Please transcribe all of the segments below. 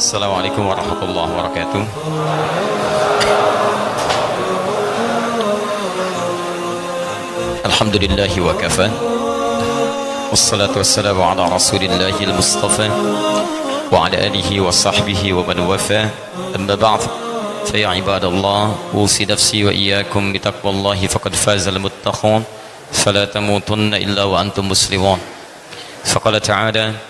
السلام عليكم ورحمة الله وبركاته. الحمد لله وكفى. والصلاة والسلام على رسول الله المصطفى وعلى آله وصحبه ومن وفى. أما بعد فيا عباد الله أوصي نفسي وإياكم بتقوى الله فقد فاز المتقون. فلا تموتن إلا وأنتم مسلمون. فقال تعالى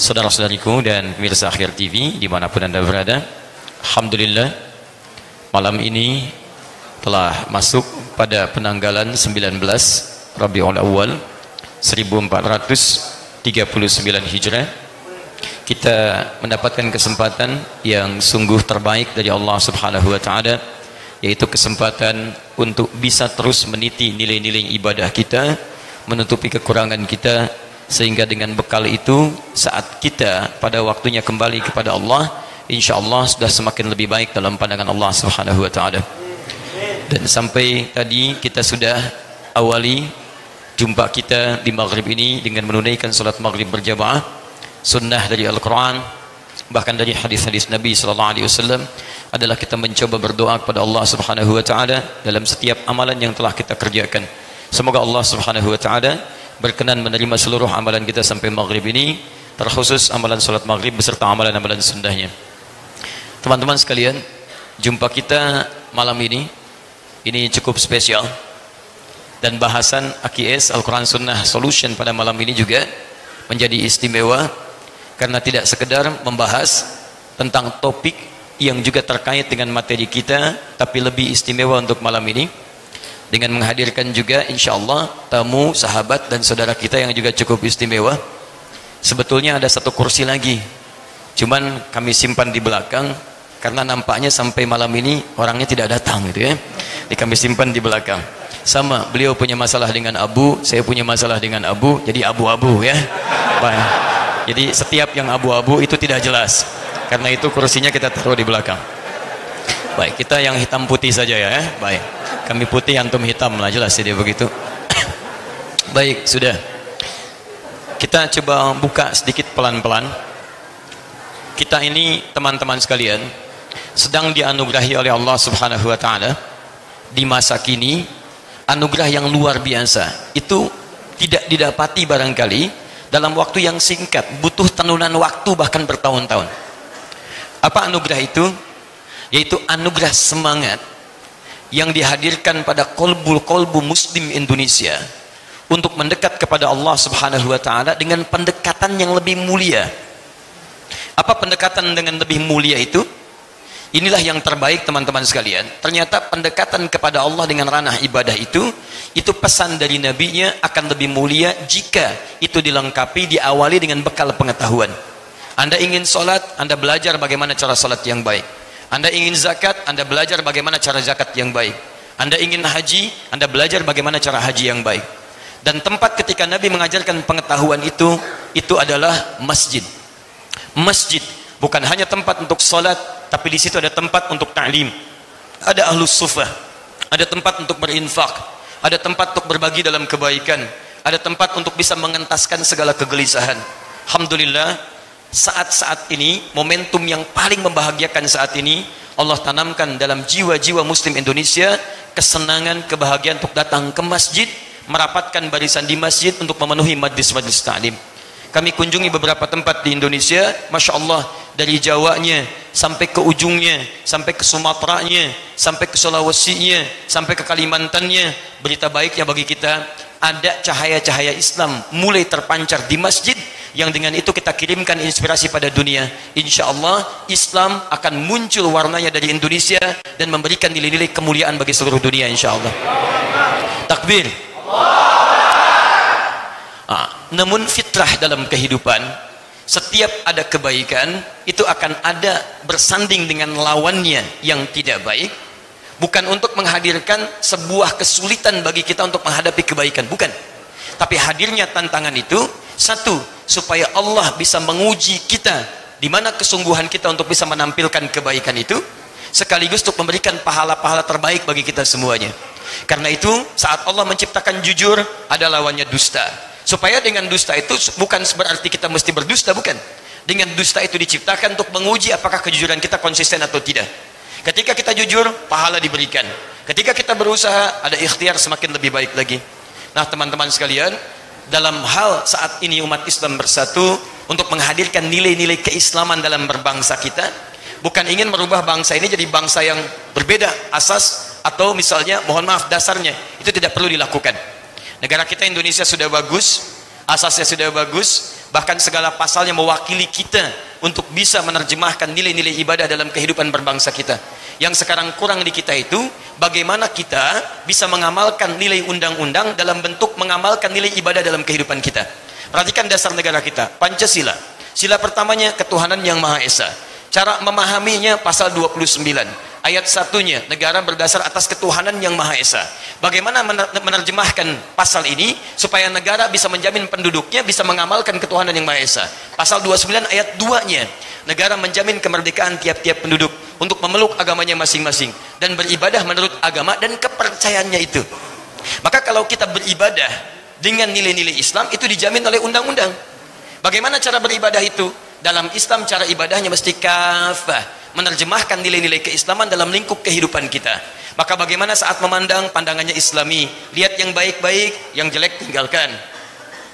Saudara-saudariku dan pemirsa akhir TV di mana pun anda berada Alhamdulillah malam ini telah masuk pada penanggalan 19 Rabiul Awal 1439 Hijrah. Kita mendapatkan kesempatan yang sungguh terbaik dari Allah Subhanahu wa taala yaitu kesempatan untuk bisa terus meniti nilai-nilai ibadah kita menutupi kekurangan kita sehingga dengan bekal itu saat kita pada waktunya kembali kepada Allah insyaallah sudah semakin lebih baik dalam pandangan Allah Subhanahu wa taala dan sampai tadi kita sudah awali jumpa kita di maghrib ini dengan menunaikan salat maghrib berjamaah sunnah dari Al-Quran bahkan dari hadis-hadis Nabi sallallahu alaihi wasallam adalah kita mencoba berdoa kepada Allah Subhanahu wa taala dalam setiap amalan yang telah kita kerjakan. Semoga Allah Subhanahu wa taala berkenan menerima seluruh amalan kita sampai maghrib ini terkhusus amalan salat maghrib beserta amalan-amalan sunnahnya. Teman-teman sekalian, jumpa kita malam ini. Ini cukup spesial. Dan bahasan AKS Al-Quran Sunnah Solution pada malam ini juga menjadi istimewa karena tidak sekedar membahas tentang topik yang juga terkait dengan materi kita tapi lebih istimewa untuk malam ini dengan menghadirkan juga insya Allah tamu, sahabat dan saudara kita yang juga cukup istimewa. Sebetulnya ada satu kursi lagi. Cuman kami simpan di belakang karena nampaknya sampai malam ini orangnya tidak datang gitu ya. Jadi kami simpan di belakang. Sama beliau punya masalah dengan abu saya punya masalah dengan abu jadi abu-abu ya. Baik. Jadi setiap yang abu-abu itu tidak jelas. Karena itu kursinya kita taruh di belakang baik kita yang hitam putih saja ya baik. Kami putih antum hitam lah jelas jadi begitu. Baik sudah. Kita coba buka sedikit pelan-pelan. Kita ini teman-teman sekalian sedang dianugerahi oleh Allah subhanahu wa ta'ala di masa kini anugerah yang luar biasa. Itu tidak didapati barangkali dalam waktu yang singkat butuh tenunan waktu bahkan bertahun-tahun. Apa anugerah itu yaitu anugerah semangat yang dihadirkan pada kolbu-kolbu muslim Indonesia untuk mendekat kepada Allah subhanahu wa ta'ala dengan pendekatan yang lebih mulia. Apa pendekatan dengan lebih mulia itu? Inilah yang terbaik teman-teman sekalian. Ternyata pendekatan kepada Allah dengan ranah ibadah itu itu pesan dari nabinya akan lebih mulia jika itu dilengkapi diawali dengan bekal pengetahuan. Anda ingin sholat anda belajar bagaimana cara sholat yang baik anda ingin zakat anda belajar bagaimana cara zakat yang baik. Anda ingin haji anda belajar bagaimana cara haji yang baik. Dan tempat ketika Nabi mengajarkan pengetahuan itu itu adalah masjid. Masjid bukan hanya tempat untuk sholat tapi di situ ada tempat untuk ta'lim. Ada ahlus sufah ada tempat untuk berinfak ada tempat untuk berbagi dalam kebaikan ada tempat untuk bisa mengentaskan segala kegelisahan. Alhamdulillah saat-saat ini momentum yang paling membahagiakan saat ini Allah tanamkan dalam jiwa-jiwa muslim Indonesia kesenangan kebahagiaan untuk datang ke masjid merapatkan barisan di masjid untuk memenuhi majlis-majlis ta'lim kami kunjungi beberapa tempat di Indonesia. Masya Allah dari Jawanya sampai ke ujungnya sampai ke Sumateranya sampai ke Sulawesinya sampai ke Kalimantannya. Berita baiknya bagi kita ada cahaya-cahaya Islam mulai terpancar di masjid yang dengan itu kita kirimkan inspirasi pada dunia. Insya Allah Islam akan muncul warnanya dari Indonesia dan memberikan nilai-nilai kemuliaan bagi seluruh dunia insya Allah. Takbir. Ah, namun fitrah dalam kehidupan setiap ada kebaikan itu akan ada bersanding dengan lawannya yang tidak baik. Bukan untuk menghadirkan sebuah kesulitan bagi kita untuk menghadapi kebaikan bukan. Tapi hadirnya tantangan itu satu supaya Allah bisa menguji kita di mana kesungguhan kita untuk bisa menampilkan kebaikan itu sekaligus untuk memberikan pahala-pahala terbaik bagi kita semuanya. Karena itu saat Allah menciptakan jujur ada lawannya dusta supaya dengan dusta itu bukan berarti kita mesti berdusta bukan. Dengan dusta itu diciptakan untuk menguji apakah kejujuran kita konsisten atau tidak. Ketika kita jujur pahala diberikan. Ketika kita berusaha ada ikhtiar semakin lebih baik lagi. Nah teman-teman sekalian dalam hal saat ini umat Islam bersatu untuk menghadirkan nilai-nilai keislaman dalam berbangsa kita bukan ingin merubah bangsa ini jadi bangsa yang berbeda asas atau misalnya mohon maaf dasarnya itu tidak perlu dilakukan negara kita Indonesia sudah bagus asasnya sudah bagus bahkan segala pasalnya mewakili kita untuk bisa menerjemahkan nilai-nilai ibadah dalam kehidupan berbangsa kita. Yang sekarang kurang di kita itu bagaimana kita bisa mengamalkan nilai undang-undang dalam bentuk mengamalkan nilai ibadah dalam kehidupan kita? Perhatikan dasar negara kita Pancasila. Sila pertamanya ketuhanan yang Maha Esa. Cara memahaminya pasal 29 ayat satunya negara berdasar atas ketuhanan yang Maha Esa. Bagaimana menerjemahkan pasal ini supaya negara bisa menjamin penduduknya bisa mengamalkan ketuhanan yang Maha Esa? Pasal 29 ayat 2 nya negara menjamin kemerdekaan tiap-tiap penduduk untuk memeluk agamanya masing-masing dan beribadah menurut agama dan kepercayaannya itu. Maka kalau kita beribadah dengan nilai-nilai Islam itu dijamin oleh undang-undang. Bagaimana cara beribadah itu dalam Islam cara ibadahnya mesti kafah menerjemahkan nilai-nilai keislaman dalam lingkup kehidupan kita. Maka bagaimana saat memandang pandangannya islami? Lihat yang baik-baik yang jelek tinggalkan.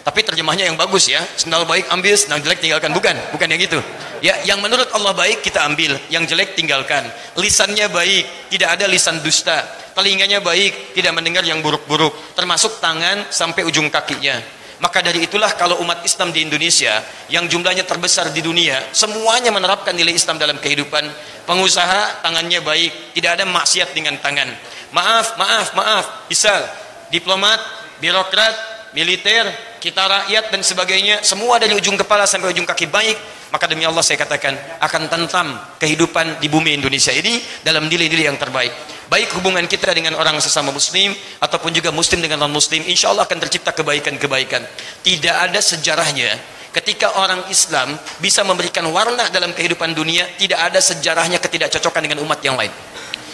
Tapi terjemahnya yang bagus ya. Sendal baik ambil sendal jelek tinggalkan. Bukan bukan yang gitu ya yang menurut Allah baik kita ambil yang jelek tinggalkan. Lisannya baik tidak ada lisan dusta. Telinganya baik tidak mendengar yang buruk-buruk. Termasuk tangan sampai ujung kakinya maka dari itulah kalau umat Islam di Indonesia yang jumlahnya terbesar di dunia, semuanya menerapkan nilai Islam dalam kehidupan. Pengusaha tangannya baik, tidak ada maksiat dengan tangan. Maaf, maaf, maaf. Misal diplomat, birokrat, militer, kita rakyat dan sebagainya, semua dari ujung kepala sampai ujung kaki baik, maka demi Allah saya katakan akan tentam kehidupan di bumi Indonesia ini dalam nilai-nilai yang terbaik baik hubungan kita dengan orang sesama muslim ataupun juga muslim dengan non muslim insya Allah akan tercipta kebaikan-kebaikan. Tidak ada sejarahnya ketika orang Islam bisa memberikan warna dalam kehidupan dunia tidak ada sejarahnya ketidakcocokan dengan umat yang lain.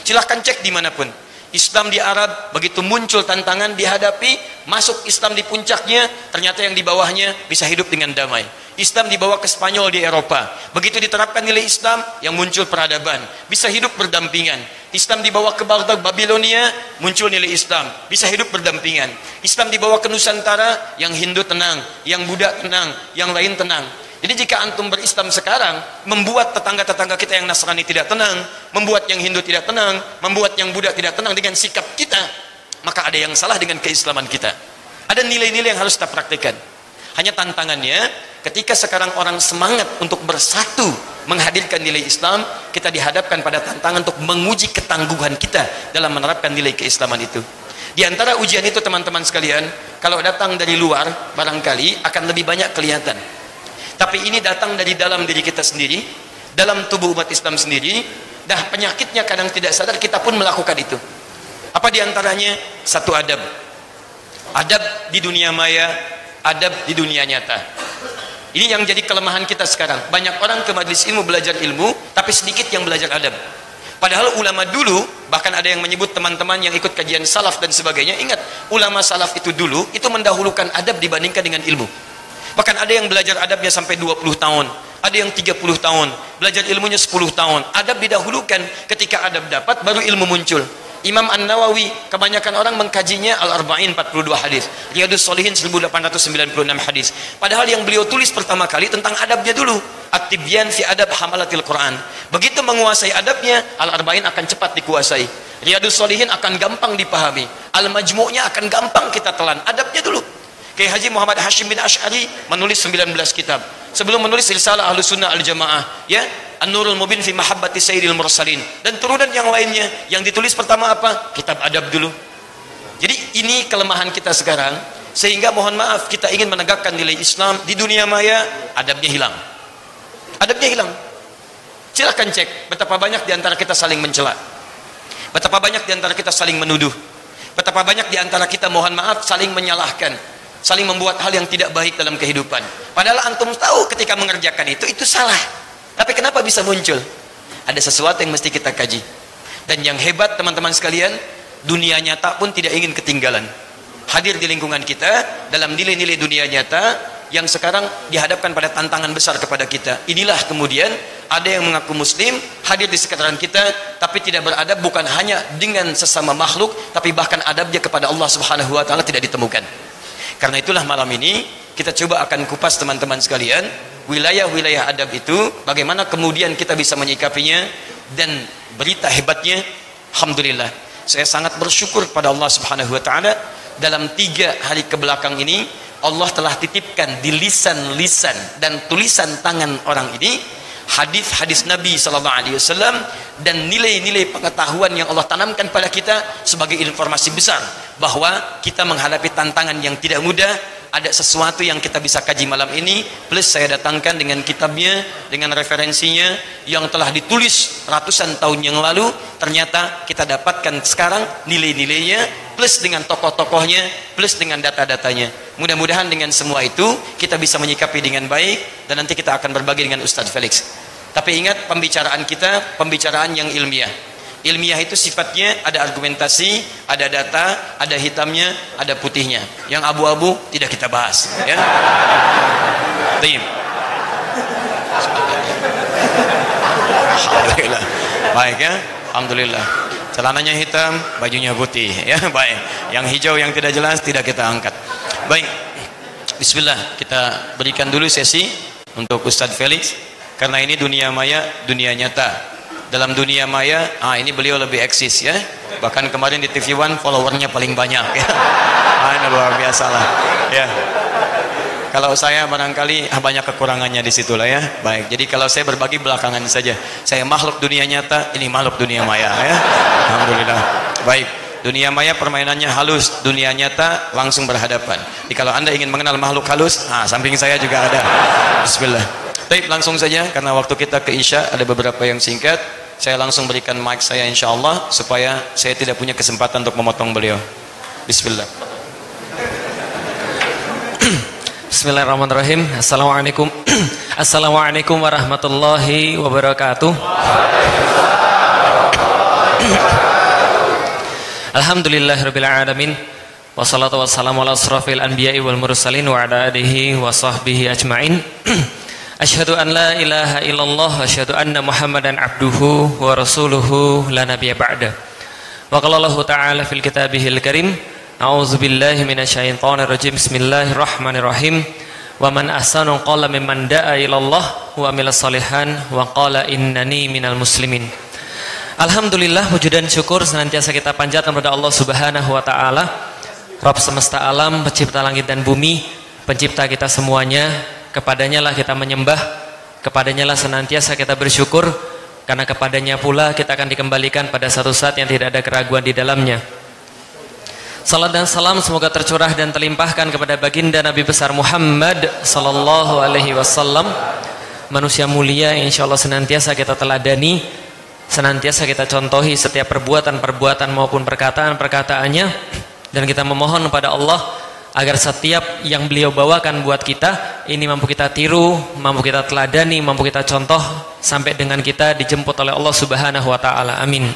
Silahkan cek di mana pun Islam di Arab begitu muncul tantangan dihadapi masuk Islam di puncaknya ternyata yang di bawahnya bisa hidup dengan damai Islam dibawa ke Spanyol di Eropa. Begitu diterapkan nilai Islam yang muncul peradaban. Bisa hidup berdampingan. Islam dibawa ke Baghdad Babilonia muncul nilai Islam. Bisa hidup berdampingan. Islam dibawa ke Nusantara yang Hindu tenang yang Buddha tenang yang lain tenang. Jadi jika antum berislam sekarang, membuat tetangga-tetangga kita yang Nasrani tidak tenang, membuat yang Hindu tidak tenang, membuat yang Buddha tidak tenang dengan sikap kita, maka ada yang salah dengan keislaman kita. Ada nilai-nilai yang harus kita praktikkan. Hanya tantangannya, ketika sekarang orang semangat untuk bersatu menghadirkan nilai Islam, kita dihadapkan pada tantangan untuk menguji ketangguhan kita dalam menerapkan nilai keislaman itu. Di antara ujian itu teman-teman sekalian, kalau datang dari luar, barangkali akan lebih banyak kelihatan. Tapi ini datang dari dalam diri kita sendiri dalam tubuh umat Islam sendiri dah penyakitnya kadang tidak sadar kita pun melakukan itu. Apa di antaranya satu adab. Adab di dunia maya adab di dunia nyata ini yang jadi kelemahan kita sekarang. Banyak orang ke majlis ilmu belajar ilmu tapi sedikit yang belajar adab. Padahal ulama dulu bahkan ada yang menyebut teman-teman yang ikut kajian salaf dan sebagainya ingat ulama salaf itu dulu itu mendahulukan adab dibandingkan dengan ilmu. Bahkan ada yang belajar adabnya sampai 20 tahun ada yang 30 tahun belajar ilmunya 10 tahun. Adab didahulukan ketika adab dapat baru ilmu muncul Imam An-Nawawi kebanyakan orang mengkajinya Al-Arba'in 42 hadis. Riyadus Solihin 1896 hadis. Padahal yang beliau tulis pertama kali tentang adabnya dulu. At-Tibyan fi adab hamalatil Quran. Begitu menguasai adabnya Al-Arba'in akan cepat dikuasai. Riyadus Solihin akan gampang dipahami. Al-Majmu'nya akan gampang kita telan. Adabnya dulu Kiai Haji Muhammad Hashim bin Ash'ari menulis 19 kitab. Sebelum menulis Risalah Ahlus Sunnah Al-Jamaah, ya, An-Nurul Mubin fi Mahabbati Sayyidil Mursalin dan turunan yang lainnya. Yang ditulis pertama apa? Kitab adab dulu. Jadi ini kelemahan kita sekarang sehingga mohon maaf kita ingin menegakkan nilai Islam di dunia maya adabnya hilang. Adabnya hilang. Silahkan cek betapa banyak di antara kita saling mencela. Betapa banyak di antara kita saling menuduh. Betapa banyak di antara kita mohon maaf saling menyalahkan. Saling membuat hal yang tidak baik dalam kehidupan. Padahal antum tahu ketika mengerjakan itu, itu salah. Tapi kenapa bisa muncul? Ada sesuatu yang mesti kita kaji. Dan yang hebat teman-teman sekalian, dunia nyata pun tidak ingin ketinggalan. Hadir di lingkungan kita dalam nilai-nilai dunia nyata yang sekarang dihadapkan pada tantangan besar kepada kita. Inilah kemudian ada yang mengaku muslim hadir di sekitaran kita tapi tidak beradab bukan hanya dengan sesama makhluk tapi bahkan adabnya kepada Allah Subhanahu wa taala tidak ditemukan. Karena itulah malam ini kita coba akan kupas teman-teman sekalian wilayah-wilayah adab itu bagaimana kemudian kita bisa menyikapinya dan berita hebatnya alhamdulillah. Saya sangat bersyukur pada Allah Subhanahu wa taala. Dalam tiga hari ke belakang ini Allah telah titipkan di lisan-lisan dan tulisan tangan orang ini hadis-hadis Nabi sallallahu alaihi wasallam dan nilai-nilai pengetahuan yang Allah tanamkan pada kita sebagai informasi besar bahwa kita menghadapi tantangan yang tidak mudah ada sesuatu yang kita bisa kaji malam ini plus saya datangkan dengan kitabnya dengan referensinya yang telah ditulis ratusan tahun yang lalu. Ternyata kita dapatkan sekarang nilai-nilainya plus dengan tokoh-tokohnya plus dengan data-datanya. Mudah-mudahan dengan semua itu kita bisa menyikapi dengan baik dan nanti kita akan berbagi dengan Ustadz Felix. Tapi ingat pembicaraan kita pembicaraan yang ilmiah ilmiah itu sifatnya ada argumentasi ada data ada hitamnya ada putihnya. Yang abu-abu tidak kita bahas ya. Tim. Alhamdulillah. Baik ya. Alhamdulillah. Celananya hitam bajunya putih ya. Baik. Yang hijau yang tidak jelas tidak kita angkat. Baik. Bismillah. Kita berikan dulu sesi untuk Ustadz Felix. Karena ini dunia maya dunia nyata dalam dunia maya ah ini beliau lebih eksis ya. Bahkan kemarin di TV One followernya paling banyak ya. Ah, luar biasa lah ya. Kalau saya barangkali ah, banyak kekurangannya di situ lah ya. Baik jadi kalau saya berbagi belakangan saja. Saya makhluk dunia nyata ini makhluk dunia maya ya. Alhamdulillah. Baik dunia maya permainannya halus dunia nyata langsung berhadapan. Jadi kalau anda ingin mengenal makhluk halus ah samping saya juga ada. Bismillah. Baik langsung saja karena waktu kita ke Isya ada beberapa yang singkat saya langsung berikan mic saya insya Allah supaya saya tidak punya kesempatan untuk memotong beliau. Bismillah. Bismillahirrahmanirrahim. Assalamualaikum. Assalamualaikum warahmatullahi wabarakatuh. Alhamdulillahirrabbilalamin Wassalatu wassalamu ala asrafil anbiya'i wal mursalin wa ala wa sahbihi ajma'in Asyhadu an la ilaha illallah wa asyhadu anna Muhammadan abduhu wa rasuluhu la nabiyya ba'da. Wa qala Allah ta'ala fil kitabihil karim, A'udzu billahi minasyaitonir rajim. Bismillahirrahmanirrahim. Wa man ahsanu qala mimman da'a ila Allah wa amila salihan wa qala innani minal muslimin. Alhamdulillah puji dan syukur senantiasa kita panjatkan kepada Allah Subhanahu wa taala, Rabb semesta alam, pencipta langit dan bumi, pencipta kita semuanya, kepadanya lah kita menyembah kepadanya lah senantiasa kita bersyukur karena kepadanya pula kita akan dikembalikan pada satu saat yang tidak ada keraguan di dalamnya. Salat dan salam semoga tercurah dan terlimpahkan kepada baginda Nabi besar Muhammad sallallahu alaihi wasallam. Manusia mulia yang insyaallah senantiasa kita teladani senantiasa kita contohi setiap perbuatan-perbuatan maupun perkataan-perkataannya. Dan kita memohon kepada Allah agar setiap yang beliau bawakan buat kita ini mampu kita tiru, mampu kita teladani, mampu kita contoh sampai dengan kita dijemput oleh Allah Subhanahu wa taala. Amin.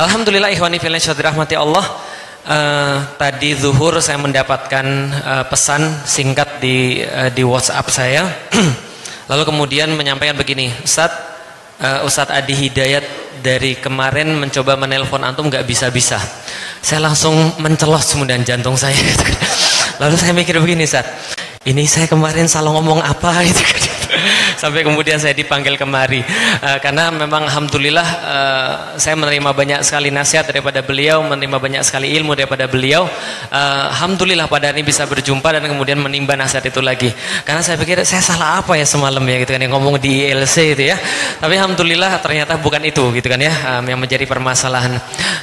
Alhamdulillah ikhwani fillah rahmati Allah. Uh, tadi zuhur saya mendapatkan uh, pesan singkat di uh, di WhatsApp saya. Lalu kemudian menyampaikan begini, Ustaz, uh, Ustadz Adi Hidayat dari kemarin mencoba menelpon antum nggak bisa-bisa saya langsung mencelos kemudian jantung saya gitu kan. lalu saya mikir begini saat ini saya kemarin salah ngomong apa gitu kan sampai kemudian saya dipanggil kemari. Uh, karena memang alhamdulillah uh, saya menerima banyak sekali nasihat daripada beliau menerima banyak sekali ilmu daripada beliau. Uh, alhamdulillah pada ini bisa berjumpa dan kemudian menimba nasihat itu lagi. Karena saya pikir saya salah apa ya semalam ya gitu kan yang ngomong di ILC itu ya. Tapi alhamdulillah ternyata bukan itu gitu kan ya um, yang menjadi permasalahan.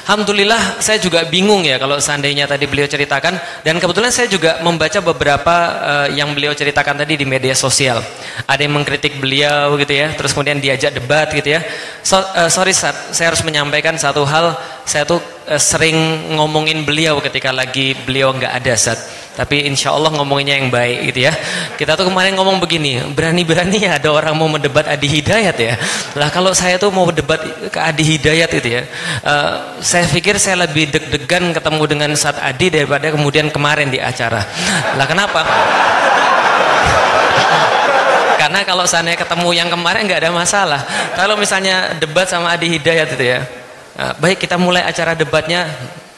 Alhamdulillah saya juga bingung ya kalau seandainya tadi beliau ceritakan. Dan kebetulan saya juga membaca beberapa uh, yang beliau ceritakan tadi di media sosial. Ada yang mengkritik mengkritik beliau gitu ya, terus kemudian diajak debat gitu ya. So, uh, sorry Sat, saya harus menyampaikan satu hal, saya tuh uh, sering ngomongin beliau ketika lagi beliau nggak ada Sat. Tapi insya Allah ngomonginnya yang baik gitu ya. Kita tuh kemarin ngomong begini, berani-berani ya ada orang mau mendebat Adi Hidayat ya. Lah kalau saya tuh mau debat ke Adi Hidayat itu ya, uh, saya pikir saya lebih deg-degan ketemu dengan saat Adi daripada kemudian kemarin di acara. Lah kenapa? Karena kalau saya ketemu yang kemarin nggak ada masalah. Kalau misalnya debat sama Adi Hidayat itu ya, uh, baik kita mulai acara debatnya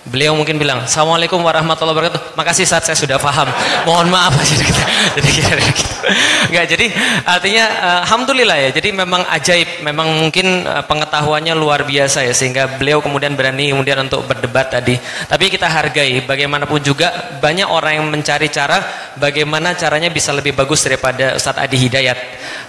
Beliau mungkin bilang, Assalamualaikum warahmatullahi wabarakatuh. Makasih saat saya sudah paham. Mohon maaf aja gitu. Jadi kira gitu. Enggak, jadi artinya uh, alhamdulillah ya. Jadi memang ajaib, memang mungkin uh, pengetahuannya luar biasa ya sehingga beliau kemudian berani kemudian untuk berdebat tadi. Tapi kita hargai bagaimanapun juga banyak orang yang mencari cara bagaimana caranya bisa lebih bagus daripada Ustadz Adi Hidayat.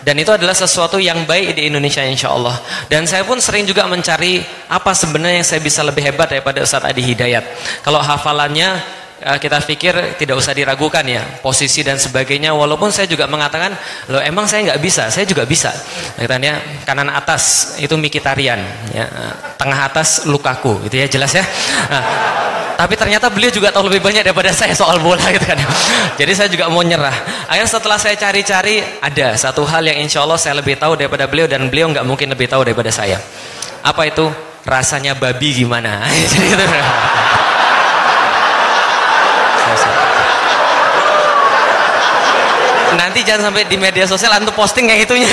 Dan itu adalah sesuatu yang baik di Indonesia insya Allah. Dan saya pun sering juga mencari apa sebenarnya yang saya bisa lebih hebat daripada Ustadz Adi Hidayat ayat. Kalau hafalannya eh, kita pikir tidak usah diragukan ya posisi dan sebagainya. Walaupun saya juga mengatakan loh emang saya nggak bisa? Saya juga bisa. Katanya kanan atas itu mikitarian ya. Tengah atas lukaku gitu ya jelas ya. Nah, tapi ternyata beliau juga tahu lebih banyak daripada saya soal bola gitu kan jadi saya juga mau nyerah. Akhirnya setelah saya cari-cari ada satu hal yang insya Allah saya lebih tahu daripada beliau dan beliau nggak mungkin lebih tahu daripada saya. Apa itu rasanya babi gimana gitu. nanti jangan sampai di media sosial antum posting kayak itunya.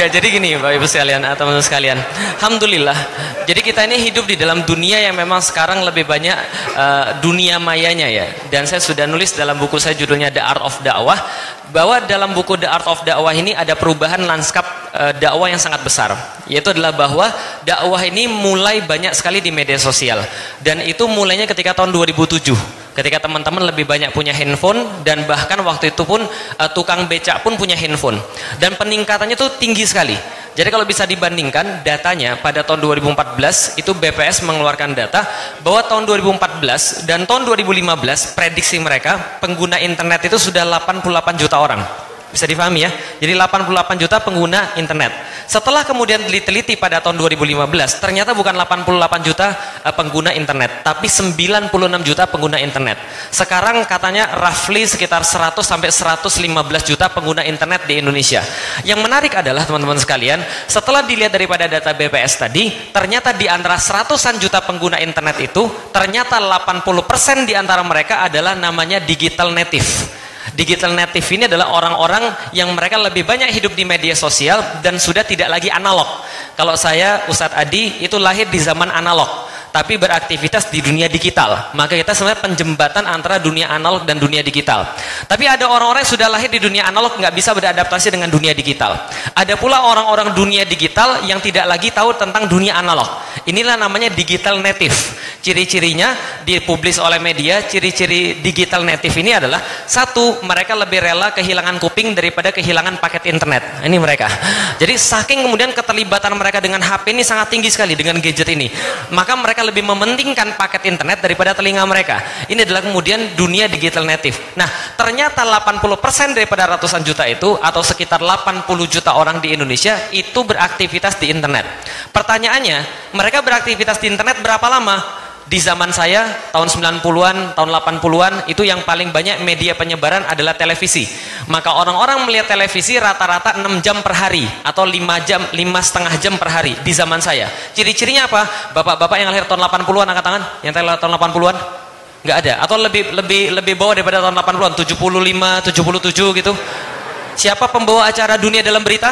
Enggak, jadi gini Bapak Ibu sekalian atau teman sekalian. Alhamdulillah. Jadi kita ini hidup di dalam dunia yang memang sekarang lebih banyak uh, dunia mayanya ya. Dan saya sudah nulis dalam buku saya judulnya The Art of Dakwah bahwa dalam buku The Art of Dakwah ini ada perubahan lanskap uh, dakwah yang sangat besar. Yaitu adalah bahwa dakwah ini mulai banyak sekali di media sosial. Dan itu mulainya ketika tahun 2007 ketika teman-teman lebih banyak punya handphone dan bahkan waktu itu pun uh, tukang becak pun punya handphone dan peningkatannya itu tinggi sekali jadi kalau bisa dibandingkan datanya pada tahun 2014 itu BPS mengeluarkan data bahwa tahun 2014 dan tahun 2015 prediksi mereka pengguna internet itu sudah 88 juta orang bisa difahami ya. Jadi 88 juta pengguna internet. Setelah kemudian diteliti pada tahun 2015, ternyata bukan 88 juta uh, pengguna internet, tapi 96 juta pengguna internet. Sekarang katanya roughly sekitar 100 sampai 115 juta pengguna internet di Indonesia. Yang menarik adalah teman-teman sekalian, setelah dilihat daripada data BPS tadi, ternyata di antara seratusan juta pengguna internet itu, ternyata 80% di antara mereka adalah namanya digital native Digital native ini adalah orang-orang yang mereka lebih banyak hidup di media sosial dan sudah tidak lagi analog. Kalau saya Ustadz Adi itu lahir di zaman analog tapi beraktivitas di dunia digital. Maka kita sebenarnya penjembatan antara dunia analog dan dunia digital. Tapi ada orang-orang yang sudah lahir di dunia analog nggak bisa beradaptasi dengan dunia digital. Ada pula orang-orang dunia digital yang tidak lagi tahu tentang dunia analog. Inilah namanya digital native. Ciri-cirinya dipublis oleh media, ciri-ciri digital native ini adalah satu, mereka lebih rela kehilangan kuping daripada kehilangan paket internet. Ini mereka. Jadi saking kemudian keterlibatan mereka dengan HP ini sangat tinggi sekali dengan gadget ini. Maka mereka mereka lebih mementingkan paket internet daripada telinga mereka. Ini adalah kemudian dunia digital native. Nah, ternyata 80% daripada ratusan juta itu atau sekitar 80 juta orang di Indonesia itu beraktivitas di internet. Pertanyaannya, mereka beraktivitas di internet berapa lama? Di zaman saya tahun 90-an, tahun 80-an itu yang paling banyak media penyebaran adalah televisi. Maka orang-orang melihat televisi rata-rata 6 jam per hari atau 5 jam, 5 setengah jam per hari di zaman saya. Ciri-cirinya apa? Bapak-bapak yang lahir tahun 80-an angkat tangan, yang lahir tahun 80-an? Enggak ada. Atau lebih lebih lebih bawah daripada tahun 80-an, 75, 77 gitu. Siapa pembawa acara dunia dalam berita?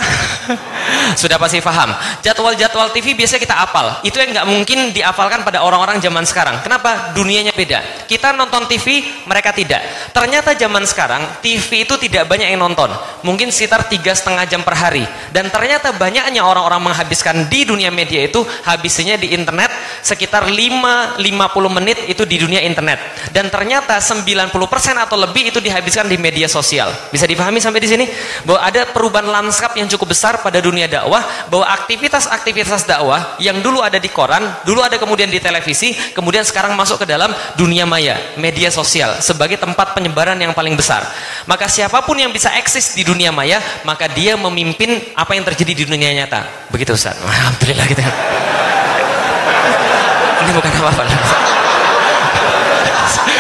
Sudah pasti paham. Jadwal-jadwal TV biasanya kita apal. Itu yang nggak mungkin diapalkan pada orang-orang zaman sekarang. Kenapa? Dunianya beda. Kita nonton TV, mereka tidak. Ternyata zaman sekarang TV itu tidak banyak yang nonton. Mungkin sekitar tiga setengah jam per hari. Dan ternyata banyaknya orang-orang menghabiskan di dunia media itu habisnya di internet sekitar 5-50 menit itu di dunia internet. Dan ternyata 90% atau lebih itu dihabiskan di media sosial. Bisa dipahami sampai di sini? Bahwa ada perubahan lanskap yang cukup besar pada dunia dakwah bahwa aktivitas-aktivitas dakwah yang dulu ada di koran, dulu ada kemudian di televisi, kemudian sekarang masuk ke dalam dunia maya, media sosial sebagai tempat penyebaran yang paling besar. Maka siapa pun yang bisa eksis di dunia maya, maka dia memimpin apa yang terjadi di dunia nyata. Begitu Ustaz. Alhamdulillah gitu. Ini bukan apa-apa.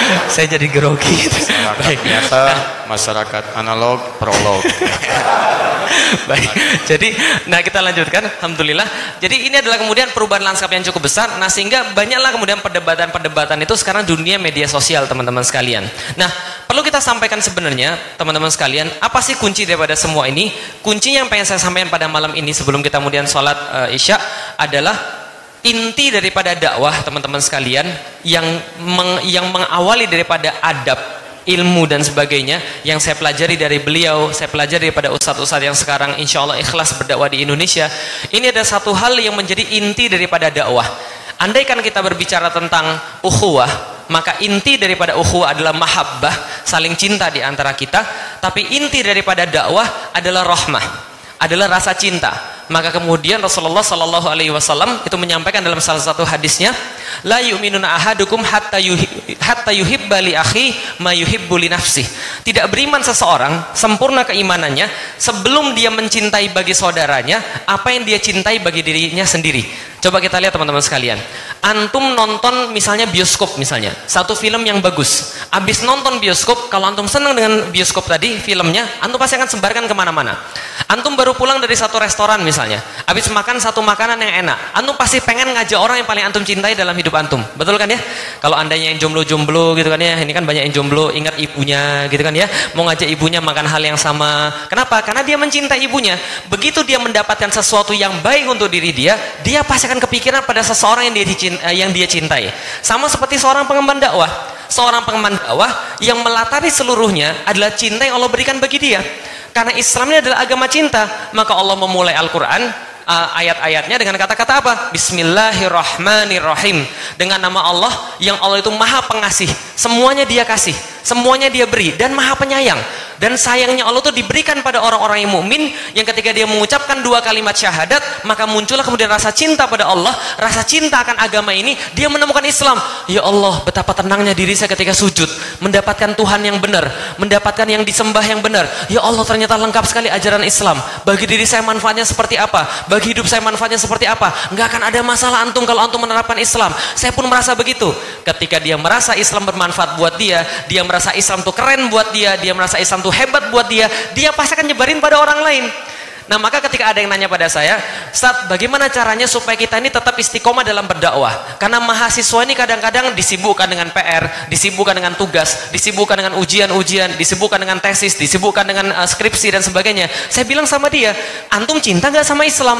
Saya jadi grogi. Masyarakat nyata, masyarakat analog, prolog. Baik. Jadi, nah kita lanjutkan. Alhamdulillah. Jadi ini adalah kemudian perubahan lanskap yang cukup besar. Nah sehingga banyaklah kemudian perdebatan-perdebatan itu sekarang dunia media sosial teman-teman sekalian. Nah perlu kita sampaikan sebenarnya teman-teman sekalian apa sih kunci daripada semua ini? Kunci yang pengen saya sampaikan pada malam ini sebelum kita kemudian sholat uh, isya adalah inti daripada dakwah teman-teman sekalian yang meng, yang mengawali daripada adab ilmu dan sebagainya yang saya pelajari dari beliau, saya pelajari daripada ustadz-ustadz yang sekarang insya Allah ikhlas berdakwah di Indonesia. Ini ada satu hal yang menjadi inti daripada dakwah. Andaikan kita berbicara tentang ukhuwah, maka inti daripada ukhuwah adalah mahabbah, saling cinta di antara kita. Tapi inti daripada dakwah adalah rahmah, adalah rasa cinta maka kemudian Rasulullah Shallallahu Alaihi Wasallam itu menyampaikan dalam salah satu hadisnya la yu'minuna ahadukum hatta yuhib, hatta yuhibba li akhi ma nafsi tidak beriman seseorang sempurna keimanannya sebelum dia mencintai bagi saudaranya apa yang dia cintai bagi dirinya sendiri coba kita lihat teman-teman sekalian. Antum nonton misalnya bioskop misalnya. Satu film yang bagus. Habis nonton bioskop kalau antum senang dengan bioskop tadi filmnya antum pasti akan sebarkan ke mana-mana. Antum baru pulang dari satu restoran misalnya. Habis makan satu makanan yang enak. Antum pasti pengen ngajak orang yang paling antum cintai dalam hidup antum. Betul kan ya? Kalau anda yang jomblo-jomblo gitu kan ya. Ini kan banyak yang jomblo ingat ibunya gitu kan ya. Mau ngajak ibunya makan hal yang sama. Kenapa? karena dia mencintai ibunya. Begitu dia mendapatkan sesuatu yang baik untuk diri dia dia pasti akan kepikiran pada seseorang yang dia, dicintai, yang dia cintai sama seperti seorang pengemban dakwah seorang pengemban dakwah yang melatari seluruhnya adalah cinta yang Allah berikan bagi dia karena Islam ini adalah agama cinta, maka Allah memulai Al-Qur'an uh, ayat-ayatnya dengan kata-kata apa? Bismillahirrahmanirrahim. Dengan nama Allah yang Allah itu Maha Pengasih. Semuanya Dia kasih, semuanya Dia beri dan Maha Penyayang dan sayangnya Allah itu diberikan pada orang-orang yang mukmin yang ketika dia mengucapkan dua kalimat syahadat maka muncullah kemudian rasa cinta pada Allah. Rasa cinta akan agama ini dia menemukan Islam. Ya Allah betapa tenangnya diri saya ketika sujud. Mendapatkan Tuhan yang benar mendapatkan yang disembah yang benar. Ya Allah ternyata lengkap sekali ajaran Islam. Bagi diri saya manfaatnya seperti apa? Bagi hidup saya manfaatnya seperti apa? Nggak akan ada masalah antum kalau antum menerapkan Islam. Saya pun merasa begitu. Ketika dia merasa Islam bermanfaat buat dia dia merasa Islam tuh keren buat dia dia merasa Islam tuh sesuatu hebat buat dia, dia pasti akan nyebarin pada orang lain. Nah maka ketika ada yang nanya pada saya, Ustaz bagaimana caranya supaya kita ini tetap istiqomah dalam berdakwah? Karena mahasiswa ini kadang-kadang disibukkan dengan PR, disibukkan dengan tugas, disibukkan dengan ujian-ujian, disibukkan dengan tesis, disibukkan dengan uh, skripsi dan sebagainya. Saya bilang sama dia, antum cinta nggak sama Islam?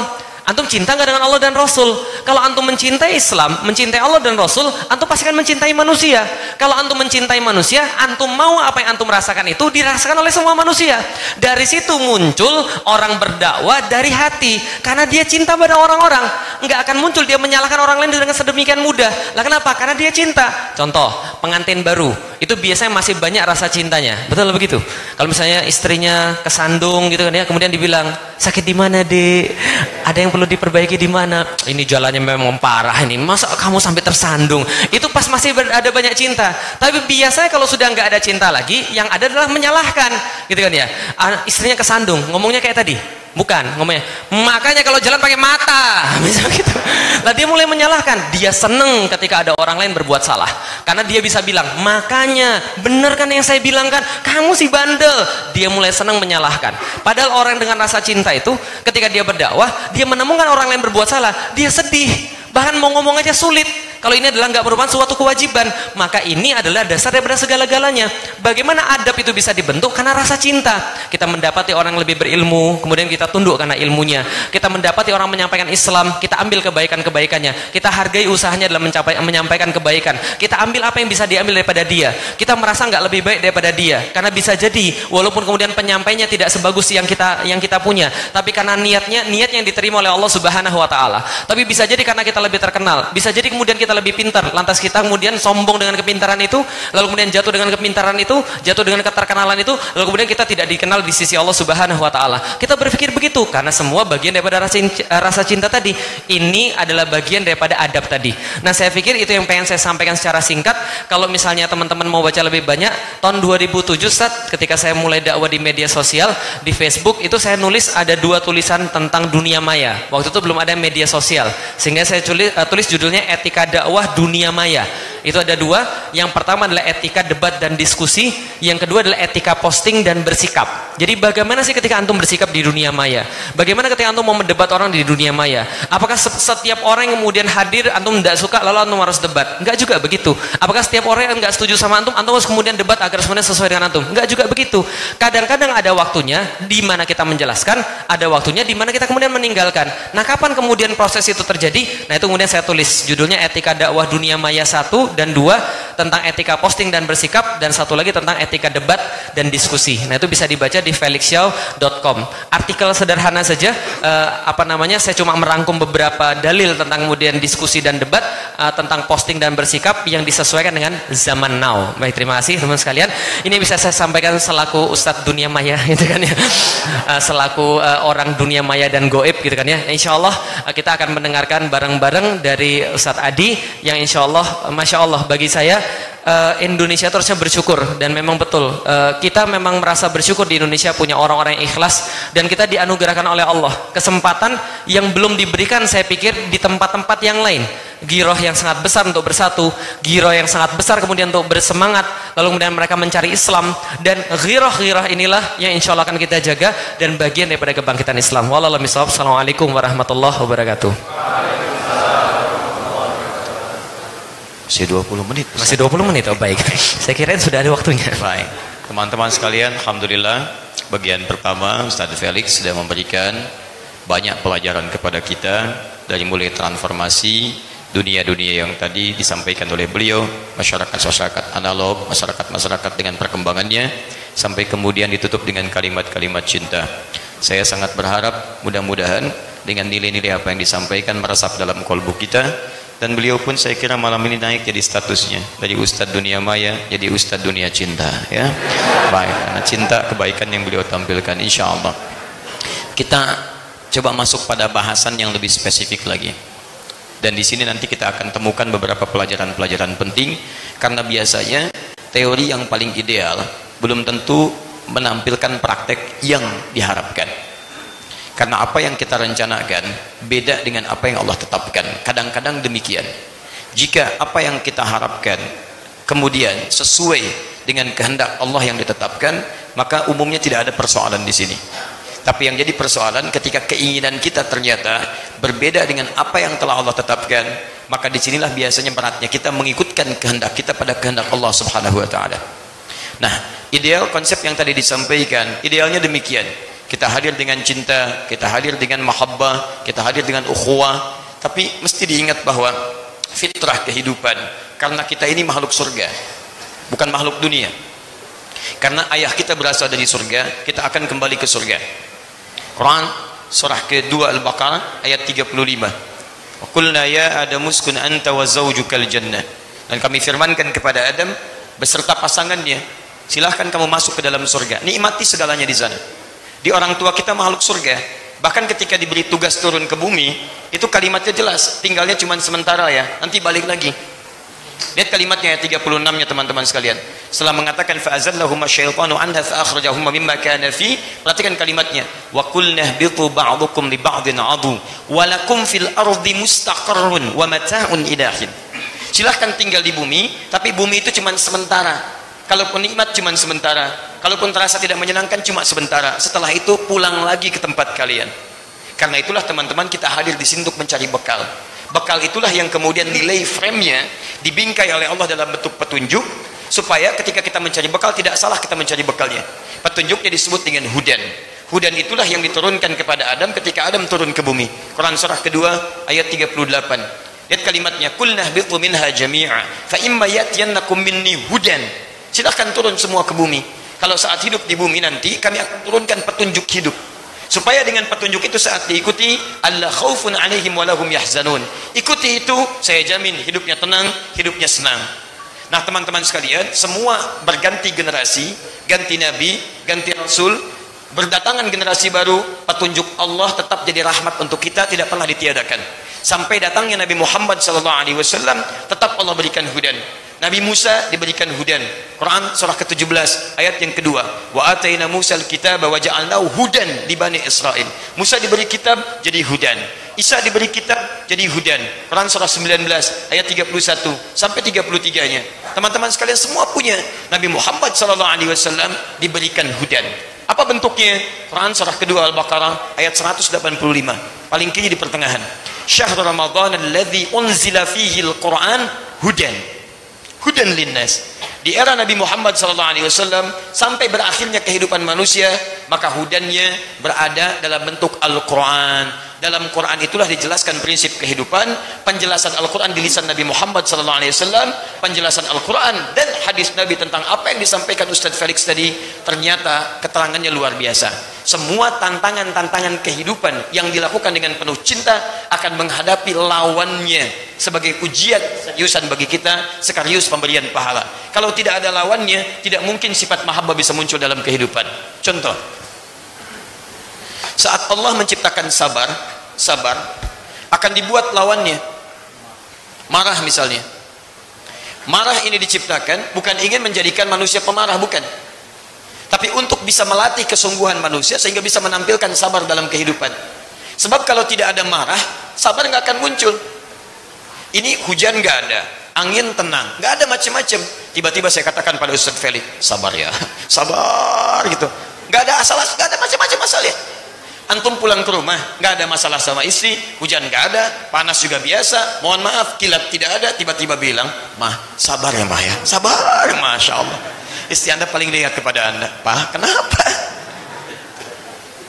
Antum cinta nggak dengan Allah dan Rasul? Kalau antum mencintai Islam, mencintai Allah dan Rasul, antum pasti akan mencintai manusia. Kalau antum mencintai manusia, antum mau apa yang antum rasakan itu dirasakan oleh semua manusia. Dari situ muncul orang berdakwah dari hati, karena dia cinta pada orang-orang. Nggak akan muncul dia menyalahkan orang lain dengan sedemikian mudah. Lah kenapa? Karena dia cinta. Contoh, pengantin baru itu biasanya masih banyak rasa cintanya. Betul begitu? Kalau misalnya istrinya kesandung gitu kan ya, kemudian dibilang sakit di mana dek? Ada yang perlu diperbaiki di mana? Ini jalannya memang parah ini. Masa kamu sampai tersandung? Itu pas masih ada banyak cinta. Tapi biasanya kalau sudah nggak ada cinta lagi, yang ada adalah menyalahkan, gitu kan ya. Istrinya kesandung, ngomongnya kayak tadi Bukan, ngomongnya. Makanya kalau jalan pakai mata, misal gitu. Lah dia mulai menyalahkan. Dia seneng ketika ada orang lain berbuat salah. Karena dia bisa bilang, makanya bener kan yang saya bilang kan, kamu si bandel. Dia mulai seneng menyalahkan. Padahal orang dengan rasa cinta itu, ketika dia berdakwah, dia menemukan orang lain berbuat salah, dia sedih. Bahkan mau ngomong aja sulit kalau ini adalah nggak merupakan suatu kewajiban, maka ini adalah dasar daripada segala-galanya. Bagaimana adab itu bisa dibentuk? Karena rasa cinta. Kita mendapati orang yang lebih berilmu, kemudian kita tunduk karena ilmunya. Kita mendapati orang menyampaikan Islam, kita ambil kebaikan-kebaikannya. Kita hargai usahanya dalam mencapai, menyampaikan kebaikan. Kita ambil apa yang bisa diambil daripada dia. Kita merasa nggak lebih baik daripada dia, karena bisa jadi walaupun kemudian penyampainya tidak sebagus yang kita yang kita punya, tapi karena niatnya niat yang diterima oleh Allah Subhanahu Wa Taala. Tapi bisa jadi karena kita lebih terkenal, bisa jadi kemudian kita kita lebih pintar. Lantas kita kemudian sombong dengan kepintaran itu lalu kemudian jatuh dengan kepintaran itu jatuh dengan keterkenalan itu lalu kemudian kita tidak dikenal di sisi Allah Subhanahu wa taala. Kita berpikir begitu karena semua bagian daripada rasa, rasa cinta tadi ini adalah bagian daripada adab tadi. Nah saya pikir itu yang pengen saya sampaikan secara singkat. Kalau misalnya teman-teman mau baca lebih banyak tahun 2007 saat ketika saya mulai dakwah di media sosial di Facebook itu saya nulis ada dua tulisan tentang dunia maya. Waktu itu belum ada media sosial. Sehingga saya tulis, uh, tulis judulnya etika dakwah dunia maya. Itu ada dua. Yang pertama adalah etika debat dan diskusi. Yang kedua adalah etika posting dan bersikap jadi bagaimana sih ketika antum bersikap di dunia maya? Bagaimana ketika antum mau mendebat orang di dunia maya? Apakah setiap orang yang kemudian hadir antum tidak suka lalu antum harus debat? Enggak juga begitu. Apakah setiap orang yang enggak setuju sama antum antum harus kemudian debat agar semuanya sesuai dengan antum? Enggak juga begitu. Kadang-kadang ada waktunya di mana kita menjelaskan ada waktunya di mana kita kemudian meninggalkan. Nah kapan kemudian proses itu terjadi? Nah itu kemudian saya tulis. Judulnya etika dakwah dunia maya satu dan dua tentang etika posting dan bersikap dan satu lagi tentang etika debat dan diskusi. Nah itu bisa dibaca di felixyao.com artikel sederhana saja uh, apa namanya saya cuma merangkum beberapa dalil tentang kemudian diskusi dan debat uh, tentang posting dan bersikap yang disesuaikan dengan zaman now. Baik terima kasih teman sekalian. Ini bisa saya sampaikan selaku ustadz dunia maya gitu kan ya. Uh, selaku orang dunia maya dan goib gitu kan ya. Insya Allah kita akan mendengarkan bareng-bareng dari Ustadz Adi yang insya Allah Masya Allah bagi saya Indonesia terusnya bersyukur. Dan memang betul kita memang merasa bersyukur di Indonesia punya orang-orang yang ikhlas dan kita dianugerahkan oleh Allah kesempatan yang belum diberikan saya pikir di tempat-tempat yang lain giroh yang sangat besar untuk bersatu giroh yang sangat besar kemudian untuk bersemangat lalu kemudian mereka mencari Islam dan giroh-giroh inilah yang insya Allah akan kita jaga dan bagian daripada kebangkitan Islam Wassalamualaikum warahmatullahi wabarakatuh Masih 20 menit. Masih 20 menit. Oh baik. Saya kira sudah ada waktunya. Baik. Teman-teman sekalian, alhamdulillah bagian pertama Ustaz Felix sudah memberikan banyak pelajaran kepada kita dari mulai transformasi dunia-dunia yang tadi disampaikan oleh beliau, masyarakat-masyarakat analog, masyarakat-masyarakat dengan perkembangannya sampai kemudian ditutup dengan kalimat-kalimat cinta. Saya sangat berharap mudah-mudahan dengan nilai-nilai apa yang disampaikan meresap dalam kolbu kita dan beliau pun saya kira malam ini naik jadi statusnya. Dari ustadz dunia maya jadi ustadz dunia cinta ya. Baik karena cinta kebaikan yang beliau tampilkan insya Allah kita coba masuk pada bahasan yang lebih spesifik lagi. Dan di sini nanti kita akan temukan beberapa pelajaran-pelajaran penting karena biasanya teori yang paling ideal belum tentu menampilkan praktek yang diharapkan karena apa yang kita rencanakan beda dengan apa yang Allah tetapkan. Kadang-kadang demikian. Jika apa yang kita harapkan kemudian sesuai dengan kehendak Allah yang ditetapkan, maka umumnya tidak ada persoalan di sini. Tapi yang jadi persoalan ketika keinginan kita ternyata berbeda dengan apa yang telah Allah tetapkan, maka di sinilah biasanya beratnya kita mengikutkan kehendak kita pada kehendak Allah Subhanahu wa taala. Nah, ideal konsep yang tadi disampaikan, idealnya demikian kita hadir dengan cinta kita hadir dengan mahabbah kita hadir dengan ukhuwah. Tapi mesti diingat bahwa fitrah kehidupan karena kita ini makhluk surga bukan makhluk dunia. Karena ayah kita berasal dari surga kita akan kembali ke surga. Quran surah kedua Al-Baqarah ayat 35 Qulna ya Adam uskun anta wa zawjukal jannah. Dan kami firmankan kepada Adam beserta pasangannya silahkan kamu masuk ke dalam surga. Nikmati segalanya di sana di orang tua kita makhluk surga. Bahkan ketika diberi tugas turun ke bumi itu kalimatnya jelas. Tinggalnya cuma sementara ya. Nanti balik lagi. Lihat kalimatnya ayat 36 nya teman-teman sekalian. Setelah mengatakan fa'azallahum syaitanu anha fa'akhrajahum mimma kana fi perhatikan kalimatnya. Wa qulna bitu ba'dukum li ba'din adu wa lakum fil ardi mustaqarrun wa mata'un ilahin silahkan tinggal di bumi tapi bumi itu cuma sementara kalaupun nikmat cuma sementara kalaupun terasa tidak menyenangkan cuma sementara. Setelah itu pulang lagi ke tempat kalian. Karena itulah teman-teman kita hadir di sini untuk mencari bekal. Bekal itulah yang kemudian nilai frame-nya dibingkai oleh Allah dalam bentuk petunjuk supaya ketika kita mencari bekal tidak salah kita mencari bekalnya. Petunjuknya disebut dengan hudan. Hudan itulah yang diturunkan kepada Adam ketika Adam turun ke bumi. Quran surah kedua ayat 38 lihat kalimatnya kulnah bitu minha jami'a fa imma yatiyannakum minni hudan silahkan turun semua ke bumi. Kalau saat hidup di bumi nanti kami akan turunkan petunjuk hidup. Supaya dengan petunjuk itu saat diikuti Allah khaufun alaihim walahum yahzanun. Ikuti itu saya jamin hidupnya tenang hidupnya senang. Nah teman-teman sekalian semua berganti generasi ganti nabi ganti rasul berdatangan generasi baru petunjuk Allah tetap jadi rahmat untuk kita tidak pernah ditiadakan. Sampai datangnya Nabi Muhammad wasallam tetap Allah berikan hudan Nabi Musa diberikan hudan. Quran surah ke-17 ayat yang kedua. Wa ataina Musa al-kitaba wa ja'alnahu hudan di Bani Israel. Musa diberi kitab jadi hudan. Isa diberi kitab jadi hudan. Quran surah 19 ayat 31 sampai 33-nya. Teman-teman sekalian semua punya. Nabi Muhammad sallallahu alaihi wasallam diberikan hudan. Apa bentuknya? Quran surah kedua Al-Baqarah ayat 185. Paling kiri di pertengahan. Syahrul Ramadan alladzi unzila fihi al-Quran hudan hudan linnas. Di era Nabi Muhammad SAW sampai berakhirnya kehidupan manusia maka hudannya berada dalam bentuk Al-Quran dalam Quran itulah dijelaskan prinsip kehidupan penjelasan Al-Quran di lisan Nabi Muhammad SAW penjelasan Al-Quran dan hadis Nabi tentang apa yang disampaikan Ustadz Felix tadi ternyata keterangannya luar biasa. Semua tantangan-tantangan kehidupan yang dilakukan dengan penuh cinta akan menghadapi lawannya sebagai ujian seriusan bagi kita sekaligus pemberian pahala. Kalau tidak ada lawannya tidak mungkin sifat mahabbah bisa muncul dalam kehidupan. Contoh saat Allah menciptakan sabar sabar akan dibuat lawannya. Marah misalnya. Marah ini diciptakan bukan ingin menjadikan manusia pemarah bukan. Tapi untuk bisa melatih kesungguhan manusia sehingga bisa menampilkan sabar dalam kehidupan. Sebab kalau tidak ada marah sabar nggak akan muncul. Ini hujan nggak ada angin tenang nggak ada macam-macam. Tiba-tiba saya katakan pada Ustaz Felix sabar ya sabar gitu. Nggak ada asal nggak ada macam-macam masalah antum pulang ke rumah nggak ada masalah sama istri hujan nggak ada panas juga biasa. Mohon maaf kilat tidak ada tiba-tiba bilang mah sabar ya mah ya. Sabar masya Allah. Istri anda paling lihat kepada anda. Pak kenapa?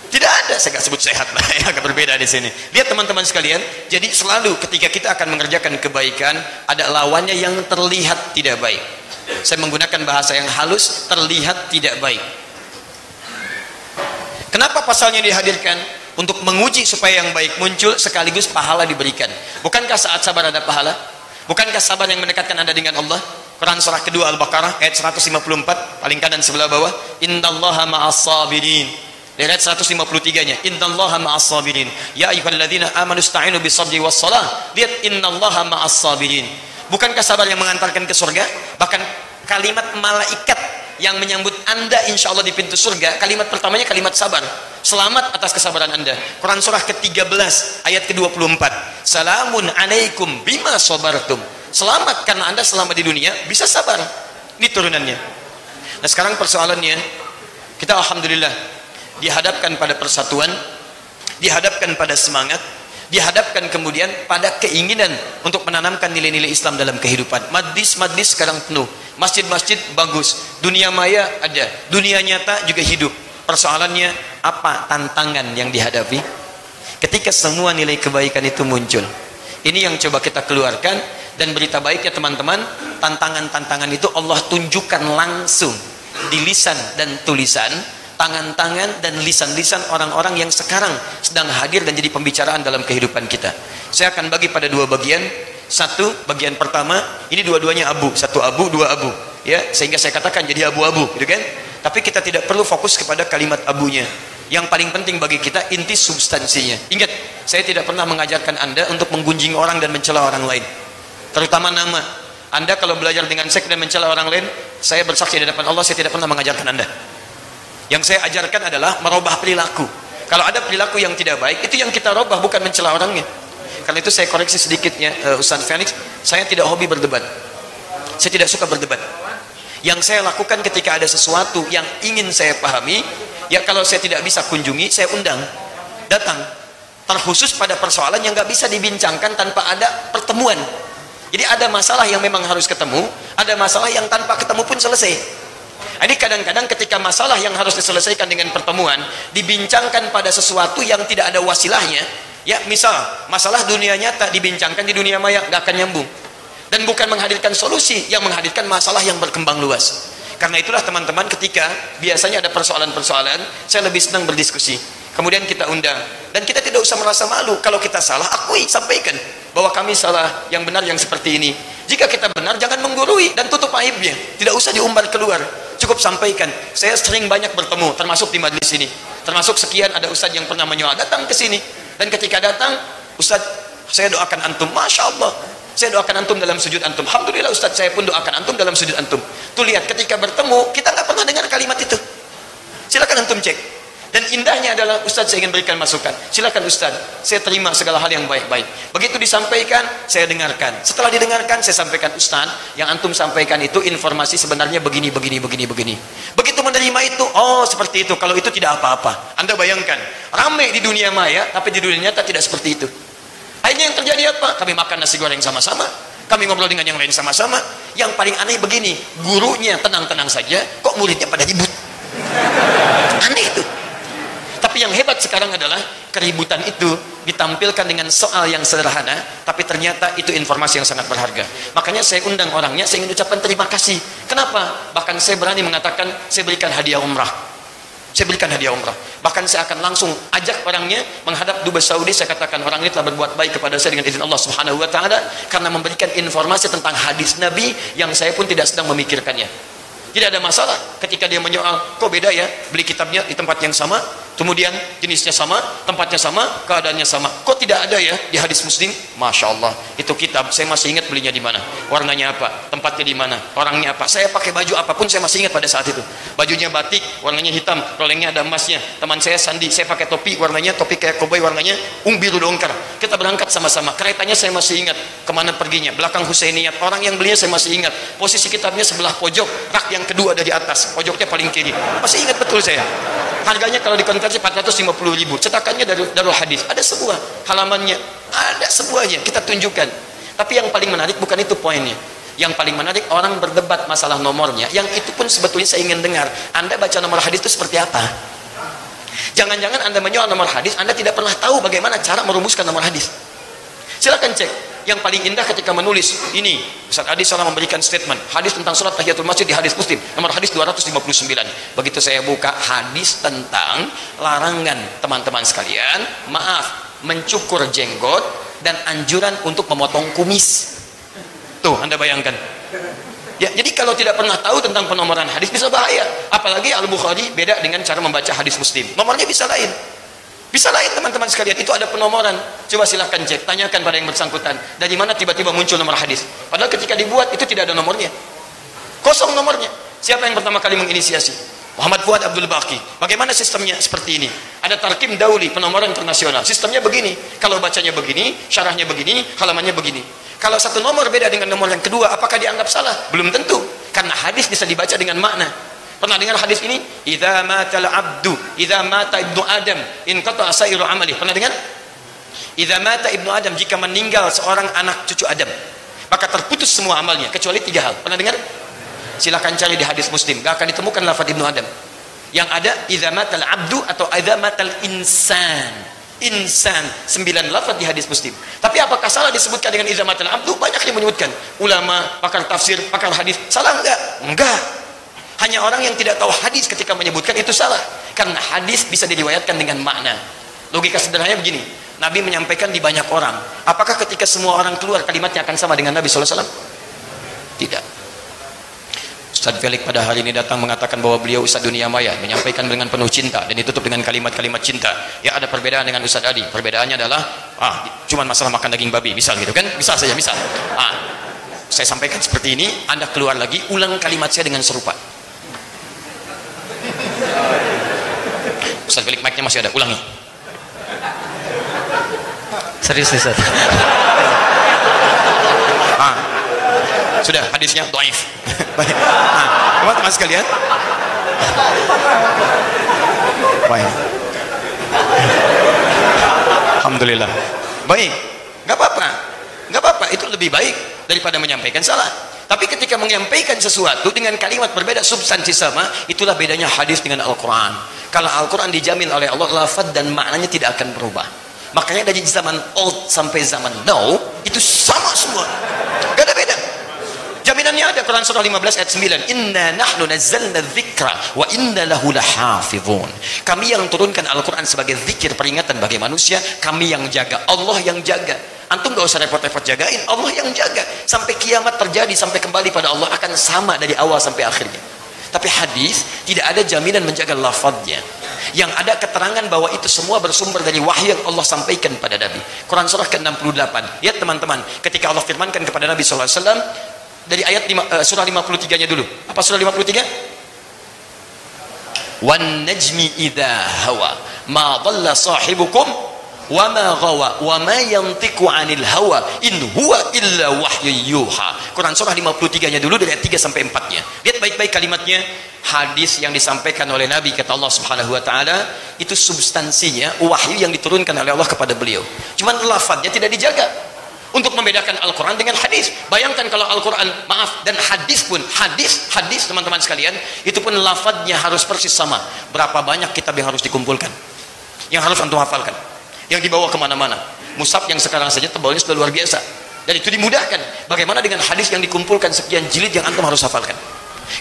Tidak ada saya nggak sebut sehat lah ya agak berbeda di sini. Lihat teman-teman sekalian jadi selalu ketika kita akan mengerjakan kebaikan ada lawannya yang terlihat tidak baik. Saya menggunakan bahasa yang halus terlihat tidak baik Kenapa pasalnya dihadirkan? Untuk menguji supaya yang baik muncul sekaligus pahala diberikan. Bukankah saat sabar ada pahala? Bukankah sabar yang mendekatkan Anda dengan Allah? Quran surah kedua Al-Baqarah ayat 154 paling kanan sebelah bawah. Innallaha ma'as sabirin. Ayat 153-nya. Innallaha ma'as sabirin. Ya ayyuhalladzina amanu ista'inu bisabri wassalah. Lihat innallaha ma'as sabirin. Bukankah sabar yang mengantarkan ke surga? Bahkan kalimat malaikat yang menyambut anda insya Allah di pintu surga kalimat pertamanya kalimat sabar. Selamat atas kesabaran anda. Quran surah ke-13 ayat ke-24 salamun alaikum bima sobartum selamat karena anda selama di dunia bisa sabar. Ini turunannya. Nah sekarang persoalannya kita Alhamdulillah dihadapkan pada persatuan dihadapkan pada semangat dihadapkan kemudian pada keinginan untuk menanamkan nilai-nilai Islam dalam kehidupan. Madis-madis sekarang penuh. Masjid-masjid bagus. Dunia maya ada. Dunia nyata juga hidup. Persoalannya apa tantangan yang dihadapi? Ketika semua nilai kebaikan itu muncul. Ini yang coba kita keluarkan dan berita baiknya teman-teman, tantangan-tantangan itu Allah tunjukkan langsung di lisan dan tulisan tangan-tangan dan lisan-lisan orang-orang yang sekarang sedang hadir dan jadi pembicaraan dalam kehidupan kita. Saya akan bagi pada dua bagian. Satu bagian pertama ini dua-duanya abu. Satu abu dua abu. Ya sehingga saya katakan jadi abu-abu gitu kan? Tapi kita tidak perlu fokus kepada kalimat abunya. Yang paling penting bagi kita inti substansinya. Ingat saya tidak pernah mengajarkan anda untuk menggunjing orang dan mencela orang lain. Terutama nama. Anda kalau belajar dengan sek dan mencela orang lain saya bersaksi di depan Allah saya tidak pernah mengajarkan anda yang saya ajarkan adalah merubah perilaku. Kalau ada perilaku yang tidak baik itu yang kita rubah bukan mencela orangnya. Karena itu saya koreksi sedikitnya uh, Ustaz Felix saya tidak hobi berdebat. Saya tidak suka berdebat. Yang saya lakukan ketika ada sesuatu yang ingin saya pahami ya kalau saya tidak bisa kunjungi saya undang. Datang. Terkhusus pada persoalan yang nggak bisa dibincangkan tanpa ada pertemuan. Jadi ada masalah yang memang harus ketemu ada masalah yang tanpa ketemu pun selesai ini kadang-kadang ketika masalah yang harus diselesaikan dengan pertemuan dibincangkan pada sesuatu yang tidak ada wasilahnya ya misal masalah dunia nyata dibincangkan di dunia maya nggak akan nyambung. Dan bukan menghadirkan solusi yang menghadirkan masalah yang berkembang luas. Karena itulah teman-teman ketika biasanya ada persoalan-persoalan saya lebih senang berdiskusi. Kemudian kita undang. Dan kita tidak usah merasa malu. Kalau kita salah akui sampaikan bahwa kami salah yang benar yang seperti ini. Jika kita benar jangan menggurui dan tutup aibnya. Tidak usah diumbar keluar cukup sampaikan. Saya sering banyak bertemu termasuk di majlis ini. Termasuk sekian ada ustadz yang pernah menyoal datang ke sini. Dan ketika datang ustadz saya doakan antum. Masya Allah. Saya doakan antum dalam sujud antum. Alhamdulillah Ustaz saya pun doakan antum dalam sujud antum. Tuh lihat ketika bertemu kita nggak pernah dengar kalimat itu. Silakan antum cek dan indahnya adalah Ustaz saya ingin berikan masukan. Silakan Ustaz saya terima segala hal yang baik-baik. Begitu disampaikan saya dengarkan. Setelah didengarkan saya sampaikan Ustaz yang antum sampaikan itu informasi sebenarnya begini begini begini begini. Begitu menerima itu oh seperti itu. Kalau itu tidak apa-apa. Anda bayangkan ramai di dunia maya tapi di dunia nyata tidak seperti itu. Akhirnya yang terjadi apa? Kami makan nasi goreng sama-sama. Kami ngobrol dengan yang lain sama-sama. Yang paling aneh begini gurunya tenang-tenang saja kok muridnya pada ribut? Aneh itu tapi yang hebat sekarang adalah keributan itu ditampilkan dengan soal yang sederhana, tapi ternyata itu informasi yang sangat berharga. Makanya saya undang orangnya, saya ingin ucapkan terima kasih. Kenapa? Bahkan saya berani mengatakan, saya berikan hadiah umrah. Saya berikan hadiah umrah. Bahkan saya akan langsung ajak orangnya menghadap Dubai Saudi. Saya katakan orang ini telah berbuat baik kepada saya dengan izin Allah Subhanahu Wa Taala karena memberikan informasi tentang hadis Nabi yang saya pun tidak sedang memikirkannya. Tidak ada masalah ketika dia menyoal, kok beda ya beli kitabnya di tempat yang sama, kemudian jenisnya sama, tempatnya sama, keadaannya sama. Kok tidak ada ya di hadis Muslim? Masya Allah, itu kitab saya masih ingat belinya di mana, warnanya apa, tempatnya di mana, orangnya apa. Saya pakai baju apa pun saya masih ingat pada saat itu. Bajunya batik, warnanya hitam, rolengnya ada emasnya. Teman saya Sandi, saya pakai topi, warnanya topi kayak koboi, warnanya ung biru dongkar. Kita berangkat sama-sama. Keretanya saya masih ingat ke mana perginya. Belakang Husainiyat, orang yang belinya saya masih ingat. Posisi kitabnya sebelah pojok, rak yang kedua ada di atas, pojoknya paling kiri. Masih ingat betul saya harganya kalau dikonversi 450 ribu. Cetakannya dari darul hadis. Ada sebuah halamannya. Ada sebuahnya. Kita tunjukkan. Tapi yang paling menarik bukan itu poinnya. Yang paling menarik orang berdebat masalah nomornya. Yang itu pun sebetulnya saya ingin dengar. Anda baca nomor hadis itu seperti apa? Jangan-jangan anda menyoal nomor hadis anda tidak pernah tahu bagaimana cara merumuskan nomor hadis. Silakan cek yang paling indah ketika menulis ini. Ustaz Adi salah memberikan statement. Hadis tentang sholat tahiyatul masjid di hadis muslim. Nomor hadis 259 begitu saya buka hadis tentang larangan. Teman-teman sekalian maaf mencukur jenggot dan anjuran untuk memotong kumis. Tuh anda bayangkan. Ya jadi kalau tidak pernah tahu tentang penomoran hadis bisa bahaya. Apalagi Al-Bukhari beda dengan cara membaca hadis muslim. Nomornya bisa lain bisa lain teman-teman sekalian, itu ada penomoran. Coba silahkan cek, tanyakan pada yang bersangkutan. Dari mana tiba-tiba muncul nomor hadis? Padahal ketika dibuat itu tidak ada nomornya. Kosong nomornya. Siapa yang pertama kali menginisiasi? Muhammad Fuad Abdul Baqi. Bagaimana sistemnya seperti ini? Ada tarkim dauli, penomoran internasional. Sistemnya begini. Kalau bacanya begini, syarahnya begini, halamannya begini. Kalau satu nomor beda dengan nomor yang kedua, apakah dianggap salah? Belum tentu. Karena hadis bisa dibaca dengan makna. Pernah dengar hadis ini? Idza matal abdu, idza mata ibnu Adam, in qata sairu amali. Pernah dengar? Idza mata ibnu Adam, jika meninggal seorang anak cucu Adam, maka terputus semua amalnya kecuali tiga hal. Pernah dengar? Silakan cari di hadis Muslim, gak akan ditemukan lafaz ibnu Adam. Yang ada idza matal abdu atau idza matal insan. Insan sembilan lafaz di hadis Muslim. Tapi apakah salah disebutkan dengan idza matal abdu? Banyak yang menyebutkan. Ulama, pakar tafsir, pakar hadis. Salah enggak? Enggak hanya orang yang tidak tahu hadis ketika menyebutkan itu salah. Karena hadis bisa diriwayatkan dengan makna. Logika sederhananya begini. Nabi menyampaikan di banyak orang. Apakah ketika semua orang keluar kalimatnya akan sama dengan Nabi SAW? Tidak. Ustaz Felix pada hari ini datang mengatakan bahwa beliau Ustaz dunia maya menyampaikan dengan penuh cinta dan ditutup dengan kalimat-kalimat cinta. Ya ada perbedaan dengan Ustaz Adi. Perbedaannya adalah ah cuma masalah makan daging babi misal gitu kan? Misal saja misal. Ah saya sampaikan seperti ini, Anda keluar lagi ulang kalimat saya dengan serupa. Ustaz Felix mic-nya masih ada, ulangi. Serius nih, Ustaz. Ah. Sudah, hadisnya doif. Baik. Ah, teman-teman sekalian. Baik. Alhamdulillah. Baik. Gak apa-apa. Gak apa-apa, itu lebih baik daripada menyampaikan salah. Tapi ketika menyampaikan sesuatu dengan kalimat berbeda substansi sama, itulah bedanya hadis dengan Al-Quran. Kalau Al-Quran dijamin oleh Allah, lafad dan maknanya tidak akan berubah. Makanya dari zaman old sampai zaman now, itu sama semua. Gak ada beda. Jaminan Jaminannya ada Quran surah 15 ayat 9. Inna nahnu nazzalna dzikra wa inna lahu lahafizun. Kami yang turunkan Al-Qur'an sebagai zikir peringatan bagi manusia, kami yang jaga. Allah yang jaga. Antum gak usah repot-repot jagain, Allah yang jaga. Sampai kiamat terjadi, sampai kembali pada Allah akan sama dari awal sampai akhirnya. Tapi hadis tidak ada jaminan menjaga lafadznya. Yang ada keterangan bahwa itu semua bersumber dari wahyu yang Allah sampaikan pada Nabi. Quran surah ke-68. Lihat teman-teman, ketika Allah firmankan kepada Nabi SAW, dari ayat lima, uh, surah 53-nya dulu. Apa surah 53? Wan najmi idha hawa ma dhalla sahibukum wa ma wa ma 'anil hawa in illa wahyu. Quran surah 53-nya dulu dari ayat 3 sampai 4-nya. Lihat baik-baik kalimatnya. Hadis yang disampaikan oleh Nabi kata Allah Subhanahu wa taala itu substansinya wahyu yang diturunkan oleh Allah kepada beliau. Cuman lafadznya tidak dijaga untuk membedakan Al-Quran dengan hadis. Bayangkan kalau Al-Quran, maaf, dan hadis pun, hadis, hadis teman-teman sekalian, itu pun lafadznya harus persis sama. Berapa banyak kitab yang harus dikumpulkan? Yang harus antum hafalkan. Yang dibawa ke mana-mana. Musab yang sekarang saja tebalnya sudah luar biasa. Dan itu dimudahkan. Bagaimana dengan hadis yang dikumpulkan sekian jilid yang antum harus hafalkan?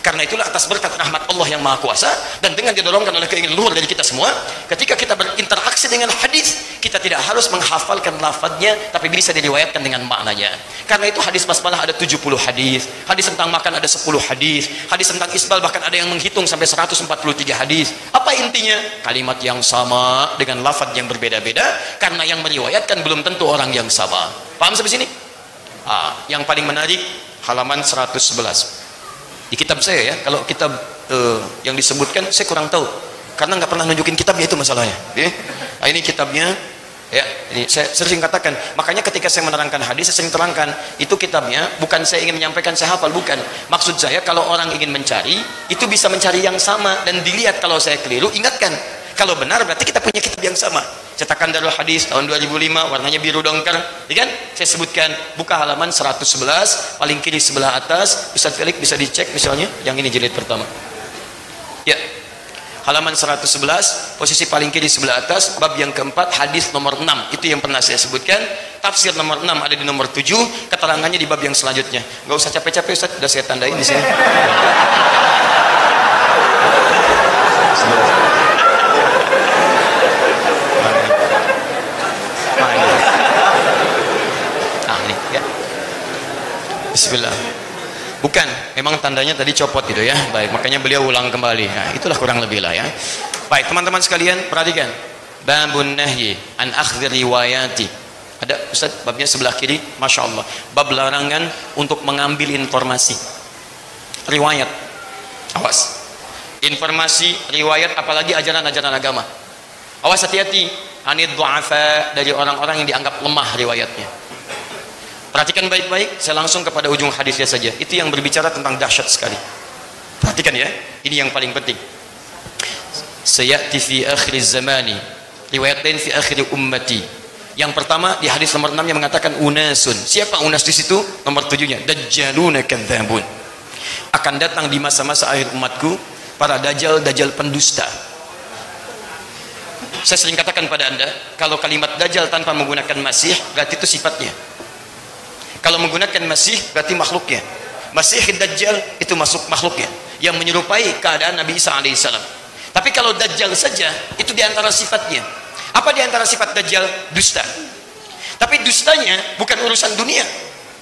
Karena itulah atas berkat rahmat Allah yang Maha Kuasa dan dengan didorongkan oleh keinginan luhur dari kita semua, ketika kita berinteraksi dengan hadis, kita tidak harus menghafalkan lafadznya, tapi bisa diriwayatkan dengan maknanya. Karena itu hadis basmalah ada 70 hadis, hadis tentang makan ada 10 hadis, hadis tentang isbal bahkan ada yang menghitung sampai 143 hadis. Apa intinya? Kalimat yang sama dengan lafadz yang berbeda-beda karena yang meriwayatkan belum tentu orang yang sama. Paham sampai sini? Ah, yang paling menarik halaman 111 di kitab saya ya kalau kitab uh, yang disebutkan saya kurang tahu. Karena nggak pernah nunjukin kitabnya itu masalahnya. Ya. nah, ini kitabnya. Ya ini saya sering katakan. Makanya ketika saya menerangkan hadis saya sering terangkan itu kitabnya bukan saya ingin menyampaikan saya hafal. Bukan. Maksud saya kalau orang ingin mencari itu bisa mencari yang sama dan dilihat kalau saya keliru ingatkan kalau benar berarti kita punya kitab yang sama. Cetakan Darul Hadis tahun 2005 warnanya biru dongker. Ya kan? Saya sebutkan buka halaman 111 paling kiri sebelah atas. Ustaz Felix bisa dicek misalnya yang ini jilid pertama. Ya. Halaman 111 posisi paling kiri sebelah atas bab yang keempat hadis nomor 6 itu yang pernah saya sebutkan. Tafsir nomor 6 ada di nomor 7 keterangannya di bab yang selanjutnya. Nggak usah capek-capek Ustaz. Sudah saya tandain di sini Bismillah. Bukan, memang tandanya tadi copot gitu ya. Baik, makanya beliau ulang kembali. Nah, itulah kurang lebih lah ya. Baik, teman-teman sekalian, perhatikan. Babun nahyi an akhdhi riwayati. Ada Ustaz babnya sebelah kiri, Masya Allah. Bab larangan untuk mengambil informasi. Riwayat. Awas. Informasi, riwayat, apalagi ajaran-ajaran agama. Awas hati-hati. Anid du'afa dari orang-orang yang dianggap lemah riwayatnya Perhatikan baik-baik, saya langsung kepada ujung hadisnya saja. Itu yang berbicara tentang dahsyat sekali. Perhatikan ya, ini yang paling penting. Sayati fi akhir zamani, riwayat lain fi akhir ummati. Yang pertama di hadis nomor 6 yang mengatakan unasun. Siapa unas di situ? Nomor tujuhnya dajjaluna kadzabun. Akan datang di masa-masa akhir umatku para dajjal dajjal pendusta. Saya sering katakan pada Anda, kalau kalimat dajjal tanpa menggunakan masih berarti itu sifatnya kalau menggunakan masih berarti makhluknya. Masih dajjal itu masuk makhluknya. Yang menyerupai keadaan Nabi Isa alaihissalam tapi kalau dajjal saja itu di antara sifatnya. Apa di antara sifat dajjal? Dusta. Tapi dustanya bukan urusan dunia.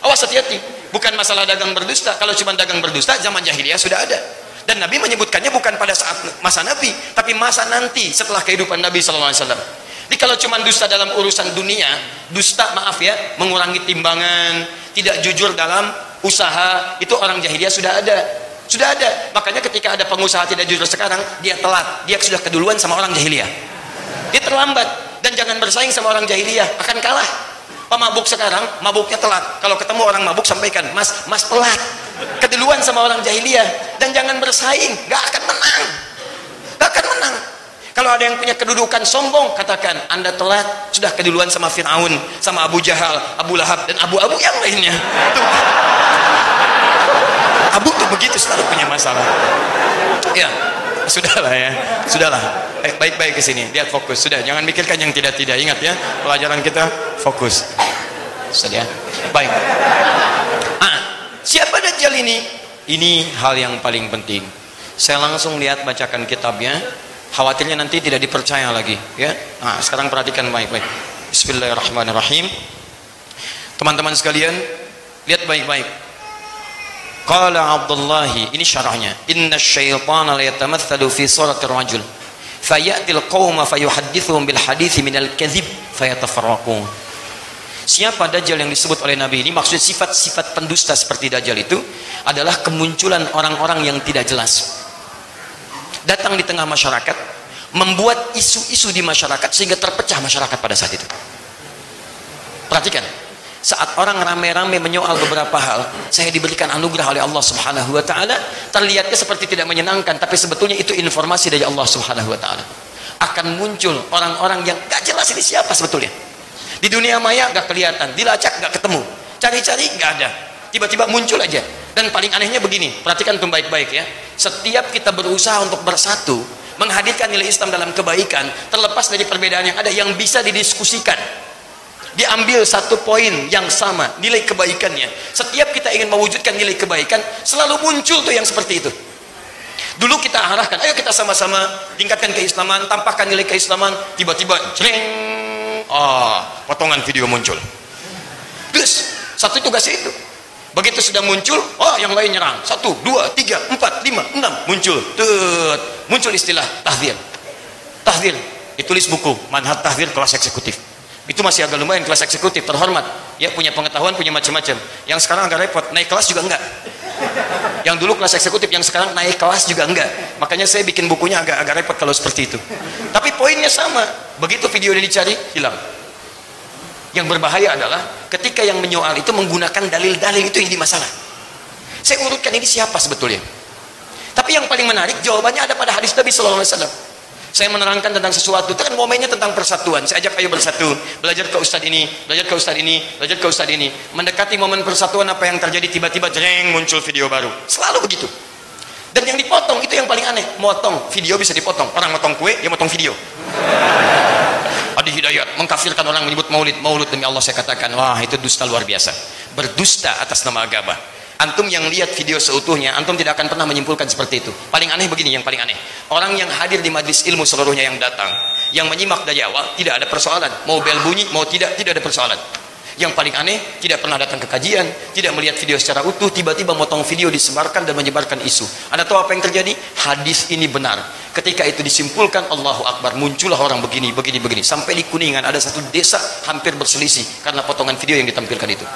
Awas hati-hati. Bukan masalah dagang berdusta. Kalau cuma dagang berdusta zaman jahiliyah sudah ada. Dan Nabi menyebutkannya bukan pada saat masa Nabi tapi masa nanti setelah kehidupan Nabi SAW jadi kalau cuma dusta dalam urusan dunia, dusta maaf ya, mengurangi timbangan, tidak jujur dalam usaha, itu orang jahiliyah sudah ada. Sudah ada. Makanya ketika ada pengusaha tidak jujur sekarang, dia telat. Dia sudah keduluan sama orang jahiliyah. Dia terlambat dan jangan bersaing sama orang jahiliyah, akan kalah. Pemabuk sekarang, mabuknya telat. Kalau ketemu orang mabuk sampaikan, "Mas, Mas telat." Keduluan sama orang jahiliyah dan jangan bersaing, gak akan menang. Gak akan menang kalau ada yang punya kedudukan sombong, katakan Anda telat sudah keduluan sama Firaun, sama Abu Jahal, Abu Lahab dan Abu-abu yang lainnya. Abu tuh begitu selalu punya masalah. Ya, sudahlah ya, sudahlah. Eh, baik-baik ke sini, lihat fokus. Sudah, jangan mikirkan yang tidak-tidak. Ingat ya, pelajaran kita fokus. Sudah. Ya. Baik. Ah, siapa Dajjal ini ini hal yang paling penting saya langsung lihat bacakan kitabnya khawatirnya nanti tidak dipercaya lagi ya. Nah sekarang perhatikan baik-baik. Bismillahirrahmanirrahim. Teman-teman sekalian lihat baik-baik. Qala Abdullah ini syarahnya. Inna syaitana la yatamathalu fi suratir rajul. Fayatil qawma fayuhaddithuhum bil hadithi minal kadhib fayatafarraqun Siapa Dajjal yang disebut oleh Nabi ini? Maksud sifat-sifat pendusta seperti Dajjal itu adalah kemunculan orang-orang yang tidak jelas. Datang di tengah masyarakat, membuat isu-isu di masyarakat sehingga terpecah masyarakat pada saat itu. Perhatikan, saat orang rame-rame menyoal beberapa hal, saya diberikan anugerah oleh Allah Subhanahu wa taala, terlihatnya seperti tidak menyenangkan, tapi sebetulnya itu informasi dari Allah Subhanahu wa taala. Akan muncul orang-orang yang gak jelas ini siapa sebetulnya. Di dunia maya gak kelihatan dilacak gak ketemu. Cari-cari gak ada. Tiba-tiba muncul aja. Dan paling anehnya begini perhatikan baik-baik ya setiap kita berusaha untuk bersatu menghadirkan nilai Islam dalam kebaikan terlepas dari perbedaan yang ada yang bisa didiskusikan. Diambil satu poin yang sama nilai kebaikannya. Setiap kita ingin mewujudkan nilai kebaikan selalu muncul tuh yang seperti itu. Dulu kita arahkan ayo kita sama-sama tingkatkan keislaman tampakkan nilai keislaman. Tiba-tiba jreng ah potongan video muncul. Terus satu tugas itu begitu sudah muncul oh yang lain nyerang. Satu dua tiga empat lima enam muncul. Tut. muncul istilah tahdir tahdir ditulis buku manhat tahdir kelas eksekutif. Itu masih agak lumayan kelas eksekutif terhormat. Ya punya pengetahuan punya macam-macam. Yang sekarang agak repot naik kelas juga enggak. Yang dulu kelas eksekutif yang sekarang naik kelas juga enggak. Makanya saya bikin bukunya agak agak repot kalau seperti itu. Tapi poinnya sama. Begitu video ini dicari hilang yang berbahaya adalah ketika yang menyoal itu menggunakan dalil-dalil itu yang di masalah. Saya urutkan ini siapa sebetulnya? Tapi yang paling menarik jawabannya ada pada hadis Nabi Wasallam. Saya menerangkan tentang sesuatu itu kan momennya tentang persatuan. Saya ajak ayo bersatu belajar ke ustadz ini belajar ke ustadz ini belajar ke ustadz ini. Mendekati momen persatuan apa yang terjadi tiba-tiba jreng muncul video baru. Selalu begitu. Dan yang dipotong itu yang paling aneh. Motong video bisa dipotong. Orang motong kue dia motong video Hidayat mengkafirkan orang menyebut maulid. Maulid demi Allah saya katakan wah itu dusta luar biasa. Berdusta atas nama agama. Antum yang lihat video seutuhnya antum tidak akan pernah menyimpulkan seperti itu. Paling aneh begini yang paling aneh. Orang yang hadir di majlis ilmu seluruhnya yang datang yang menyimak dari awal tidak ada persoalan. Mau bel bunyi mau tidak tidak ada persoalan yang paling aneh tidak pernah datang ke kajian tidak melihat video secara utuh tiba-tiba motong video disebarkan dan menyebarkan isu. Anda tahu apa yang terjadi? Hadis ini benar. Ketika itu disimpulkan Allahu Akbar muncullah orang begini begini begini. Sampai di Kuningan ada satu desa hampir berselisih karena potongan video yang ditampilkan itu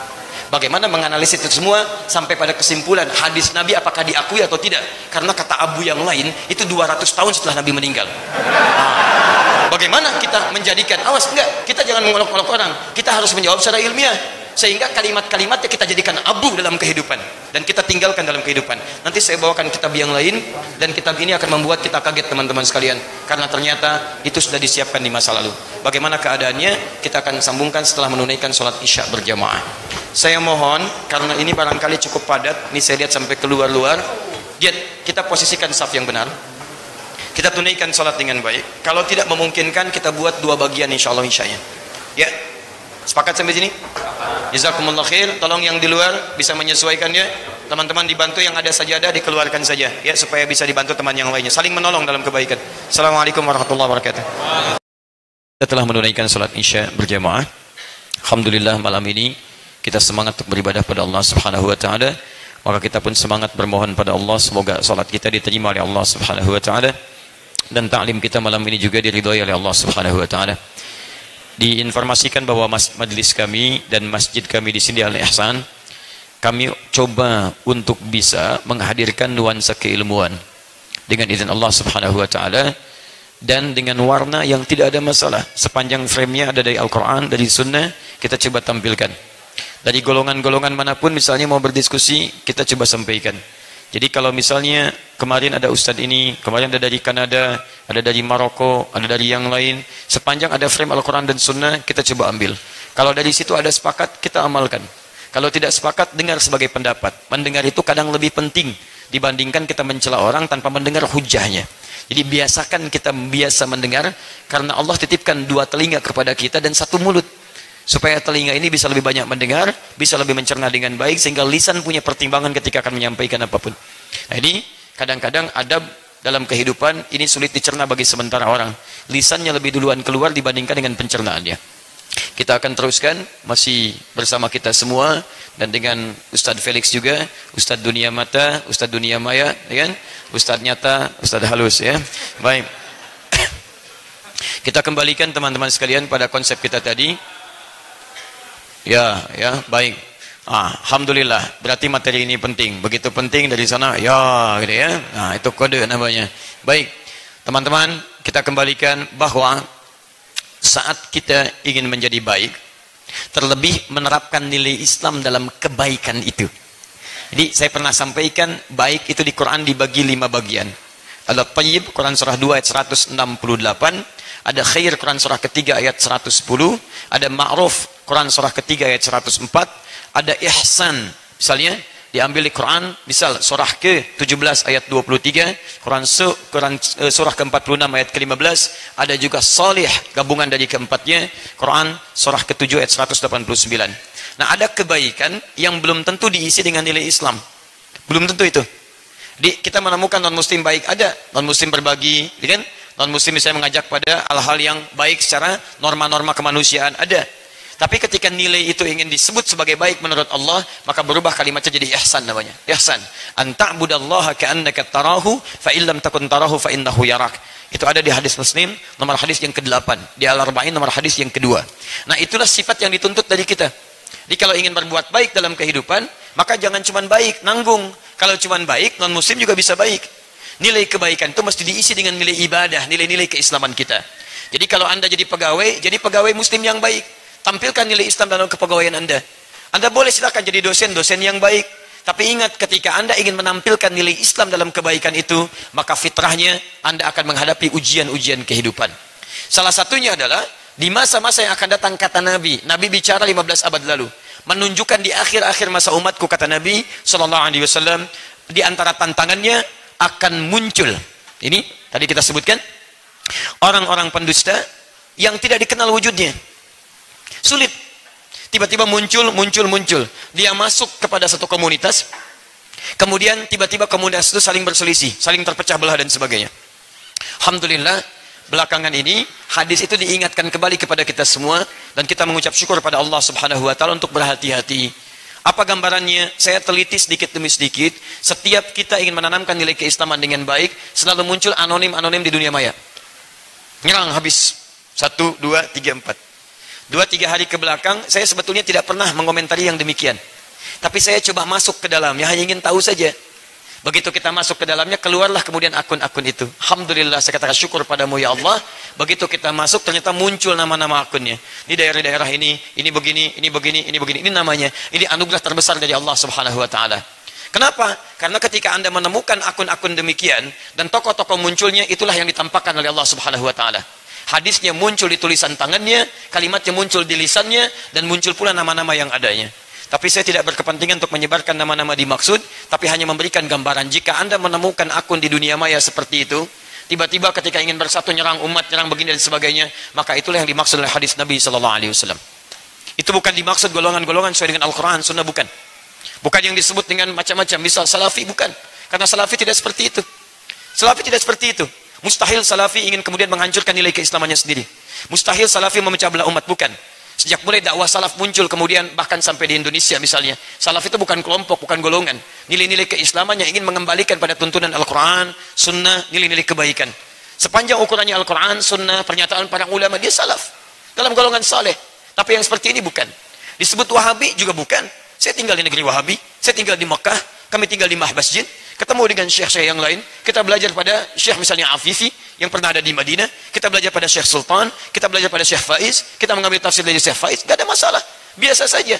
Bagaimana menganalisis itu semua sampai pada kesimpulan hadis Nabi apakah diakui atau tidak? Karena kata Abu yang lain itu 200 tahun setelah Nabi meninggal. Nah, bagaimana kita menjadikan awas enggak? Kita jangan mengolok-olok orang. Kita harus menjawab secara ilmiah sehingga kalimat-kalimatnya kita jadikan abu dalam kehidupan dan kita tinggalkan dalam kehidupan. Nanti saya bawakan kitab yang lain dan kitab ini akan membuat kita kaget teman-teman sekalian. Karena ternyata itu sudah disiapkan di masa lalu. Bagaimana keadaannya? Kita akan sambungkan setelah menunaikan sholat isya berjamaah. Saya mohon karena ini barangkali cukup padat ini saya lihat sampai keluar-luar. Kita posisikan saf yang benar. Kita tunaikan sholat dengan baik. Kalau tidak memungkinkan kita buat dua bagian insya Allah isyanya. Ya sepakat sampai sini? Jazakumullah khair. Tolong yang di luar bisa menyesuaikan ya. Teman-teman dibantu yang ada sajadah dikeluarkan saja ya supaya bisa dibantu teman yang lainnya. Saling menolong dalam kebaikan. Assalamualaikum warahmatullahi wabarakatuh. Kita telah menunaikan salat isya berjamaah. Alhamdulillah malam ini kita semangat untuk beribadah pada Allah Subhanahu wa taala. Maka kita pun semangat bermohon pada Allah. Semoga salat kita diterima oleh Allah Subhanahu wa taala. Dan taklim kita malam ini juga diridhai oleh Allah Subhanahu wa taala diinformasikan bahwa majlis kami dan masjid kami di sini Al Ihsan kami coba untuk bisa menghadirkan nuansa keilmuan dengan izin Allah Subhanahu wa taala dan dengan warna yang tidak ada masalah. Sepanjang frame-nya ada dari Al-Qur'an dari sunnah kita coba tampilkan. Dari golongan-golongan mana pun misalnya mau berdiskusi kita coba sampaikan jadi kalau misalnya kemarin ada ustadz ini, kemarin ada dari Kanada, ada dari Maroko, ada dari yang lain, sepanjang ada frame Al-Quran dan Sunnah, kita coba ambil. Kalau dari situ ada sepakat, kita amalkan. Kalau tidak sepakat, dengar sebagai pendapat. Mendengar itu kadang lebih penting dibandingkan kita mencela orang tanpa mendengar hujahnya. Jadi biasakan kita biasa mendengar, karena Allah titipkan dua telinga kepada kita dan satu mulut supaya telinga ini bisa lebih banyak mendengar, bisa lebih mencerna dengan baik sehingga lisan punya pertimbangan ketika akan menyampaikan apa pun. Nah, ini kadang-kadang adab dalam kehidupan ini sulit dicerna bagi sementara orang. Lisannya lebih duluan keluar dibandingkan dengan pencernaannya. Kita akan teruskan masih bersama kita semua dan dengan Ustadz Felix juga, Ustadz Dunia Mata, Ustadz Dunia Maya, ya kan? Ustadz Nyata, Ustadz Halus ya. Baik. Kita kembalikan teman-teman sekalian pada konsep kita tadi Ya, ya, baik. Ah, Alhamdulillah, berarti materi ini penting. Begitu penting dari sana, ya, gitu ya. Nah, itu kode namanya. Baik, teman-teman, kita kembalikan bahwa saat kita ingin menjadi baik, terlebih menerapkan nilai Islam dalam kebaikan itu. Jadi saya pernah sampaikan baik itu di Quran dibagi lima bagian. Ada tayyib Quran surah 2 ayat 168, ada khair Quran surah ketiga ayat 110, ada ma'ruf Quran surah ketiga ayat 104 ada ihsan misalnya diambil di Quran misal surah ke-17 ayat 23 Quran, su, Quran uh, surah ke-46 ayat ke-15 ada juga salih gabungan dari keempatnya Quran surah ke-7 ayat 189 nah ada kebaikan yang belum tentu diisi dengan nilai Islam. Belum tentu itu di, kita menemukan non muslim baik ada non muslim berbagi ya kan non muslim bisa mengajak pada hal-hal yang baik secara norma-norma kemanusiaan ada tapi ketika nilai itu ingin disebut sebagai baik menurut Allah, maka berubah kalimatnya jadi ihsan namanya. Ihsan. Anta'budallaha ka'annaka tarahu fa illam takun tarahu fa innahu yarak. Itu ada di hadis Muslim nomor hadis yang ke-8, di Al-Arba'in nomor hadis yang kedua. Nah, itulah sifat yang dituntut dari kita. Jadi kalau ingin berbuat baik dalam kehidupan, maka jangan cuma baik, nanggung. Kalau cuma baik, non muslim juga bisa baik. Nilai kebaikan itu mesti diisi dengan nilai ibadah, nilai-nilai keislaman kita. Jadi kalau Anda jadi pegawai, jadi pegawai muslim yang baik. Tampilkan nilai Islam dalam kepegawaian Anda. Anda boleh silakan jadi dosen, dosen yang baik. Tapi ingat ketika Anda ingin menampilkan nilai Islam dalam kebaikan itu, maka fitrahnya Anda akan menghadapi ujian-ujian kehidupan. Salah satunya adalah di masa-masa yang akan datang kata Nabi. Nabi bicara 15 abad lalu. Menunjukkan di akhir-akhir masa umatku kata Nabi sallallahu alaihi wasallam di antara tantangannya akan muncul. Ini tadi kita sebutkan orang-orang pendusta yang tidak dikenal wujudnya. Sulit. Tiba-tiba muncul, muncul, muncul. Dia masuk kepada satu komunitas. Kemudian tiba-tiba komunitas itu saling berselisih, saling terpecah belah dan sebagainya. Alhamdulillah, belakangan ini hadis itu diingatkan kembali kepada kita semua dan kita mengucap syukur pada Allah Subhanahu wa taala untuk berhati-hati. Apa gambarannya? Saya teliti sedikit demi sedikit. Setiap kita ingin menanamkan nilai keislaman dengan baik, selalu muncul anonim-anonim di dunia maya. Nyerang habis. Satu, dua, tiga, empat. Dua tiga hari ke belakang, saya sebetulnya tidak pernah mengomentari yang demikian. Tapi saya coba masuk ke dalamnya, hanya ingin tahu saja. Begitu kita masuk ke dalamnya, keluarlah kemudian akun-akun itu. Alhamdulillah, saya katakan syukur padamu ya Allah. Begitu kita masuk, ternyata muncul nama-nama akunnya. Ini daerah-daerah ini, ini begini, ini begini, ini begini. Ini namanya. Ini anugerah terbesar dari Allah subhanahu wa ta'ala. Kenapa? Karena ketika anda menemukan akun-akun demikian, dan tokoh-tokoh munculnya, itulah yang ditampakkan oleh Allah subhanahu wa ta'ala hadisnya muncul di tulisan tangannya, kalimatnya muncul di lisannya, dan muncul pula nama-nama yang adanya. Tapi saya tidak berkepentingan untuk menyebarkan nama-nama dimaksud, tapi hanya memberikan gambaran. Jika Anda menemukan akun di dunia maya seperti itu, tiba-tiba ketika ingin bersatu nyerang umat, nyerang begini dan sebagainya, maka itulah yang dimaksud oleh hadis Nabi Sallallahu Alaihi Wasallam. Itu bukan dimaksud golongan-golongan sesuai dengan Al-Quran, Sunnah bukan. Bukan yang disebut dengan macam-macam, misal Salafi bukan. Karena Salafi tidak seperti itu. Salafi tidak seperti itu. Mustahil Salafi ingin kemudian menghancurkan nilai keislamannya sendiri. Mustahil Salafi memecah belah umat, bukan. Sejak mulai dakwah salaf muncul kemudian bahkan sampai di Indonesia misalnya. Salaf itu bukan kelompok, bukan golongan. Nilai-nilai keislaman yang ingin mengembalikan pada tuntunan Al-Quran, sunnah, nilai-nilai kebaikan. Sepanjang ukurannya Al-Quran, sunnah, pernyataan para ulama, dia salaf. Dalam golongan saleh. Tapi yang seperti ini bukan. Disebut Wahabi juga bukan. Saya tinggal di negeri Wahabi, saya tinggal di Mekah, kami tinggal di Mahbasjid, ketemu dengan syekh-syekh yang lain, kita belajar pada syekh misalnya Afifi yang pernah ada di Madinah, kita belajar pada syekh Sultan, kita belajar pada syekh Faiz, kita mengambil tafsir dari syekh Faiz, gak ada masalah, biasa saja.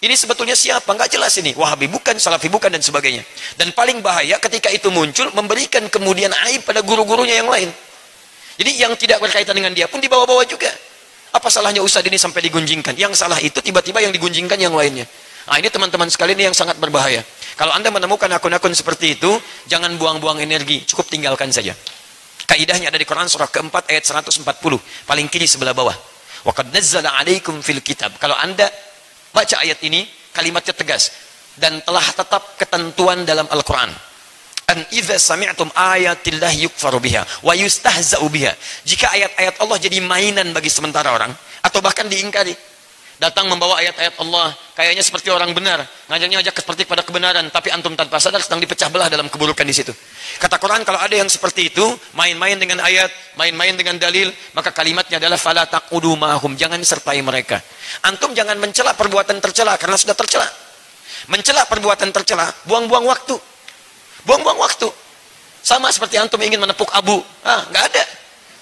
Ini sebetulnya siapa? Nggak jelas ini. Wahabi bukan, Salafi bukan dan sebagainya. Dan paling bahaya ketika itu muncul memberikan kemudian aib pada guru-gurunya yang lain. Jadi yang tidak berkaitan dengan dia pun dibawa-bawa juga. Apa salahnya Ustadz ini sampai digunjingkan? Yang salah itu tiba-tiba yang digunjingkan yang lainnya. Nah ini teman-teman sekalian ini yang sangat berbahaya. Kalau Anda menemukan akun-akun seperti itu, jangan buang-buang energi, cukup tinggalkan saja. Kaidahnya ada di Quran surah keempat ayat 140, paling kiri sebelah bawah. Wa qad nazzala 'alaikum fil kitab. Kalau Anda baca ayat ini, kalimatnya tegas dan telah tetap ketentuan dalam Al-Qur'an. An idza sami'tum ayatillah yukfaru biha wa yustahza'u biha. Jika ayat-ayat Allah jadi mainan bagi sementara orang atau bahkan diingkari, datang membawa ayat-ayat Allah. Kayaknya seperti orang benar. Ngajarnya ajak seperti pada kebenaran tapi antum tanpa sadar sedang dipecah belah dalam keburukan di situ. Kata Quran kalau ada yang seperti itu main-main dengan ayat main-main dengan dalil maka kalimatnya adalah fala taqudu mahum jangan sertai mereka. Antum jangan mencela perbuatan tercela karena sudah tercela. Mencela perbuatan tercela buang-buang waktu. Buang-buang waktu. Sama seperti antum ingin menepuk abu. Ah nggak ada.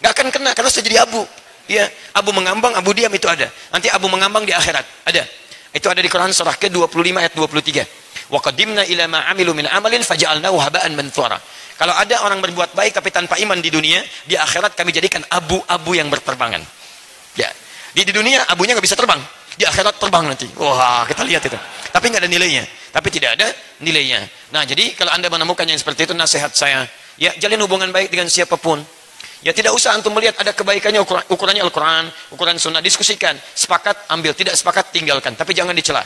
Nggak akan kena karena sudah jadi abu Ya, abu mengambang, abu diam itu ada. Nanti abu mengambang di akhirat. Ada. Itu ada di Quran surah ke-25 ayat 23. Wa qadimna ila ma amilu min amalin faja'alnahu haba'an manthura. Kalau ada orang berbuat baik tapi tanpa iman di dunia, di akhirat kami jadikan abu-abu yang berterbangan. Ya. Di, di dunia abunya nggak bisa terbang. Di akhirat terbang nanti. Wah, kita lihat itu. Tapi nggak ada nilainya. Tapi tidak ada nilainya. Nah, jadi kalau Anda menemukan yang seperti itu nasihat saya, ya jalin hubungan baik dengan siapa pun Ya tidak usah antum melihat ada kebaikannya ukuran, ukurannya Al-Quran, ukuran sunnah, diskusikan. Sepakat, ambil. Tidak sepakat, tinggalkan. Tapi jangan dicela.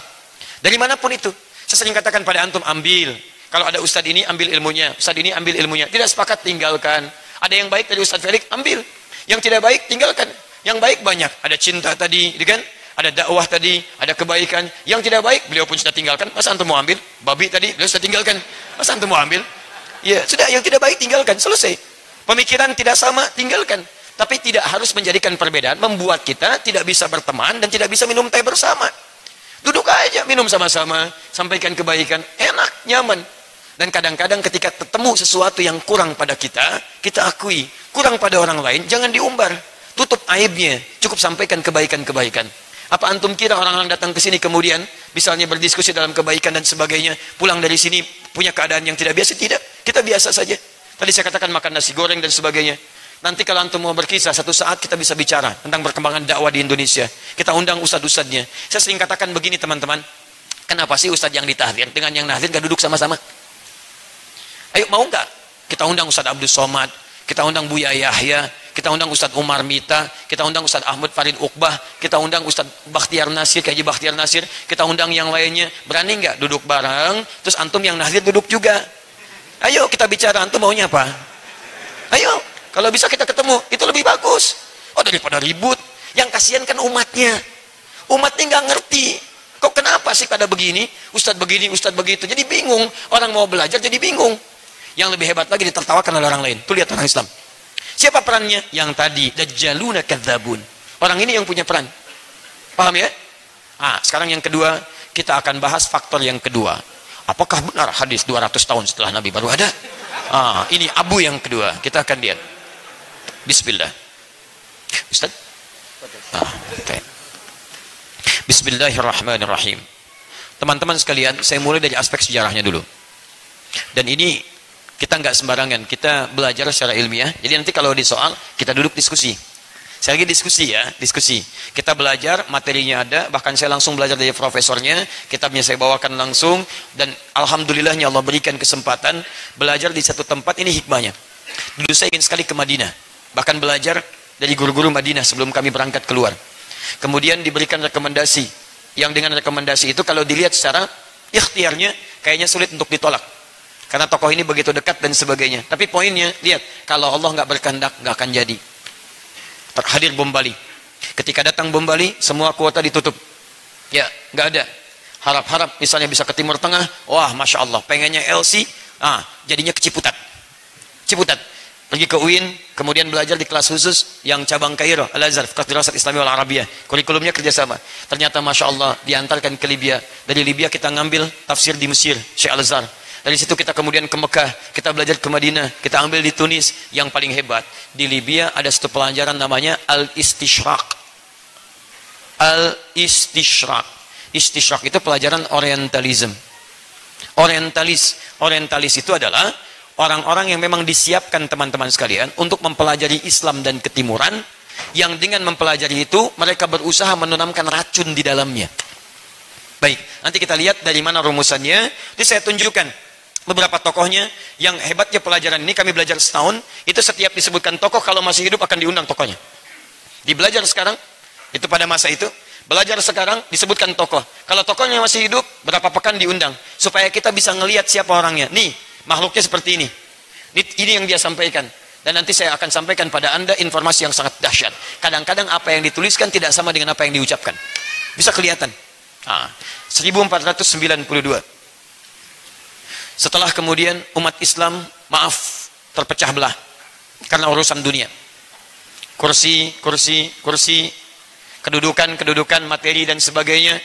Dari mana pun itu. Saya sering katakan pada antum, ambil. Kalau ada ustadz ini, ambil ilmunya. Ustadz ini, ambil ilmunya. Tidak sepakat, tinggalkan. Ada yang baik dari ustadz Felix, ambil. Yang tidak baik, tinggalkan. Yang baik banyak. Ada cinta tadi, gitu kan? Ada dakwah tadi, ada kebaikan. Yang tidak baik, beliau pun sudah tinggalkan. Masa antum mau ambil? Babi tadi, beliau sudah tinggalkan. Masa antum mau ambil? Ya, sudah. Yang tidak baik, tinggalkan. Selesai. Pemikiran tidak sama, tinggalkan. Tapi tidak harus menjadikan perbedaan, membuat kita tidak bisa berteman dan tidak bisa minum teh bersama. Duduk aja, minum sama-sama, sampaikan kebaikan, enak, nyaman. Dan kadang-kadang ketika ketemu sesuatu yang kurang pada kita, kita akui. Kurang pada orang lain, jangan diumbar. Tutup aibnya, cukup sampaikan kebaikan-kebaikan. Apa antum kira orang-orang datang ke sini kemudian misalnya berdiskusi dalam kebaikan dan sebagainya, pulang dari sini punya keadaan yang tidak biasa? Tidak. Kita biasa saja. Tadi saya katakan makan nasi goreng dan sebagainya. Nanti kalau antum mau berkisah, satu saat kita bisa bicara tentang perkembangan dakwah di Indonesia. Kita undang ustad-ustadnya. Saya sering katakan begini teman-teman. Kenapa sih ustad yang ditahdir dengan yang nahdir gak duduk sama-sama? Ayo mau nggak? Kita undang Ustad Abdul Somad, kita undang Buya Yahya, kita undang Ustadz Umar Mita, kita undang Ustadz Ahmad Farid Uqbah, kita undang Ustadz Bakhtiar Nasir, Kaji Bakhtiar Nasir, kita undang yang lainnya. Berani nggak duduk bareng? Terus antum yang nahdir duduk juga. Ayo kita bicara, antum maunya apa? Ayo, kalau bisa kita ketemu, itu lebih bagus. Oh daripada ribut, yang kasihan kan umatnya. Umatnya nggak ngerti. Kok kenapa sih pada begini, Ustadz begini, Ustadz begitu. Jadi bingung, orang mau belajar jadi bingung. Yang lebih hebat lagi ditertawakan oleh orang lain. Tuh lihat orang Islam. Siapa perannya? Yang tadi, Dajjaluna kadzabun. Orang ini yang punya peran. Paham ya? Ah, sekarang yang kedua, kita akan bahas faktor yang kedua. Apakah benar hadis 200 tahun setelah Nabi baru ada? Ah, ini abu yang kedua. Kita akan lihat. Bismillah. Ustaz? Ah, okay. Bismillahirrahmanirrahim. Teman-teman sekalian, saya mulai dari aspek sejarahnya dulu. Dan ini kita nggak sembarangan, kita belajar secara ilmiah. Jadi nanti kalau di soal, kita duduk diskusi. Saya lagi diskusi ya, diskusi. Kita belajar, materinya ada, bahkan saya langsung belajar dari profesornya, kitabnya saya bawakan langsung, dan alhamdulillahnya Allah berikan kesempatan belajar di satu tempat, ini hikmahnya. Dulu saya ingin sekali ke Madinah, bahkan belajar dari guru-guru Madinah sebelum kami berangkat keluar. Kemudian diberikan rekomendasi, yang dengan rekomendasi itu kalau dilihat secara ikhtiarnya, kayaknya sulit untuk ditolak. Karena tokoh ini begitu dekat dan sebagainya. Tapi poinnya, lihat, kalau Allah nggak berkehendak, nggak akan jadi terhadir bom Bali. Ketika datang bom Bali, semua kuota ditutup. Ya, nggak ada. Harap-harap misalnya bisa ke Timur Tengah, wah Masya Allah, pengennya LC, ah, jadinya ke Ciputat. Ciputat. Pergi ke UIN, kemudian belajar di kelas khusus yang cabang Kairo, Al-Azhar, Fakultas Dirasat Islami wal Arabiyah. Kurikulumnya kerjasama. Ternyata Masya Allah, diantarkan ke Libya. Dari Libya kita ngambil tafsir di Mesir, Syekh Al-Azhar. Dari situ kita kemudian ke Mekah, kita belajar ke Madinah, kita ambil di Tunis. Yang paling hebat, di Libya ada satu pelajaran namanya Al-Istishraq. Al-Istishraq. Istishraq itu pelajaran Orientalism. Orientalis. Orientalis itu adalah orang-orang yang memang disiapkan teman-teman sekalian untuk mempelajari Islam dan ketimuran yang dengan mempelajari itu mereka berusaha menanamkan racun di dalamnya. Baik, nanti kita lihat dari mana rumusannya. Jadi saya tunjukkan beberapa tokohnya yang hebatnya pelajaran ini kami belajar setahun itu setiap disebutkan tokoh kalau masih hidup akan diundang tokohnya di belajar sekarang Itu pada masa itu. Belajar sekarang disebutkan tokoh. Kalau tokohnya masih hidup, berapa pekan diundang. Supaya kita bisa ngelihat siapa orangnya. Nih, makhluknya seperti ini. Ini yang dia sampaikan. Dan nanti saya akan sampaikan pada anda informasi yang sangat dahsyat. Kadang-kadang apa yang dituliskan tidak sama dengan apa yang diucapkan. Bisa kelihatan. Nah, 1492. Setelah kemudian umat Islam, maaf, terpecah belah. Karena urusan dunia. Kursi, kursi, kursi, kedudukan, kedudukan, materi dan sebagainya.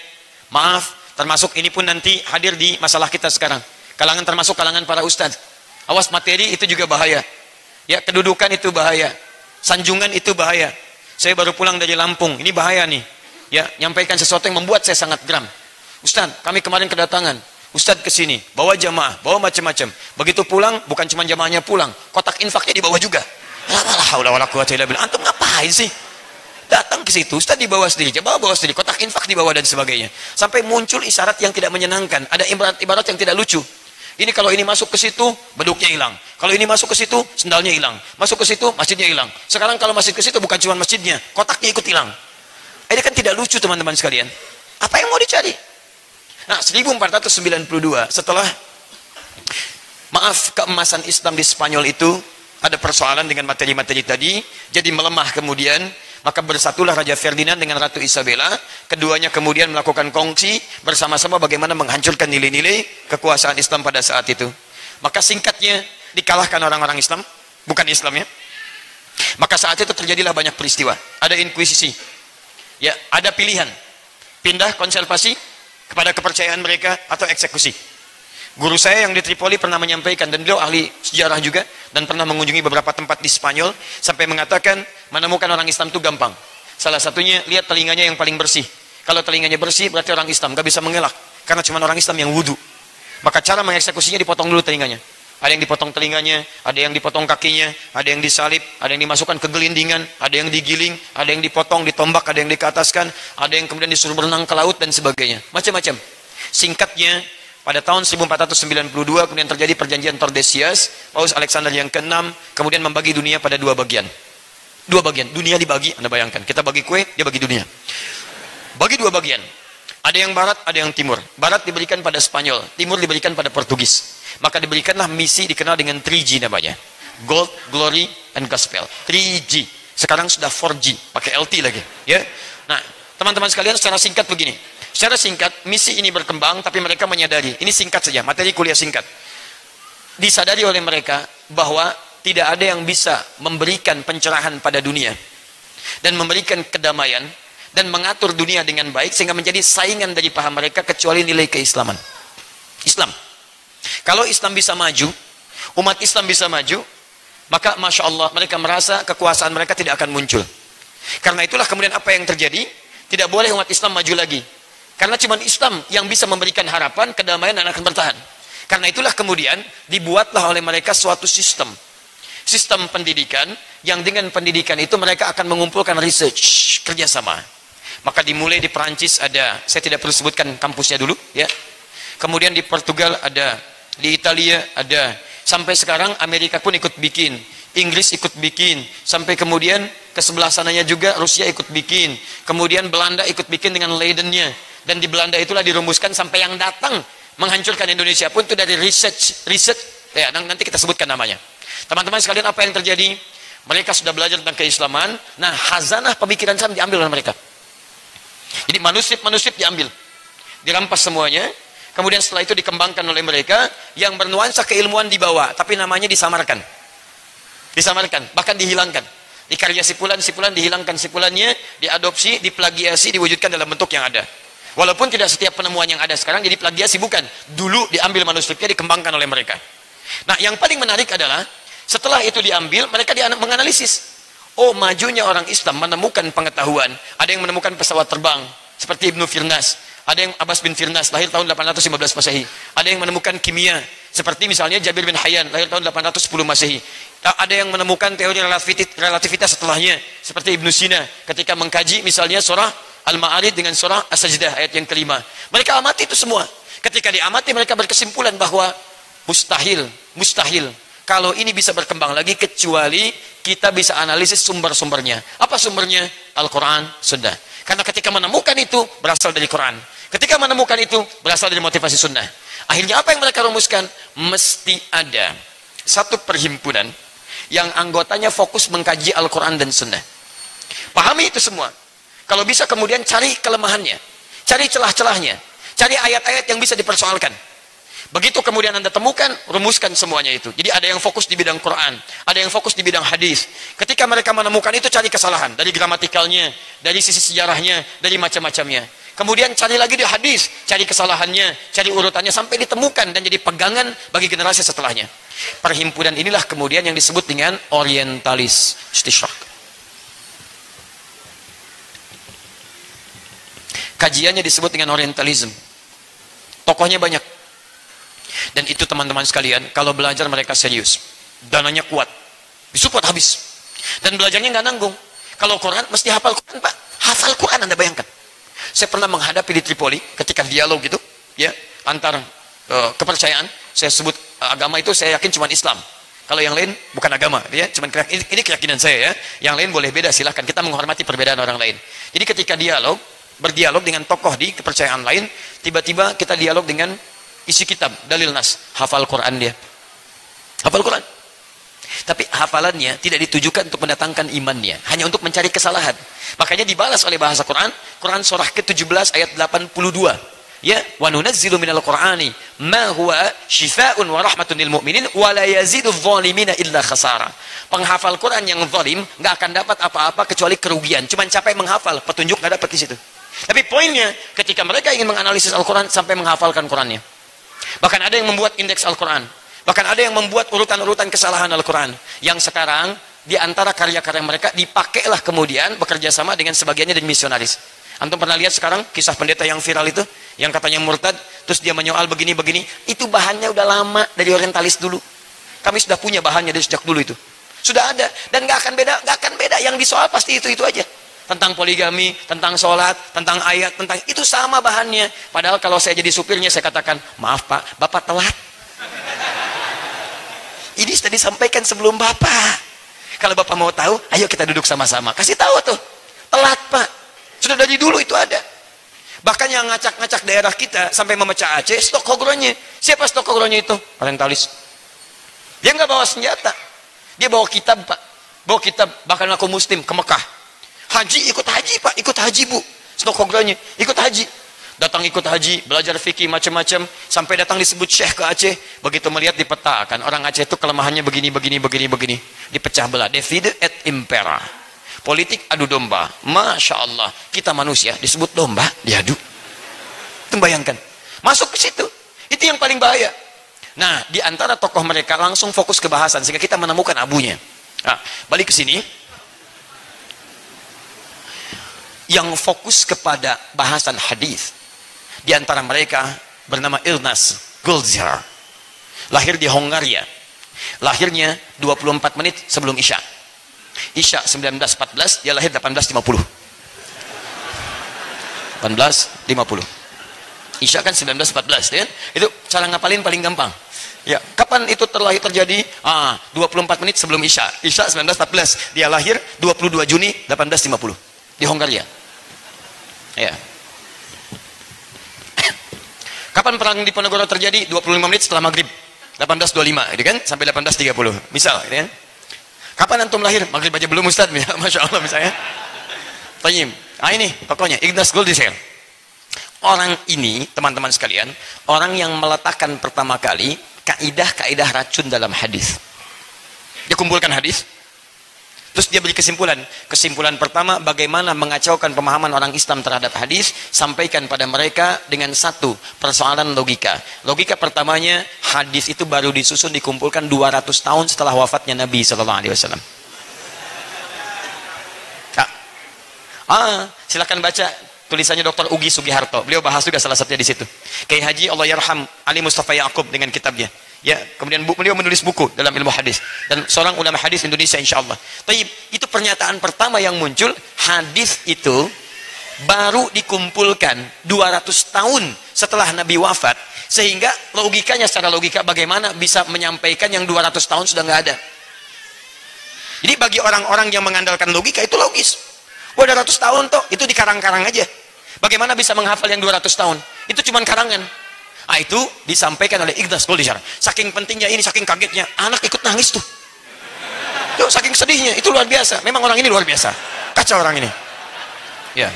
Maaf, termasuk ini pun nanti hadir di masalah kita sekarang. Kalangan termasuk kalangan para ustadz. Awas materi itu juga bahaya. Ya, kedudukan itu bahaya. Sanjungan itu bahaya. Saya baru pulang dari Lampung, ini bahaya nih. Ya, nyampaikan sesuatu yang membuat saya sangat geram. Ustaz, kami kemarin kedatangan. Ustaz ke sini, bawa jamaah, bawa macam-macam. Begitu pulang, bukan cuma jamaahnya pulang, kotak infaknya dibawa juga. Antum ngapain sih? Datang ke situ, Ustaz dibawa sendiri, bawa bawa sendiri, kotak infak dibawa dan sebagainya. Sampai muncul isyarat yang tidak menyenangkan, ada ibarat-ibarat yang tidak lucu. Ini kalau ini masuk ke situ, beduknya hilang. Kalau ini masuk ke situ, sendalnya hilang. Masuk ke situ, masjidnya hilang. Sekarang kalau masjid ke situ bukan cuma masjidnya, kotaknya ikut hilang. Ini kan tidak lucu teman-teman sekalian. Apa yang mau dicari? Nah, 1492 setelah maaf keemasan Islam di Spanyol itu ada persoalan dengan materi-materi tadi, jadi melemah kemudian maka bersatulah Raja Ferdinand dengan Ratu Isabella. Keduanya kemudian melakukan kongsi bersama-sama bagaimana menghancurkan nilai-nilai kekuasaan Islam pada saat itu. Maka singkatnya dikalahkan orang-orang Islam, bukan Islam ya. Maka saat itu terjadilah banyak peristiwa. Ada inkuisisi. Ya, ada pilihan. Pindah konservasi kepada kepercayaan mereka atau eksekusi. Guru saya yang di Tripoli pernah menyampaikan dan beliau ahli sejarah juga dan pernah mengunjungi beberapa tempat di Spanyol sampai mengatakan menemukan orang Islam itu gampang. Salah satunya lihat telinganya yang paling bersih. Kalau telinganya bersih berarti orang Islam, gak bisa mengelak karena cuma orang Islam yang wudhu. Maka cara mengeksekusinya dipotong dulu telinganya. Ada yang dipotong telinganya, ada yang dipotong kakinya, ada yang disalib, ada yang dimasukkan ke gelindingan, ada yang digiling, ada yang dipotong, ditombak, ada yang dikataskan, ada yang kemudian disuruh berenang ke laut dan sebagainya. Macam-macam. Singkatnya, pada tahun 1492 kemudian terjadi perjanjian Tordesillas, Paus Alexander yang ke-6 kemudian membagi dunia pada dua bagian. Dua bagian, dunia dibagi, Anda bayangkan. Kita bagi kue, dia bagi dunia. Bagi dua bagian. Ada yang barat, ada yang timur. Barat diberikan pada Spanyol, timur diberikan pada Portugis. Maka diberikanlah misi dikenal dengan 3G namanya. Gold, Glory, and Gospel. 3G. Sekarang sudah 4G, pakai LT lagi, ya. Nah, teman-teman sekalian secara singkat begini. Secara singkat, misi ini berkembang, tapi mereka menyadari, ini singkat saja, materi kuliah singkat. Disadari oleh mereka bahwa tidak ada yang bisa memberikan pencerahan pada dunia dan memberikan kedamaian dan mengatur dunia dengan baik sehingga menjadi saingan dari paham mereka kecuali nilai keislaman. Islam. Kalau Islam bisa maju, umat Islam bisa maju, maka Masya Allah mereka merasa kekuasaan mereka tidak akan muncul. Karena itulah kemudian apa yang terjadi? Tidak boleh umat Islam maju lagi. Karena cuma Islam yang bisa memberikan harapan, kedamaian dan akan bertahan. Karena itulah kemudian dibuatlah oleh mereka suatu sistem. Sistem pendidikan yang dengan pendidikan itu mereka akan mengumpulkan research kerjasama. Maka dimulai di Perancis ada, saya tidak perlu sebutkan kampusnya dulu, ya. Kemudian di Portugal ada, di Italia ada, sampai sekarang Amerika pun ikut bikin, Inggris ikut bikin, sampai kemudian ke sebelah sananya juga Rusia ikut bikin, kemudian Belanda ikut bikin dengan Leidennya, dan di Belanda itulah dirumuskan sampai yang datang. Menghancurkan Indonesia pun itu dari research research. Ya nanti kita sebutkan namanya. Teman-teman sekalian apa yang terjadi? Mereka sudah belajar tentang keislaman. Nah hazanah pemikiran Islam diambil oleh mereka. Jadi manuskrip-manuskrip diambil. Dirampas semuanya kemudian setelah itu dikembangkan oleh mereka yang bernuansa keilmuan dibawa tapi namanya disamarkan disamarkan bahkan dihilangkan di karya sipulan sipulan dihilangkan sipulannya diadopsi diplagiasi diwujudkan dalam bentuk yang ada Walaupun tidak setiap penemuan yang ada sekarang jadi plagiasi bukan. Dulu diambil manuskripnya dikembangkan oleh mereka. Nah, yang paling menarik adalah setelah itu diambil, mereka menganalisis. Oh, majunya orang Islam menemukan pengetahuan. Ada yang menemukan pesawat terbang seperti Ibnu Firnas. Ada yang Abbas bin Firnas lahir tahun 815 Masehi. Ada yang menemukan kimia seperti misalnya Jabir bin Hayyan lahir tahun 810 Masehi. Ada yang menemukan teori relativitas setelahnya seperti Ibnu Sina ketika mengkaji misalnya surah Al-Ma'arij dengan surah As-Sajdah ayat yang kelima. Mereka amati itu semua. Ketika diamati mereka berkesimpulan bahwa mustahil, mustahil kalau ini bisa berkembang lagi kecuali kita bisa analisis sumber-sumbernya. Apa sumbernya? Al-Quran, sunnah. Karena ketika menemukan itu, berasal dari Quran. Ketika menemukan itu, berasal dari motivasi sunnah. Akhirnya apa yang mereka rumuskan? Mesti ada satu perhimpunan yang anggotanya fokus mengkaji Al-Quran dan sunnah. Pahami itu semua. Kalau bisa kemudian cari kelemahannya. Cari celah-celahnya. Cari ayat-ayat yang bisa dipersoalkan. Begitu kemudian Anda temukan, rumuskan semuanya itu. Jadi ada yang fokus di bidang Quran, ada yang fokus di bidang hadis. Ketika mereka menemukan itu cari kesalahan dari gramatikalnya, dari sisi sejarahnya, dari macam-macamnya. Kemudian cari lagi di hadis, cari kesalahannya, cari urutannya sampai ditemukan dan jadi pegangan bagi generasi setelahnya. Perhimpunan inilah kemudian yang disebut dengan orientalis istishraq. Kajiannya disebut dengan orientalism. Tokohnya banyak dan itu teman-teman sekalian, kalau belajar mereka serius. Dananya kuat. Disupport habis. Dan belajarnya nggak nanggung. Kalau Quran, mesti hafal Quran, Pak. Hafal Quran Anda bayangkan. Saya pernah menghadapi di Tripoli, ketika dialog gitu, ya, antar uh, kepercayaan. Saya sebut uh, agama itu saya yakin cuma Islam. Kalau yang lain bukan agama, ya, cuman ini, ini keyakinan saya ya. Yang lain boleh beda, silahkan. Kita menghormati perbedaan orang lain. Jadi ketika dialog, berdialog dengan tokoh di kepercayaan lain, tiba-tiba kita dialog dengan isi kitab dalil nas hafal Quran dia hafal Quran tapi hafalannya tidak ditujukan untuk mendatangkan imannya hanya untuk mencari kesalahan. Makanya dibalas oleh bahasa Quran Quran surah ke-17 ayat 82 ya wa nunazzilu minal qur'ani ma huwa syifaa'un wa rahmatun lil mu'minin wa la yazidu dhalimina illa khasara. Penghafal Quran yang zalim nggak akan dapat apa-apa kecuali kerugian. Cuman capek menghafal petunjuk nggak dapat di situ. Tapi poinnya ketika mereka ingin menganalisis Al-Quran sampai menghafalkan Qurannya. Bahkan ada yang membuat indeks Al-Quran. Bahkan ada yang membuat urutan-urutan kesalahan Al-Quran. Yang sekarang, di antara karya-karya mereka, dipakailah kemudian bekerja sama dengan sebagiannya dari misionaris. Antum pernah lihat sekarang kisah pendeta yang viral itu? Yang katanya murtad, terus dia menyoal begini-begini. Itu bahannya udah lama dari orientalis dulu. Kami sudah punya bahannya dari sejak dulu itu. Sudah ada. Dan nggak akan beda, nggak akan beda. Yang disoal pasti itu-itu aja tentang poligami, tentang sholat, tentang ayat, tentang itu sama bahannya. Padahal kalau saya jadi supirnya saya katakan, maaf pak, bapak telat. Ini sudah disampaikan sebelum bapak. Kalau bapak mau tahu, ayo kita duduk sama-sama. Kasih tahu tuh, telat pak. Sudah dari dulu itu ada. Bahkan yang ngacak-ngacak daerah kita sampai memecah Aceh, stok hogronya. Siapa stok hogronya itu? Orientalis. Dia nggak bawa senjata. Dia bawa kitab pak. Bawa kitab, bahkan aku muslim ke Mekah Haji ikut haji pak, ikut haji bu. Stokogranya ikut haji. Datang ikut haji, belajar fikih macam-macam, sampai datang disebut syekh ke Aceh. Begitu melihat di peta kan orang Aceh itu kelemahannya begini, begini, begini, begini. Dipecah belah. Divide et impera. Politik adu domba. Masya Allah. Kita manusia disebut domba, diadu. Itu bayangkan. Masuk ke situ. Itu yang paling bahaya. Nah, di antara tokoh mereka langsung fokus ke bahasan sehingga kita menemukan abunya. Nah, balik ke sini. yang fokus kepada bahasan hadis. Di antara mereka bernama Ilnas Gulzar. Lahir di Hongaria. Lahirnya 24 menit sebelum Isya. Isya 1914, dia lahir 1850. 1850. Isya kan 1914, ya? Itu cara ngapalin paling gampang. Ya, kapan itu terlahir terjadi? Ah, 24 menit sebelum Isya. Isya 1914. Dia lahir 22 Juni 1850 di Hongaria. Ya. Kapan perang di Ponorogo terjadi? 25 menit setelah maghrib. 18.25, gitu kan? Sampai 18.30. Misal, gitu kan? Kapan antum lahir? Maghrib aja belum Ustaz, Masya Allah misalnya. Tanyim. Ah ini pokoknya Ignaz Goldisel. Orang ini, teman-teman sekalian, orang yang meletakkan pertama kali kaidah-kaidah racun dalam hadis. Dia kumpulkan hadis, Terus dia beri kesimpulan. Kesimpulan pertama, bagaimana mengacaukan pemahaman orang Islam terhadap hadis, sampaikan pada mereka dengan satu persoalan logika. Logika pertamanya, hadis itu baru disusun dikumpulkan 200 tahun setelah wafatnya Nabi Wasallam. Ah, silakan baca tulisannya Dr. Ugi Sugiharto. Beliau bahas juga salah satunya di situ. Kiai Haji Allah Yarham Ali Mustafa Yaakob dengan kitabnya ya kemudian beliau menulis buku dalam ilmu hadis dan seorang ulama hadis Indonesia insya Allah tapi itu pernyataan pertama yang muncul hadis itu baru dikumpulkan 200 tahun setelah Nabi wafat sehingga logikanya secara logika bagaimana bisa menyampaikan yang 200 tahun sudah nggak ada jadi bagi orang-orang yang mengandalkan logika itu logis Wah, 200 tahun toh, itu di karang-karang aja. Bagaimana bisa menghafal yang 200 tahun? Itu cuma karangan. Ah, itu disampaikan oleh Ignas Goldishar. Saking pentingnya ini, saking kagetnya, anak ikut nangis tuh. Tuh, saking sedihnya, itu luar biasa. Memang orang ini luar biasa. Kacau orang ini. Ya.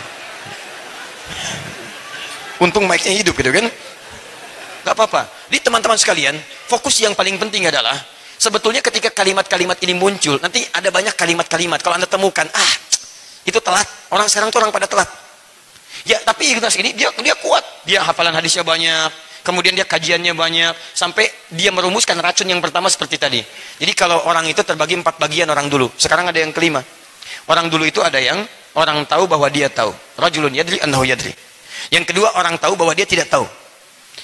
Untung mic-nya hidup gitu kan. Gak apa-apa. Di teman-teman sekalian, fokus yang paling penting adalah sebetulnya ketika kalimat-kalimat ini muncul, nanti ada banyak kalimat-kalimat. Kalau Anda temukan, ah, itu telat. Orang sekarang tuh orang pada telat. Ya, tapi Ignas ini dia dia kuat. Dia hafalan hadisnya banyak, kemudian dia kajiannya banyak sampai dia merumuskan racun yang pertama seperti tadi. Jadi kalau orang itu terbagi empat bagian orang dulu. Sekarang ada yang kelima. Orang dulu itu ada yang orang tahu bahwa dia tahu. Rajulun yadri annahu yadri. Yang kedua orang tahu bahwa dia tidak tahu.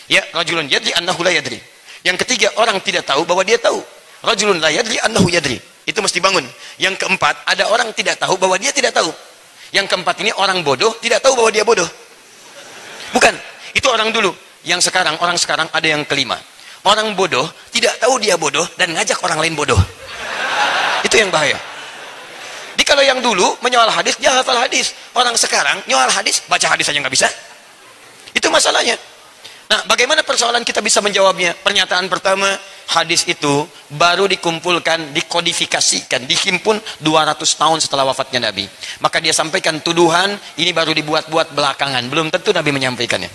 Ya, rajulun yadri annahu la yadri. Yang ketiga orang tidak tahu bahwa dia tahu. Rajulun la yadri annahu yadri. Itu mesti bangun. Yang keempat, ada orang tidak tahu bahwa dia tidak tahu. Yang keempat ini orang bodoh tidak tahu bahwa dia bodoh. Bukan, itu orang dulu. Yang sekarang, orang sekarang ada yang kelima. Orang bodoh tidak tahu dia bodoh dan ngajak orang lain bodoh. Itu yang bahaya. Jadi kalau yang dulu menyoal hadis, dia hafal hadis. Orang sekarang nyoal hadis, baca hadis saja nggak bisa. Itu masalahnya. Nah, bagaimana persoalan kita bisa menjawabnya? Pernyataan pertama, hadis itu baru dikumpulkan, dikodifikasikan, dihimpun 200 tahun setelah wafatnya Nabi. Maka dia sampaikan tuduhan, ini baru dibuat-buat belakangan. Belum tentu Nabi menyampaikannya.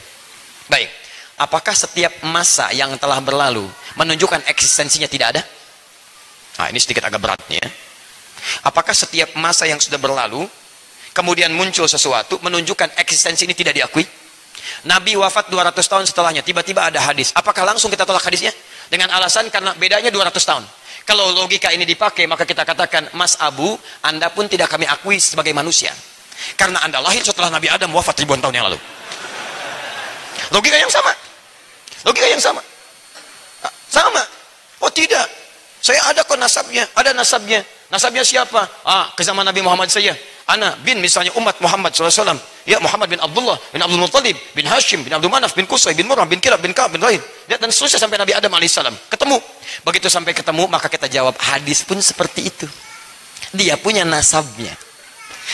Baik, apakah setiap masa yang telah berlalu menunjukkan eksistensinya tidak ada? Nah, ini sedikit agak berat ya. Apakah setiap masa yang sudah berlalu, kemudian muncul sesuatu, menunjukkan eksistensi ini tidak diakui? Nabi wafat 200 tahun setelahnya, tiba-tiba ada hadis. Apakah langsung kita tolak hadisnya? Dengan alasan karena bedanya 200 tahun. Kalau logika ini dipakai, maka kita katakan, Mas Abu, Anda pun tidak kami akui sebagai manusia. Karena Anda lahir setelah Nabi Adam wafat ribuan tahun yang lalu. Logika yang sama. Logika yang sama. Sama. Oh tidak. Saya ada kok nasabnya. Ada nasabnya. Nasabnya siapa? Ah, ke zaman Nabi Muhammad saja. Ana bin misalnya umat Muhammad SAW ya Muhammad bin Abdullah bin Abdul Muttalib bin Hashim bin Abdul Manaf bin Qusay bin Murrah bin Kilab bin Ka'ab bin Rahim dan seterusnya sampai Nabi Adam alaihissalam ketemu begitu sampai ketemu maka kita jawab hadis pun seperti itu dia punya nasabnya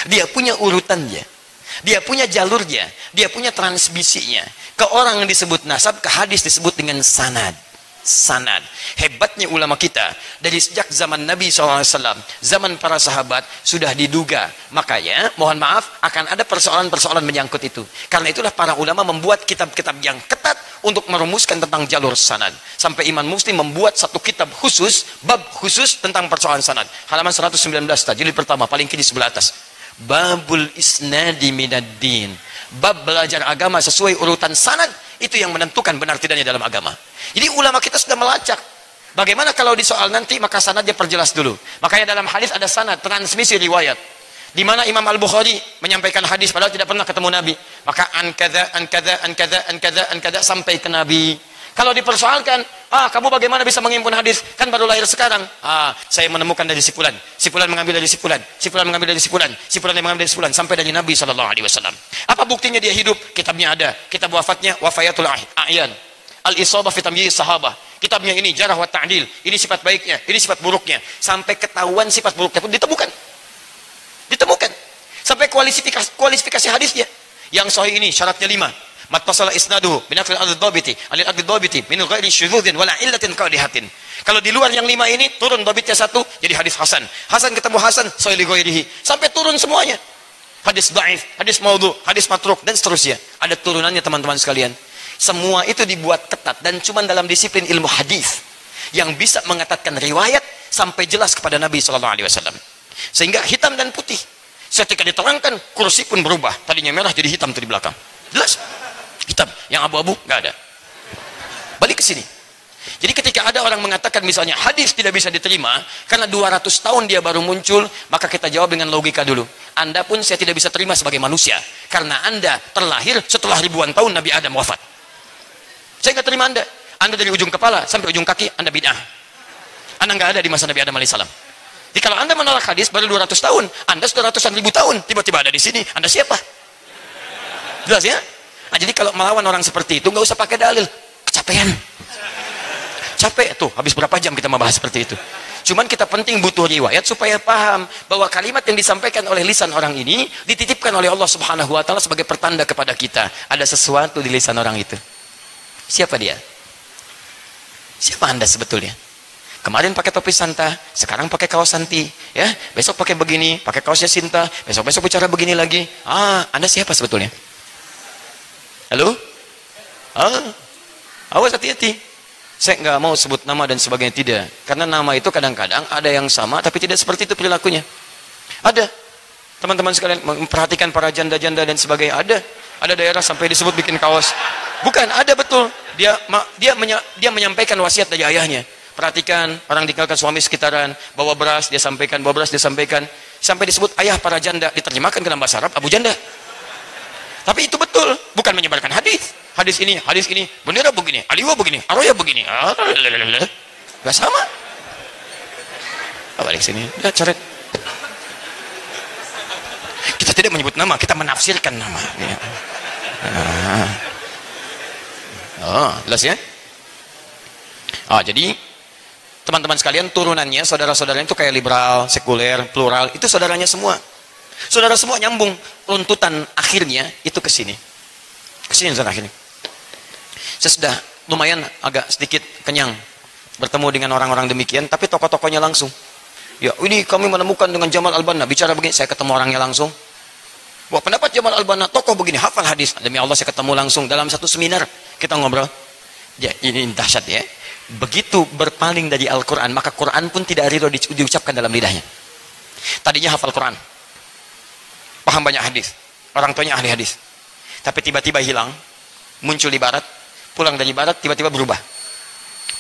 dia punya urutannya dia punya jalurnya dia punya transmisinya ke orang yang disebut nasab ke hadis disebut dengan sanad sanad. Hebatnya ulama kita dari sejak zaman Nabi SAW, zaman para sahabat sudah diduga. Makanya mohon maaf akan ada persoalan-persoalan menyangkut itu. Karena itulah para ulama membuat kitab-kitab yang ketat untuk merumuskan tentang jalur sanad. Sampai Iman Muslim membuat satu kitab khusus, bab khusus tentang persoalan sanad. Halaman 119 jilid pertama paling kiri sebelah atas. Babul isnadi minad din. Bab belajar agama sesuai urutan sanad itu yang menentukan benar tidaknya dalam agama. Jadi ulama kita sudah melacak. Bagaimana kalau di soal nanti maka sanadnya perjelas dulu. Makanya dalam hadis ada sanad, transmisi riwayat. Di mana Imam Al-Bukhari menyampaikan hadis padahal tidak pernah ketemu Nabi. Maka an kada an kada an kada an kada an kada sampai ke Nabi. Kalau dipersoalkan, ah kamu bagaimana bisa mengimpun hadis? Kan baru lahir sekarang. Ah, saya menemukan dari sipulan. Sipulan mengambil dari sipulan. Sipulan mengambil dari sipulan. Sipulan yang mengambil dari sipulan sampai dari Nabi sallallahu alaihi wasallam. Apa buktinya dia hidup? Kitabnya ada. Kitab wafatnya Wafayatul A'yan. Al-Isabah fi Tamyiz Sahabah. Kitabnya ini Jarah wa Ta'dil. Ini sifat baiknya, ini sifat buruknya. Sampai ketahuan sifat buruknya pun ditemukan. Ditemukan. Sampai kualifikasi kualifikasi hadisnya. Yang sahih ini syaratnya lima mattasala isnaduhu binaqli al-dhabiti alil al-dhabiti min ghairi syudzin wala illatin qadihatin. Kalau di luar yang lima ini turun dhabitnya satu jadi hadis hasan. Hasan ketemu hasan sahih ghairihi. Sampai turun semuanya. Hadis dhaif hadis maudhu hadis matruk dan seterusnya. Ada turunannya teman-teman sekalian. Semua itu dibuat ketat dan cuma dalam disiplin ilmu hadis yang bisa mengatakan riwayat sampai jelas kepada Nabi sallallahu alaihi wasallam. Sehingga hitam dan putih. Ketika diterangkan kursi pun berubah. Tadinya merah jadi hitam di belakang. Jelas hitam. Yang abu-abu nggak ada. Balik ke sini. Jadi ketika ada orang mengatakan misalnya hadis tidak bisa diterima karena 200 tahun dia baru muncul maka kita jawab dengan logika dulu. Anda pun saya tidak bisa terima sebagai manusia karena anda terlahir setelah ribuan tahun Nabi Adam wafat. Saya nggak terima anda. Anda dari ujung kepala sampai ujung kaki anda bid'ah. Anda nggak ada di masa Nabi Adam alaihissalam jadi kalau anda menolak hadis baru 200 tahun anda sudah ratusan ribu tahun tiba-tiba ada di sini anda siapa? Jelas ya Nah, jadi kalau melawan orang seperti itu nggak usah pakai dalil, kecapean. capek tuh habis berapa jam kita membahas seperti itu? Cuman kita penting butuh riwayat supaya paham bahwa kalimat yang disampaikan oleh lisan orang ini dititipkan oleh Allah subhanahu wa ta'ala sebagai pertanda kepada kita. Ada sesuatu di lisan orang itu. Siapa dia? Siapa anda sebetulnya? Kemarin pakai topi Santa sekarang pakai kaos Santi ya? Besok pakai begini pakai kaosnya Sinta besok besok bicara begini lagi. Ah anda siapa sebetulnya halo ah awas hati-hati saya nggak mau sebut nama dan sebagainya tidak. Karena nama itu kadang-kadang ada yang sama tapi tidak seperti itu perilakunya. Ada. Teman-teman sekalian memperhatikan para janda-janda dan sebagainya. Ada. Ada daerah sampai disebut bikin kaos. Bukan, ada betul. Dia dia dia menyampaikan wasiat dari ayahnya. Perhatikan orang ditinggalkan suami sekitaran, bawa beras dia sampaikan, bawa beras dia sampaikan. Sampai disebut ayah para janda diterjemahkan ke dalam bahasa Arab Abu Janda. Tapi itu betul, bukan menyebarkan hadis hadis ini, hadis ini, bendera begini, aliwa begini, aroya begini. Ah, Gak sama. Balik sini, ya coret. Kita tidak menyebut nama, kita menafsirkan nama. Ya. Ah. Oh, jelas ya? Ah, jadi teman-teman sekalian turunannya, saudara-saudaranya itu kayak liberal, sekuler, plural, itu saudaranya semua. Saudara semua nyambung runtutan akhirnya itu ke sini. Ke sini akhirnya. Saya sudah lumayan agak sedikit kenyang bertemu dengan orang-orang demikian tapi tokoh-tokohnya langsung. Ya ini kami menemukan dengan Jamal Al-Banna. Bicara begini saya ketemu orangnya langsung. Wah pendapat Jamal Al-Banna tokoh begini hafal hadis. Demi Allah saya ketemu langsung dalam satu seminar. Kita ngobrol. Ya ini dahsyat ya. Begitu berpaling dari Al-Quran maka Quran pun tidak ridho di, diucapkan dalam lidahnya. Tadinya hafal Quran paham banyak hadis. Orang tuanya ahli hadis. Tapi tiba-tiba hilang muncul di barat pulang dari barat tiba-tiba berubah.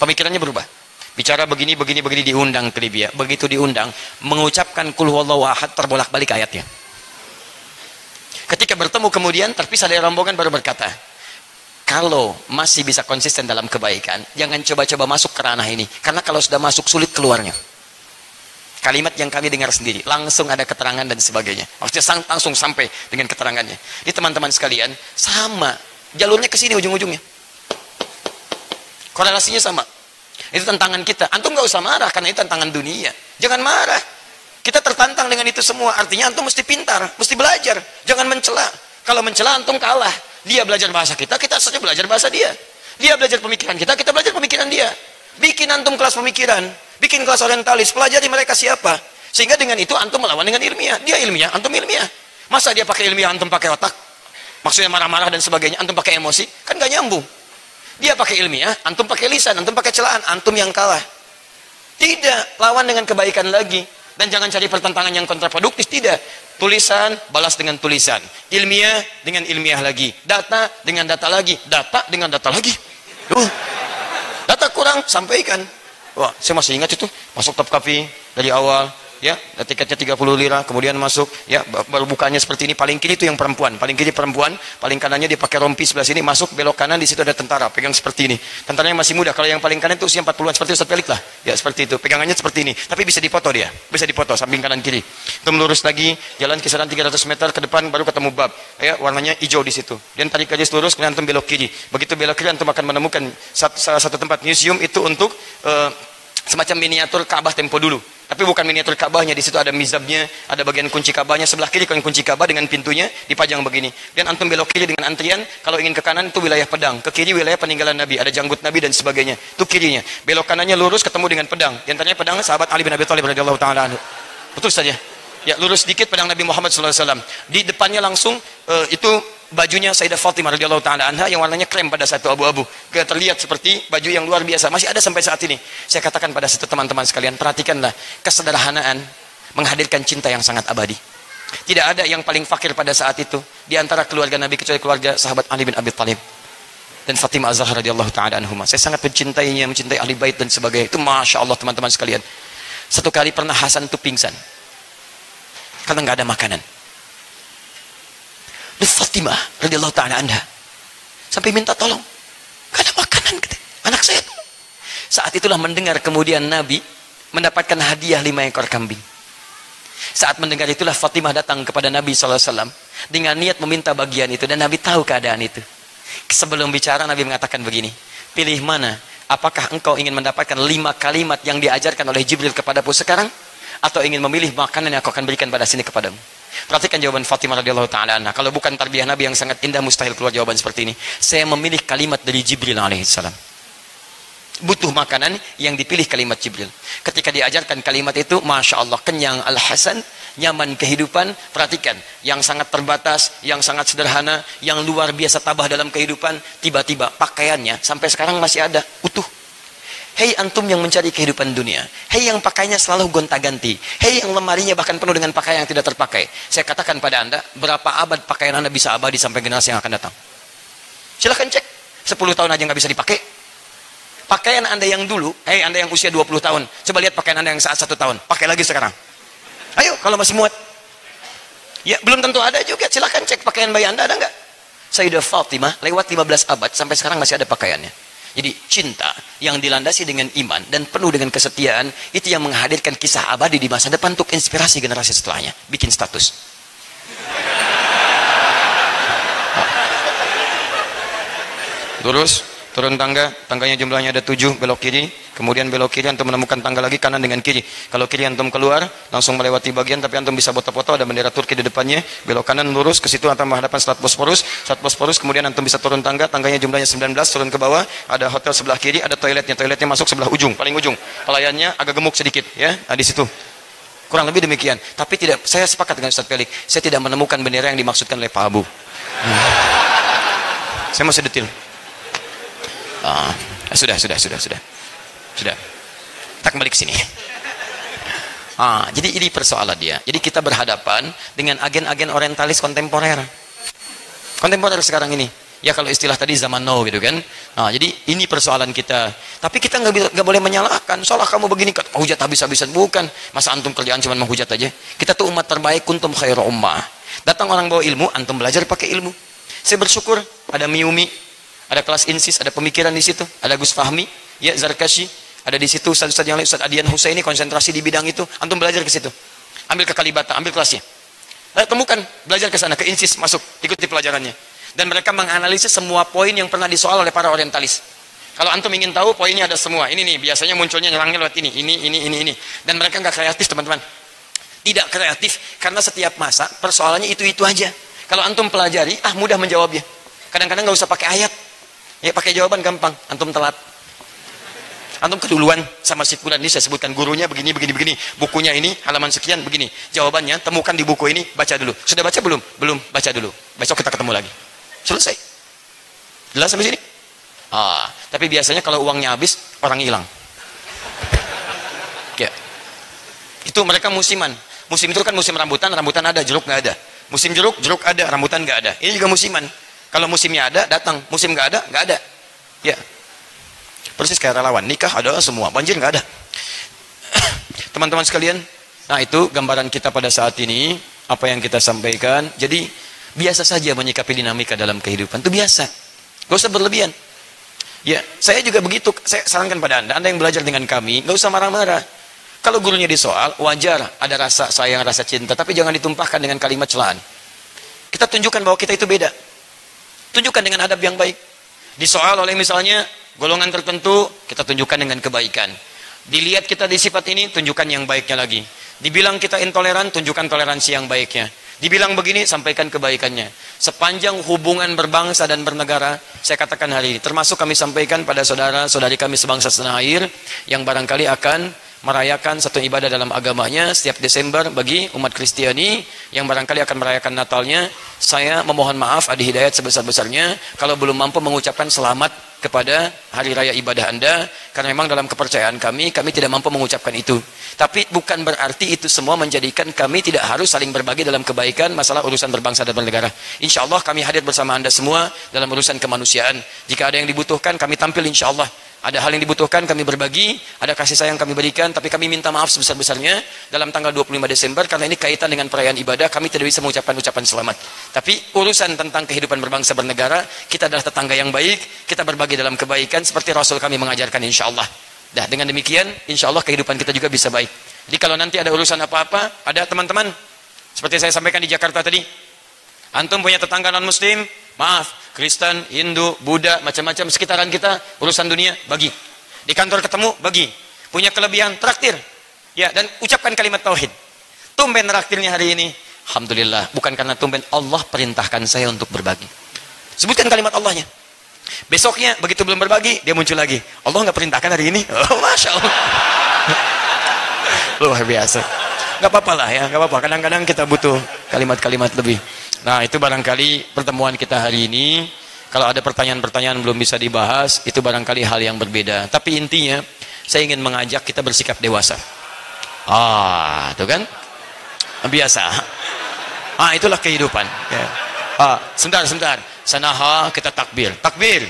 Pemikirannya berubah. Bicara begini begini begini diundang ke Libya. Begitu diundang mengucapkan kul ahad terbolak-balik ayatnya. Ketika bertemu kemudian terpisah dari rombongan baru berkata kalau masih bisa konsisten dalam kebaikan jangan coba-coba masuk ke ranah ini. Karena kalau sudah masuk sulit keluarnya kalimat yang kami dengar sendiri. Langsung ada keterangan dan sebagainya. Maksudnya langsung sampai dengan keterangannya. Ini teman-teman sekalian sama. Jalurnya ke sini ujung-ujungnya. Korelasinya sama. Itu tantangan kita. Antum nggak usah marah karena itu tantangan dunia. Jangan marah. Kita tertantang dengan itu semua. Artinya antum mesti pintar mesti belajar. Jangan mencela. Kalau mencela antum kalah. Dia belajar bahasa kita kita saja belajar bahasa dia. Dia belajar pemikiran kita kita belajar pemikiran dia. Bikin antum kelas pemikiran bikin kelas orientalis pelajari mereka siapa sehingga dengan itu antum melawan dengan ilmiah dia ilmiah antum ilmiah masa dia pakai ilmiah antum pakai otak maksudnya marah-marah dan sebagainya antum pakai emosi kan gak nyambung dia pakai ilmiah, antum pakai lisan, antum pakai celaan, antum yang kalah. Tidak, lawan dengan kebaikan lagi. Dan jangan cari pertentangan yang kontraproduktif, tidak. Tulisan, balas dengan tulisan. Ilmiah dengan ilmiah lagi. Data dengan data lagi. Data dengan data lagi. Uh, data kurang, sampaikan. Wah, saya masih ingat itu. Masuk top coffee dari awal ya tiketnya 30 lira kemudian masuk. Ya baru bukanya seperti ini. Paling kiri itu yang perempuan. Paling kiri perempuan paling kanannya dia pakai rompi sebelah sini. Masuk belok kanan di situ ada tentara. Pegang seperti ini. Tentaranya masih muda. Kalau yang paling kanan itu usia 40-an seperti Ustaz Pelik lah. Ya seperti itu. Pegangannya seperti ini. Tapi bisa dipoto dia. Bisa dipoto samping kanan kiri. Itu melurus lagi. Jalan kisaran 300 meter ke depan baru ketemu bab. Ya warnanya hijau di situ. Dan tarik garis lurus kemudian antum belok kiri. Begitu belok kiri antum akan menemukan salah satu tempat museum itu untuk uh, semacam miniatur Ka'bah tempo dulu tapi bukan miniatur Ka'bahnya, di situ ada mizabnya, ada bagian kunci Ka'bahnya, sebelah kiri kan kunci Ka'bah dengan pintunya dipajang begini. Dan antum belok kiri dengan antrian, kalau ingin ke kanan itu wilayah pedang, ke kiri wilayah peninggalan Nabi, ada janggut Nabi dan sebagainya. Itu kirinya. Belok kanannya lurus ketemu dengan pedang. Di antaranya pedang sahabat Ali bin Abi Thalib radhiyallahu taala Betul saja. Ya, lurus sedikit pedang Nabi Muhammad SAW. Di depannya langsung uh, itu bajunya Sayyidah Fatimah radhiyallahu taala anha yang warnanya krem pada satu abu-abu. Terlihat seperti baju yang luar biasa. Masih ada sampai saat ini. Saya katakan pada satu teman-teman sekalian, perhatikanlah kesederhanaan menghadirkan cinta yang sangat abadi. Tidak ada yang paling fakir pada saat itu di antara keluarga Nabi kecuali keluarga sahabat Ali bin Abi Thalib dan Fatimah Az-Zahra radhiyallahu taala anhuma. Saya sangat mencintainya, mencintai ahli bait dan sebagainya. Itu masya Allah teman-teman sekalian. Satu kali pernah Hasan itu pingsan karena nggak ada makanan. Dan Fatimah radhiyallahu taala anha sampai minta tolong. Gak ada makanan gitu. Anak saya tuh. Saat itulah mendengar kemudian Nabi mendapatkan hadiah lima ekor kambing. Saat mendengar itulah Fatimah datang kepada Nabi SAW dengan niat meminta bagian itu dan Nabi tahu keadaan itu. Sebelum bicara Nabi mengatakan begini, pilih mana apakah engkau ingin mendapatkan lima kalimat yang diajarkan oleh Jibril kepadamu sekarang atau ingin memilih makanan yang aku akan berikan pada sini kepadamu? Perhatikan jawaban Fatimah radhiyallahu taala nah kalau bukan tarbiyah Nabi yang sangat indah mustahil keluar jawaban seperti ini. Saya memilih kalimat dari Jibril alaihissalam butuh makanan yang dipilih kalimat Jibril. Ketika diajarkan kalimat itu Masya Allah kenyang Al-Hasan nyaman kehidupan. Perhatikan yang sangat terbatas yang sangat sederhana yang luar biasa tabah dalam kehidupan tiba-tiba pakaiannya sampai sekarang masih ada utuh Hei antum yang mencari kehidupan dunia. Hei yang pakainya selalu gonta-ganti. Hei yang lemarinya bahkan penuh dengan pakaian yang tidak terpakai. Saya katakan pada anda, berapa abad pakaian anda bisa abadi sampai generasi yang akan datang? Silahkan cek. 10 tahun aja nggak bisa dipakai. Pakaian anda yang dulu, hei anda yang usia 20 tahun, coba lihat pakaian anda yang saat satu tahun. Pakai lagi sekarang. Ayo, kalau masih muat. Ya, belum tentu ada juga. Silahkan cek pakaian bayi anda, ada nggak? Sayyidah Fatimah lewat 15 abad sampai sekarang masih ada pakaiannya. Jadi cinta yang dilandasi dengan iman dan penuh dengan kesetiaan itu yang menghadirkan kisah abadi di masa depan untuk inspirasi generasi setelahnya. Bikin status. Terus turun tangga, tangganya jumlahnya ada tujuh, belok kiri, kemudian belok kiri antum menemukan tangga lagi kanan dengan kiri. Kalau kiri antum keluar, langsung melewati bagian, tapi antum bisa foto-foto, ada bendera Turki di depannya, belok kanan lurus, ke situ antum menghadapkan Strat Bosporus, Strat Bosporus, kemudian antum bisa turun tangga, tangganya jumlahnya 19, turun ke bawah, ada hotel sebelah kiri, ada toiletnya, toiletnya masuk sebelah ujung, paling ujung. Pelayannya agak gemuk sedikit, ya, nah, di situ. Kurang lebih demikian. Tapi tidak, saya sepakat dengan Ustaz Pelik, saya tidak menemukan bendera yang dimaksudkan oleh Pak Abu. Hmm. Saya masih detail. Ah, sudah, sudah, sudah, sudah. Sudah. Kita kembali ke sini. Ah, jadi ini persoalan dia. Jadi kita berhadapan dengan agen-agen orientalis kontemporer. Kontemporer sekarang ini. Ya kalau istilah tadi zaman now gitu kan. Nah, jadi ini persoalan kita. Tapi kita nggak nggak boleh menyalahkan. Soalnya kamu begini kan hujat habis-habisan bukan. Masa antum kerjaan cuma menghujat aja. Kita tuh umat terbaik kuntum khairu ummah. Datang orang bawa ilmu, antum belajar pakai ilmu. Saya bersyukur ada Miumi, ada kelas insis, ada pemikiran di situ, ada Gus Fahmi, ya Zarkashi, ada di situ Ustaz-Ustaz yang lain, Ustaz Adian Husaini konsentrasi di bidang itu, antum belajar ke situ. Ambil ke Kalibata, ambil kelasnya. Lalu temukan, belajar ke sana, ke insis, masuk, ikuti pelajarannya. Dan mereka menganalisis semua poin yang pernah disoal oleh para orientalis. Kalau antum ingin tahu, poinnya ada semua. Ini nih, biasanya munculnya nyerangnya lewat ini, ini, ini, ini, ini. Dan mereka nggak kreatif, teman-teman. Tidak kreatif, karena setiap masa persoalannya itu-itu aja. Kalau antum pelajari, ah mudah menjawabnya. Kadang-kadang nggak usah pakai ayat, Ya pakai jawaban gampang, antum telat. Antum keduluan sama si fulan ini saya sebutkan gurunya begini begini begini, bukunya ini halaman sekian begini. Jawabannya temukan di buku ini, baca dulu. Sudah baca belum? Belum, baca dulu. Besok kita ketemu lagi. Selesai. Jelas sampai sini? Ah, tapi biasanya kalau uangnya habis, orang hilang. Ya. Itu mereka musiman. Musim itu kan musim rambutan, rambutan ada, jeruk nggak ada. Musim jeruk, jeruk ada, rambutan nggak ada. Ini juga musiman. Kalau musimnya ada, datang. Musim nggak ada, nggak ada. Ya. Persis kayak relawan. Nikah ada semua. Banjir nggak ada. Teman-teman sekalian, nah itu gambaran kita pada saat ini. Apa yang kita sampaikan. Jadi, biasa saja menyikapi dinamika dalam kehidupan. Itu biasa. Gak usah berlebihan. Ya, saya juga begitu. Saya sarankan pada Anda, Anda yang belajar dengan kami, gak usah marah-marah. Kalau gurunya disoal, wajar ada rasa sayang, rasa cinta, tapi jangan ditumpahkan dengan kalimat celaan. Kita tunjukkan bahwa kita itu beda. Tunjukkan dengan adab yang baik. Disoal oleh misalnya golongan tertentu, kita tunjukkan dengan kebaikan. Dilihat kita di sifat ini, tunjukkan yang baiknya lagi. Dibilang kita intoleran, tunjukkan toleransi yang baiknya. Dibilang begini, sampaikan kebaikannya. Sepanjang hubungan berbangsa dan bernegara, saya katakan hari ini, termasuk kami sampaikan pada saudara-saudari kami sebangsa setanah air, yang barangkali akan merayakan satu ibadah dalam agamanya setiap Desember bagi umat Kristiani yang barangkali akan merayakan Natalnya saya memohon maaf Adi Hidayat sebesar-besarnya. Kalau belum mampu mengucapkan selamat kepada hari raya ibadah Anda karena memang dalam kepercayaan kami kami tidak mampu mengucapkan itu. Tapi bukan berarti itu semua menjadikan kami tidak harus saling berbagi dalam kebaikan masalah urusan berbangsa dan bernegara. Insya Allah kami hadir bersama Anda semua dalam urusan kemanusiaan. Jika ada yang dibutuhkan kami tampil insya Allah ada hal yang dibutuhkan kami berbagi, ada kasih sayang kami berikan, tapi kami minta maaf sebesar-besarnya. Dalam tanggal 25 Desember karena ini kaitan dengan perayaan ibadah, kami tidak bisa mengucapkan ucapan selamat. Tapi urusan tentang kehidupan berbangsa bernegara, kita adalah tetangga yang baik, kita berbagi dalam kebaikan seperti Rasul kami mengajarkan insya Allah. Dah dengan demikian, insya Allah kehidupan kita juga bisa baik. Jadi kalau nanti ada urusan apa-apa, ada teman-teman, seperti saya sampaikan di Jakarta tadi, antum punya tetangga non Muslim, maaf, Kristen, Hindu, Buddha, macam-macam sekitaran kita, urusan dunia, bagi. Di kantor ketemu, bagi. Punya kelebihan, traktir. Ya, dan ucapkan kalimat tauhid. Tumben traktirnya hari ini. Alhamdulillah, bukan karena tumben Allah perintahkan saya untuk berbagi. Sebutkan kalimat Allahnya. Besoknya begitu belum berbagi, dia muncul lagi. Allah nggak perintahkan hari ini. Oh, masya Allah. Luar biasa. Nggak apa-apa lah ya, nggak apa-apa. Kadang-kadang kita butuh kalimat-kalimat lebih. Nah itu barangkali pertemuan kita hari ini. Kalau ada pertanyaan-pertanyaan belum bisa dibahas, itu barangkali hal yang berbeda. Tapi intinya, saya ingin mengajak kita bersikap dewasa. Ah, itu kan? Biasa. Ah, itulah kehidupan. Ya. Ah, sebentar, sebentar. Sanaha kita takbir. Takbir.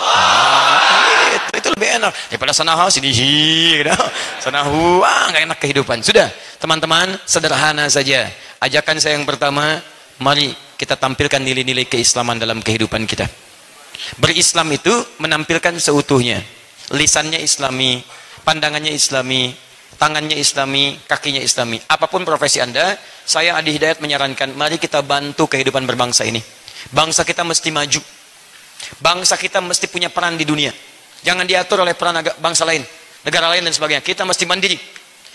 Ah, itu, itu lebih enak daripada sanaha sini gitu. Sanahu, ah, nggak enak kehidupan. Sudah, teman-teman, sederhana saja. Ajakan saya yang pertama, mari kita tampilkan nilai-nilai keislaman dalam kehidupan kita berislam itu menampilkan seutuhnya lisannya islami pandangannya islami tangannya islami kakinya islami apa pun profesi anda saya Adi Hidayat menyarankan mari kita bantu kehidupan berbangsa ini bangsa kita mesti maju. Bangsa kita mesti punya peran di dunia. Jangan diatur oleh peran bangsa lain negara lain dan sebagainya. Kita mesti mandiri.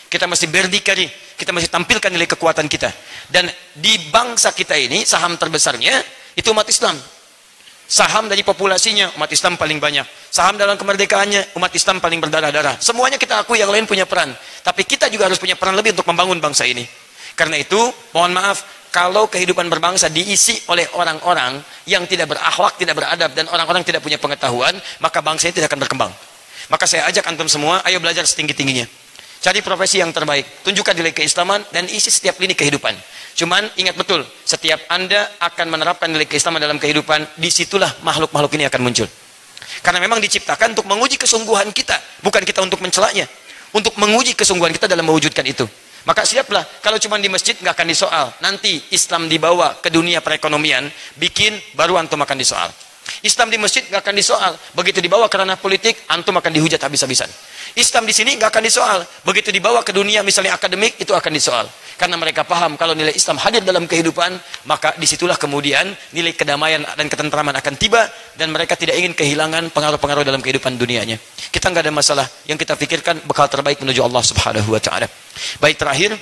Kita mesti berdikari. Kita mesti tampilkan nilai kekuatan kita. Dan di bangsa kita ini saham terbesarnya itu umat Islam. Saham dari populasinya umat Islam paling banyak. Saham dalam kemerdekaannya umat Islam paling berdarah-darah. Semuanya kita akui yang lain punya peran. Tapi kita juga harus punya peran lebih untuk membangun bangsa ini karena itu mohon maaf kalau kehidupan berbangsa diisi oleh orang-orang yang tidak berakhlak, tidak beradab dan orang-orang tidak punya pengetahuan maka bangsa ini tidak akan berkembang maka saya ajak antum semua ayo belajar setinggi-tingginya Cari profesi yang terbaik. Tunjukkan nilai keislaman dan isi setiap lini kehidupan. Cuman ingat betul, setiap Anda akan menerapkan nilai keislaman dalam kehidupan, di situlah makhluk-makhluk ini akan muncul. Karena memang diciptakan untuk menguji kesungguhan kita, bukan kita untuk mencelaknya. Untuk menguji kesungguhan kita dalam mewujudkan itu. Maka siaplah, kalau cuma di masjid nggak akan disoal. Nanti Islam dibawa ke dunia perekonomian, bikin baru antum akan disoal. Islam di masjid nggak akan disoal. Begitu dibawa ke ranah politik, antum akan dihujat habis-habisan. Islam di sini nggak akan disoal. Begitu dibawa ke dunia misalnya akademik, itu akan disoal. Karena mereka paham kalau nilai Islam hadir dalam kehidupan, maka di situlah kemudian nilai kedamaian dan ketentraman akan tiba dan mereka tidak ingin kehilangan pengaruh-pengaruh dalam kehidupan dunianya. Kita nggak ada masalah. Yang kita pikirkan bekal terbaik menuju Allah Subhanahu Wa Taala. Baik terakhir,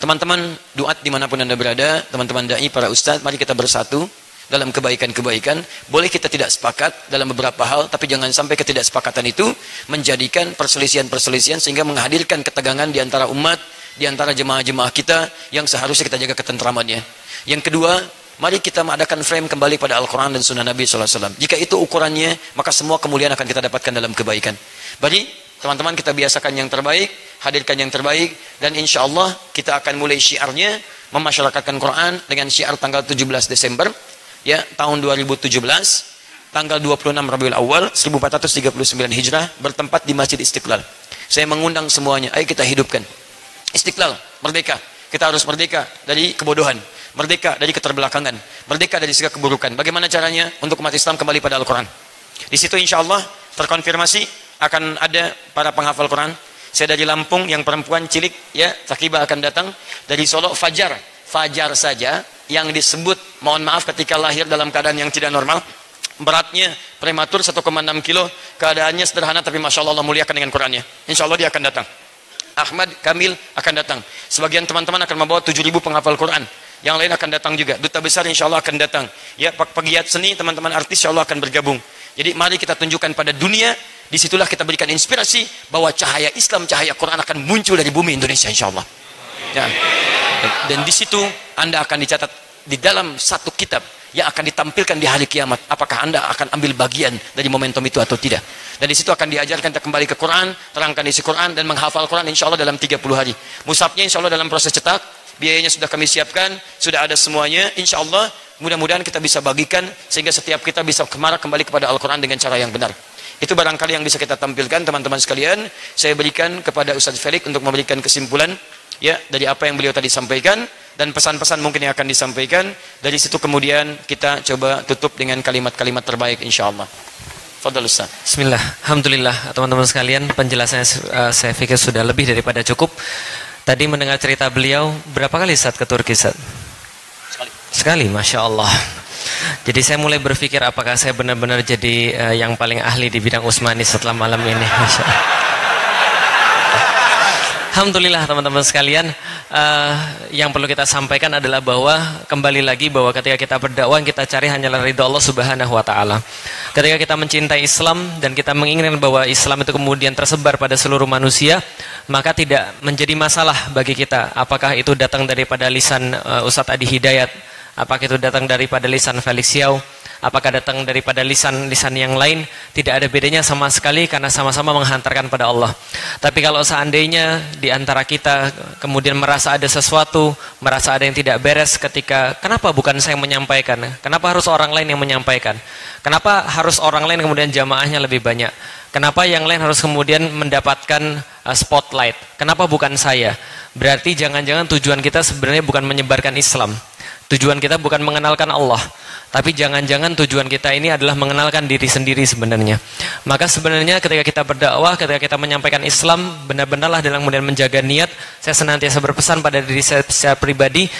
teman-teman duat di mana pun anda berada, teman-teman dai, para ustadz, mari kita bersatu dalam kebaikan-kebaikan boleh kita tidak sepakat dalam beberapa hal tapi jangan sampai ketidaksepakatan itu menjadikan perselisihan-perselisihan sehingga menghadirkan ketegangan di antara umat di antara jemaah-jemaah kita yang seharusnya kita jaga ketentramannya. Yang kedua mari kita mengadakan frame kembali pada Al-Quran dan Sunnah Nabi SAW jika itu ukurannya maka semua kemuliaan akan kita dapatkan dalam kebaikan. Bagi teman-teman kita biasakan yang terbaik hadirkan yang terbaik dan insya Allah kita akan mulai syiarnya memasyarakatkan Quran dengan syiar tanggal 17 Desember ya tahun 2017 tanggal 26 Rabiul Awal 1439 Hijrah bertempat di Masjid Istiqlal. Saya mengundang semuanya, ayo kita hidupkan. Istiqlal, merdeka. Kita harus merdeka dari kebodohan, merdeka dari keterbelakangan, merdeka dari segala keburukan. Bagaimana caranya untuk umat Islam kembali pada Al-Quran? Di situ insya Allah terkonfirmasi akan ada para penghafal Quran. Saya dari Lampung yang perempuan cilik ya, Takiba akan datang dari Solo Fajar. Fajar saja yang disebut mohon maaf ketika lahir dalam keadaan yang tidak normal beratnya prematur 1,6 kilo keadaannya sederhana tapi Masya Allah, Allah muliakan dengan Qurannya. Insya Allah dia akan datang. Ahmad Kamil akan datang. Sebagian teman-teman akan membawa 7000 penghafal Quran. Yang lain akan datang juga. Duta besar insya Allah akan datang. Ya pegiat seni teman-teman artis insya Allah akan bergabung. Jadi mari kita tunjukkan pada dunia di situlah kita berikan inspirasi bahwa cahaya Islam cahaya Quran akan muncul dari bumi Indonesia insya Allah ya. Dan di situ Anda akan dicatat di dalam satu kitab yang akan ditampilkan di hari kiamat. Apakah Anda akan ambil bagian dari momentum itu atau tidak? Dan di situ akan diajarkan kita kembali ke Quran, terangkan isi Quran dan menghafal Quran insya Allah dalam 30 hari. Musabnya insya Allah dalam proses cetak, biayanya sudah kami siapkan, sudah ada semuanya. Insya Allah mudah-mudahan kita bisa bagikan sehingga setiap kita bisa ke mana kembali kepada Al-Quran dengan cara yang benar. Itu barangkali yang bisa kita tampilkan teman-teman sekalian. Saya berikan kepada Ustaz Felix untuk memberikan kesimpulan ya dari apa yang beliau tadi sampaikan dan pesan-pesan mungkin yang akan disampaikan dari situ kemudian kita coba tutup dengan kalimat-kalimat terbaik insyaallah Fadal Ustaz. Bismillah. Alhamdulillah teman-teman sekalian penjelasannya uh, saya pikir sudah lebih daripada cukup. Tadi mendengar cerita beliau berapa kali saat ke Turki Ustaz? Sekali. Sekali, Masya Allah. Jadi saya mulai berpikir apakah saya benar-benar jadi uh, yang paling ahli di bidang Usmani setelah malam ini. Alhamdulillah teman-teman sekalian. Uh, Yang perlu kita sampaikan adalah bahwa Kembali lagi bahwa ketika kita berdakwah Kita cari hanyalah ridho Allah subhanahu wa ta'ala. Ketika kita mencintai Islam Dan kita menginginkan bahwa Islam itu kemudian tersebar pada seluruh manusia Maka tidak menjadi masalah bagi kita. Apakah itu datang daripada lisan uh, Ustadz Adi Hidayat? Apakah itu datang daripada lisan Felix Yau apakah datang daripada lisan-lisan yang lain? Tidak ada bedanya sama sekali karena sama-sama menghantarkan pada Allah. Tapi kalau seandainya di antara kita kemudian merasa ada sesuatu merasa ada yang tidak beres ketika kenapa bukan saya yang menyampaikan? Kenapa harus orang lain yang menyampaikan? Kenapa harus orang lain kemudian jamaahnya lebih banyak? Kenapa yang lain harus kemudian mendapatkan uh, spotlight? Kenapa bukan saya? Berarti jangan-jangan tujuan kita sebenarnya bukan menyebarkan Islam Tujuan kita bukan mengenalkan Allah, tapi jangan-jangan tujuan kita ini adalah mengenalkan diri sendiri sebenarnya. Maka sebenarnya ketika kita berdakwah, ketika kita menyampaikan Islam, benar-benarlah dalam kemudian menjaga niat. Saya senantiasa berpesan pada diri saya secara pribadi,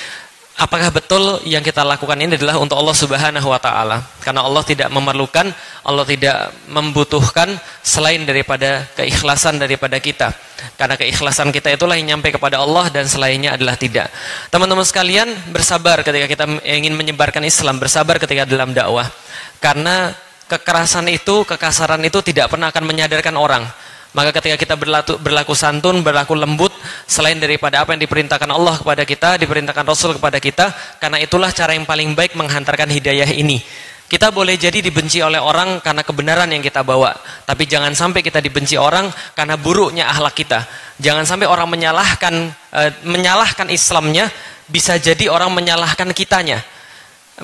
apakah betul yang kita lakukan ini adalah untuk Allah Subhanahu wa taala? Karena Allah tidak memerlukan, Allah tidak membutuhkan selain daripada keikhlasan daripada kita. Karena keikhlasan kita itulah yang nyampe kepada Allah dan selainnya adalah tidak. Teman-teman sekalian, bersabar ketika kita ingin menyebarkan Islam, bersabar ketika dalam dakwah. Karena kekerasan itu, kekasaran itu tidak pernah akan menyadarkan orang. Maka ketika kita berlaku, berlaku santun, berlaku lembut, selain daripada apa yang diperintahkan Allah kepada kita, diperintahkan Rasul kepada kita, karena itulah cara yang paling baik menghantarkan hidayah ini. Kita boleh jadi dibenci oleh orang karena kebenaran yang kita bawa, tapi jangan sampai kita dibenci orang karena buruknya akhlak kita. Jangan sampai orang menyalahkan e, menyalahkan Islamnya, bisa jadi orang menyalahkan kitanya.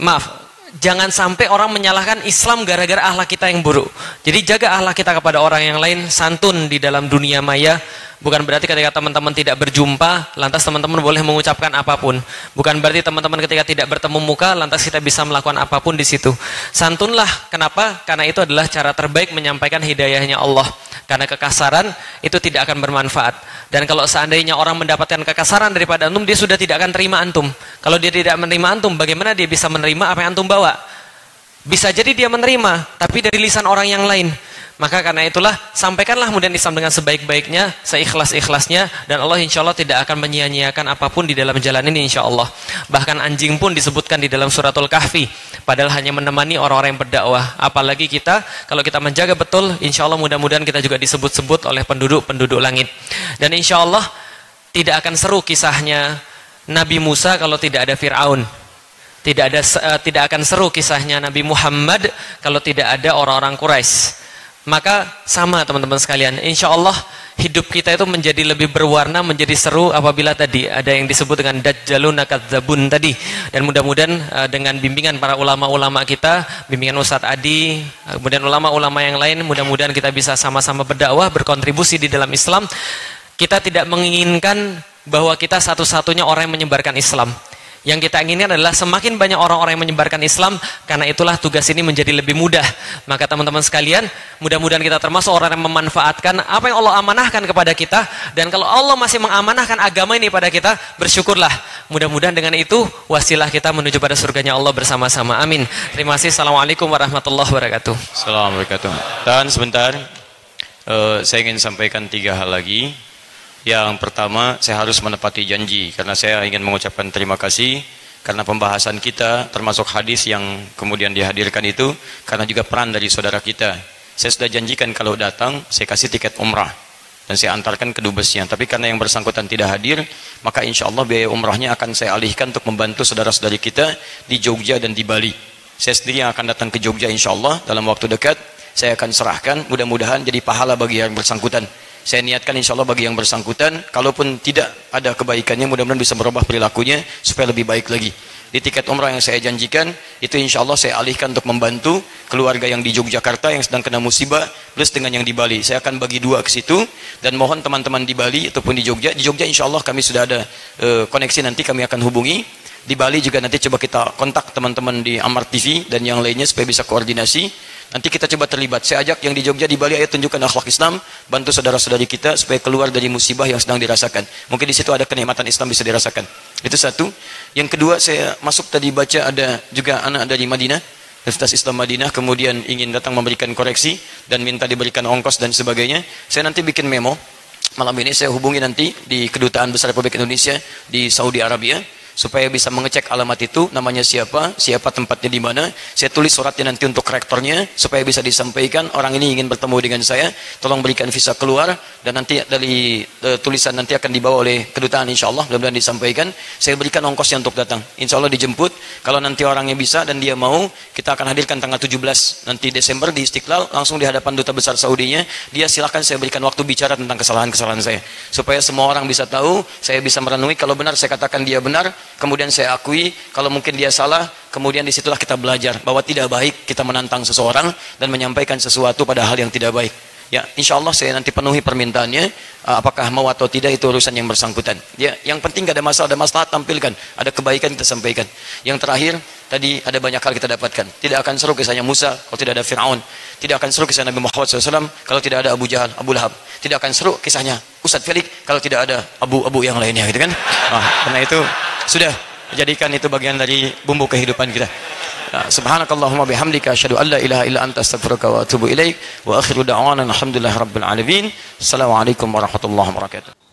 Maaf, jangan sampai orang menyalahkan Islam gara-gara akhlak kita yang buruk. Jadi jaga akhlak kita kepada orang yang lain, santun di dalam dunia maya. Bukan berarti ketika teman-teman tidak berjumpa, lantas teman-teman boleh mengucapkan apa pun. Bukan berarti teman-teman ketika tidak bertemu muka, lantas kita bisa melakukan apa pun di situ. Santunlah, kenapa? Karena itu adalah cara terbaik menyampaikan hidayahnya Allah. Karena kekasaran itu tidak akan bermanfaat. Dan kalau seandainya orang mendapatkan kekasaran daripada antum, dia sudah tidak akan terima antum. Kalau dia tidak menerima antum, bagaimana dia bisa menerima apa yang antum bawa? Bisa jadi dia menerima, tapi dari lisan orang yang lain. Maka karena itulah sampaikanlah kemudian Islam dengan sebaik-baiknya, seikhlas-ikhlasnya dan Allah insya Allah tidak akan menyia-nyiakan apa pun di dalam jalan ini insya Allah. Bahkan anjing pun disebutkan di dalam suratul kahfi. Padahal hanya menemani orang-orang yang berdakwah. Apalagi kita, kalau kita menjaga betul, insya Allah mudah-mudahan kita juga disebut-sebut oleh penduduk-penduduk langit. Dan insya Allah tidak akan seru kisahnya Nabi Musa kalau tidak ada Fir'aun. Tidak ada uh, tidak akan seru kisahnya Nabi Muhammad kalau tidak ada orang-orang Quraisy. Maka sama teman-teman sekalian, insya Allah hidup kita itu menjadi lebih berwarna, menjadi seru apabila tadi ada yang disebut dengan dajjalun kadzabun tadi. Dan mudah-mudahan uh, dengan bimbingan para ulama-ulama kita, bimbingan Ustadz Adi, uh, kemudian ulama-ulama yang lain, mudah-mudahan kita bisa sama-sama berdakwah, berkontribusi di dalam Islam. Kita tidak menginginkan bahwa kita satu-satunya orang yang menyebarkan Islam. Yang kita inginkan adalah semakin banyak orang-orang yang menyebarkan Islam, karena itulah tugas ini menjadi lebih mudah. Maka teman-teman sekalian, mudah-mudahan kita termasuk orang yang memanfaatkan apa yang Allah amanahkan kepada kita, dan kalau Allah masih mengamanahkan agama ini pada kita, bersyukurlah. Mudah-mudahan dengan itu, wasilah kita menuju pada surganya Allah bersama-sama. Amin. Terima kasih. Assalamualaikum warahmatullahi wabarakatuh. Assalamualaikum. Dan sebentar, uh, saya ingin sampaikan tiga hal lagi. Yang pertama, saya harus menepati janji karena saya ingin mengucapkan terima kasih karena pembahasan kita termasuk hadis yang kemudian dihadirkan itu karena juga peran dari saudara kita. Saya sudah janjikan kalau datang saya kasih tiket umrah dan saya antarkan ke dubesnya. Tapi karena yang bersangkutan tidak hadir, maka insya Allah biaya umrahnya akan saya alihkan untuk membantu saudara-saudari kita di Jogja dan di Bali. Saya sendiri yang akan datang ke Jogja insya Allah dalam waktu dekat. Saya akan serahkan, mudah-mudahan jadi pahala bagi yang bersangkutan saya niatkan insya Allah bagi yang bersangkutan kalaupun tidak ada kebaikannya mudah-mudahan bisa merubah perilakunya supaya lebih baik lagi. Di tiket umrah yang saya janjikan itu insya Allah saya alihkan untuk membantu keluarga yang di Yogyakarta yang sedang kena musibah plus dengan yang di Bali. Saya akan bagi dua ke situ dan mohon teman-teman di Bali ataupun di Jogja di Jogja insya Allah kami sudah ada uh, koneksi nanti kami akan hubungi di Bali juga nanti coba kita kontak teman-teman di Amar TV dan yang lainnya supaya bisa koordinasi Nanti kita coba terlibat. Saya ajak yang di Jogja di Bali ayo tunjukkan akhlak Islam, bantu saudara-saudari kita supaya keluar dari musibah yang sedang dirasakan. Mungkin di situ ada kenikmatan Islam bisa dirasakan. Itu satu. Yang kedua saya masuk tadi baca ada juga anak dari Madinah. Universitas Islam Madinah kemudian ingin datang memberikan koreksi dan minta diberikan ongkos dan sebagainya saya nanti bikin memo malam ini saya hubungi nanti di kedutaan besar Republik Indonesia di Saudi Arabia supaya bisa mengecek alamat itu namanya siapa siapa tempatnya di mana. Saya tulis suratnya nanti untuk rektornya supaya bisa disampaikan orang ini ingin bertemu dengan saya tolong berikan visa keluar dan nanti dari uh, tulisan nanti akan dibawa oleh kedutaan insya Allah mudah-mudahan disampaikan. Saya berikan ongkosnya untuk datang insya Allah dijemput. Kalau nanti orangnya bisa dan dia mau kita akan hadirkan tanggal 17 nanti Desember di Istiqlal langsung di hadapan duta besar Saudinya. Dia silahkan saya berikan waktu bicara tentang kesalahan-kesalahan saya supaya semua orang bisa tahu saya bisa merenungi. Kalau benar saya katakan dia benar kemudian saya akui kalau mungkin dia salah kemudian di situlah kita belajar bahwa tidak baik kita menantang seseorang dan menyampaikan sesuatu pada hal yang tidak baik ya insya Allah saya nanti penuhi permintaannya. Uh, apakah mau atau tidak itu urusan yang bersangkutan. Ya yang penting gak ada masalah ada masalah tampilkan. Ada kebaikan kita sampaikan. Yang terakhir tadi ada banyak hal kita dapatkan. Tidak akan seru kisahnya Musa kalau tidak ada Fir'aun. Tidak akan seru kisah Nabi Muhammad SAW kalau tidak ada Abu Jahal Abu Lahab. Tidak akan seru kisahnya Ustadz Felix kalau tidak ada abu-abu yang lainnya gitu kan? Nah, karena itu sudah jadikan itu bagian dari bumbu kehidupan kita. Subhanakallahumma bihamdika asyhadu an la ilaha illa anta astaghfiruka wa atubu ilaik. Wa akhiru da'wana alhamdulillahi rabbil alamin. Assalamualaikum warahmatullahi wabarakatuh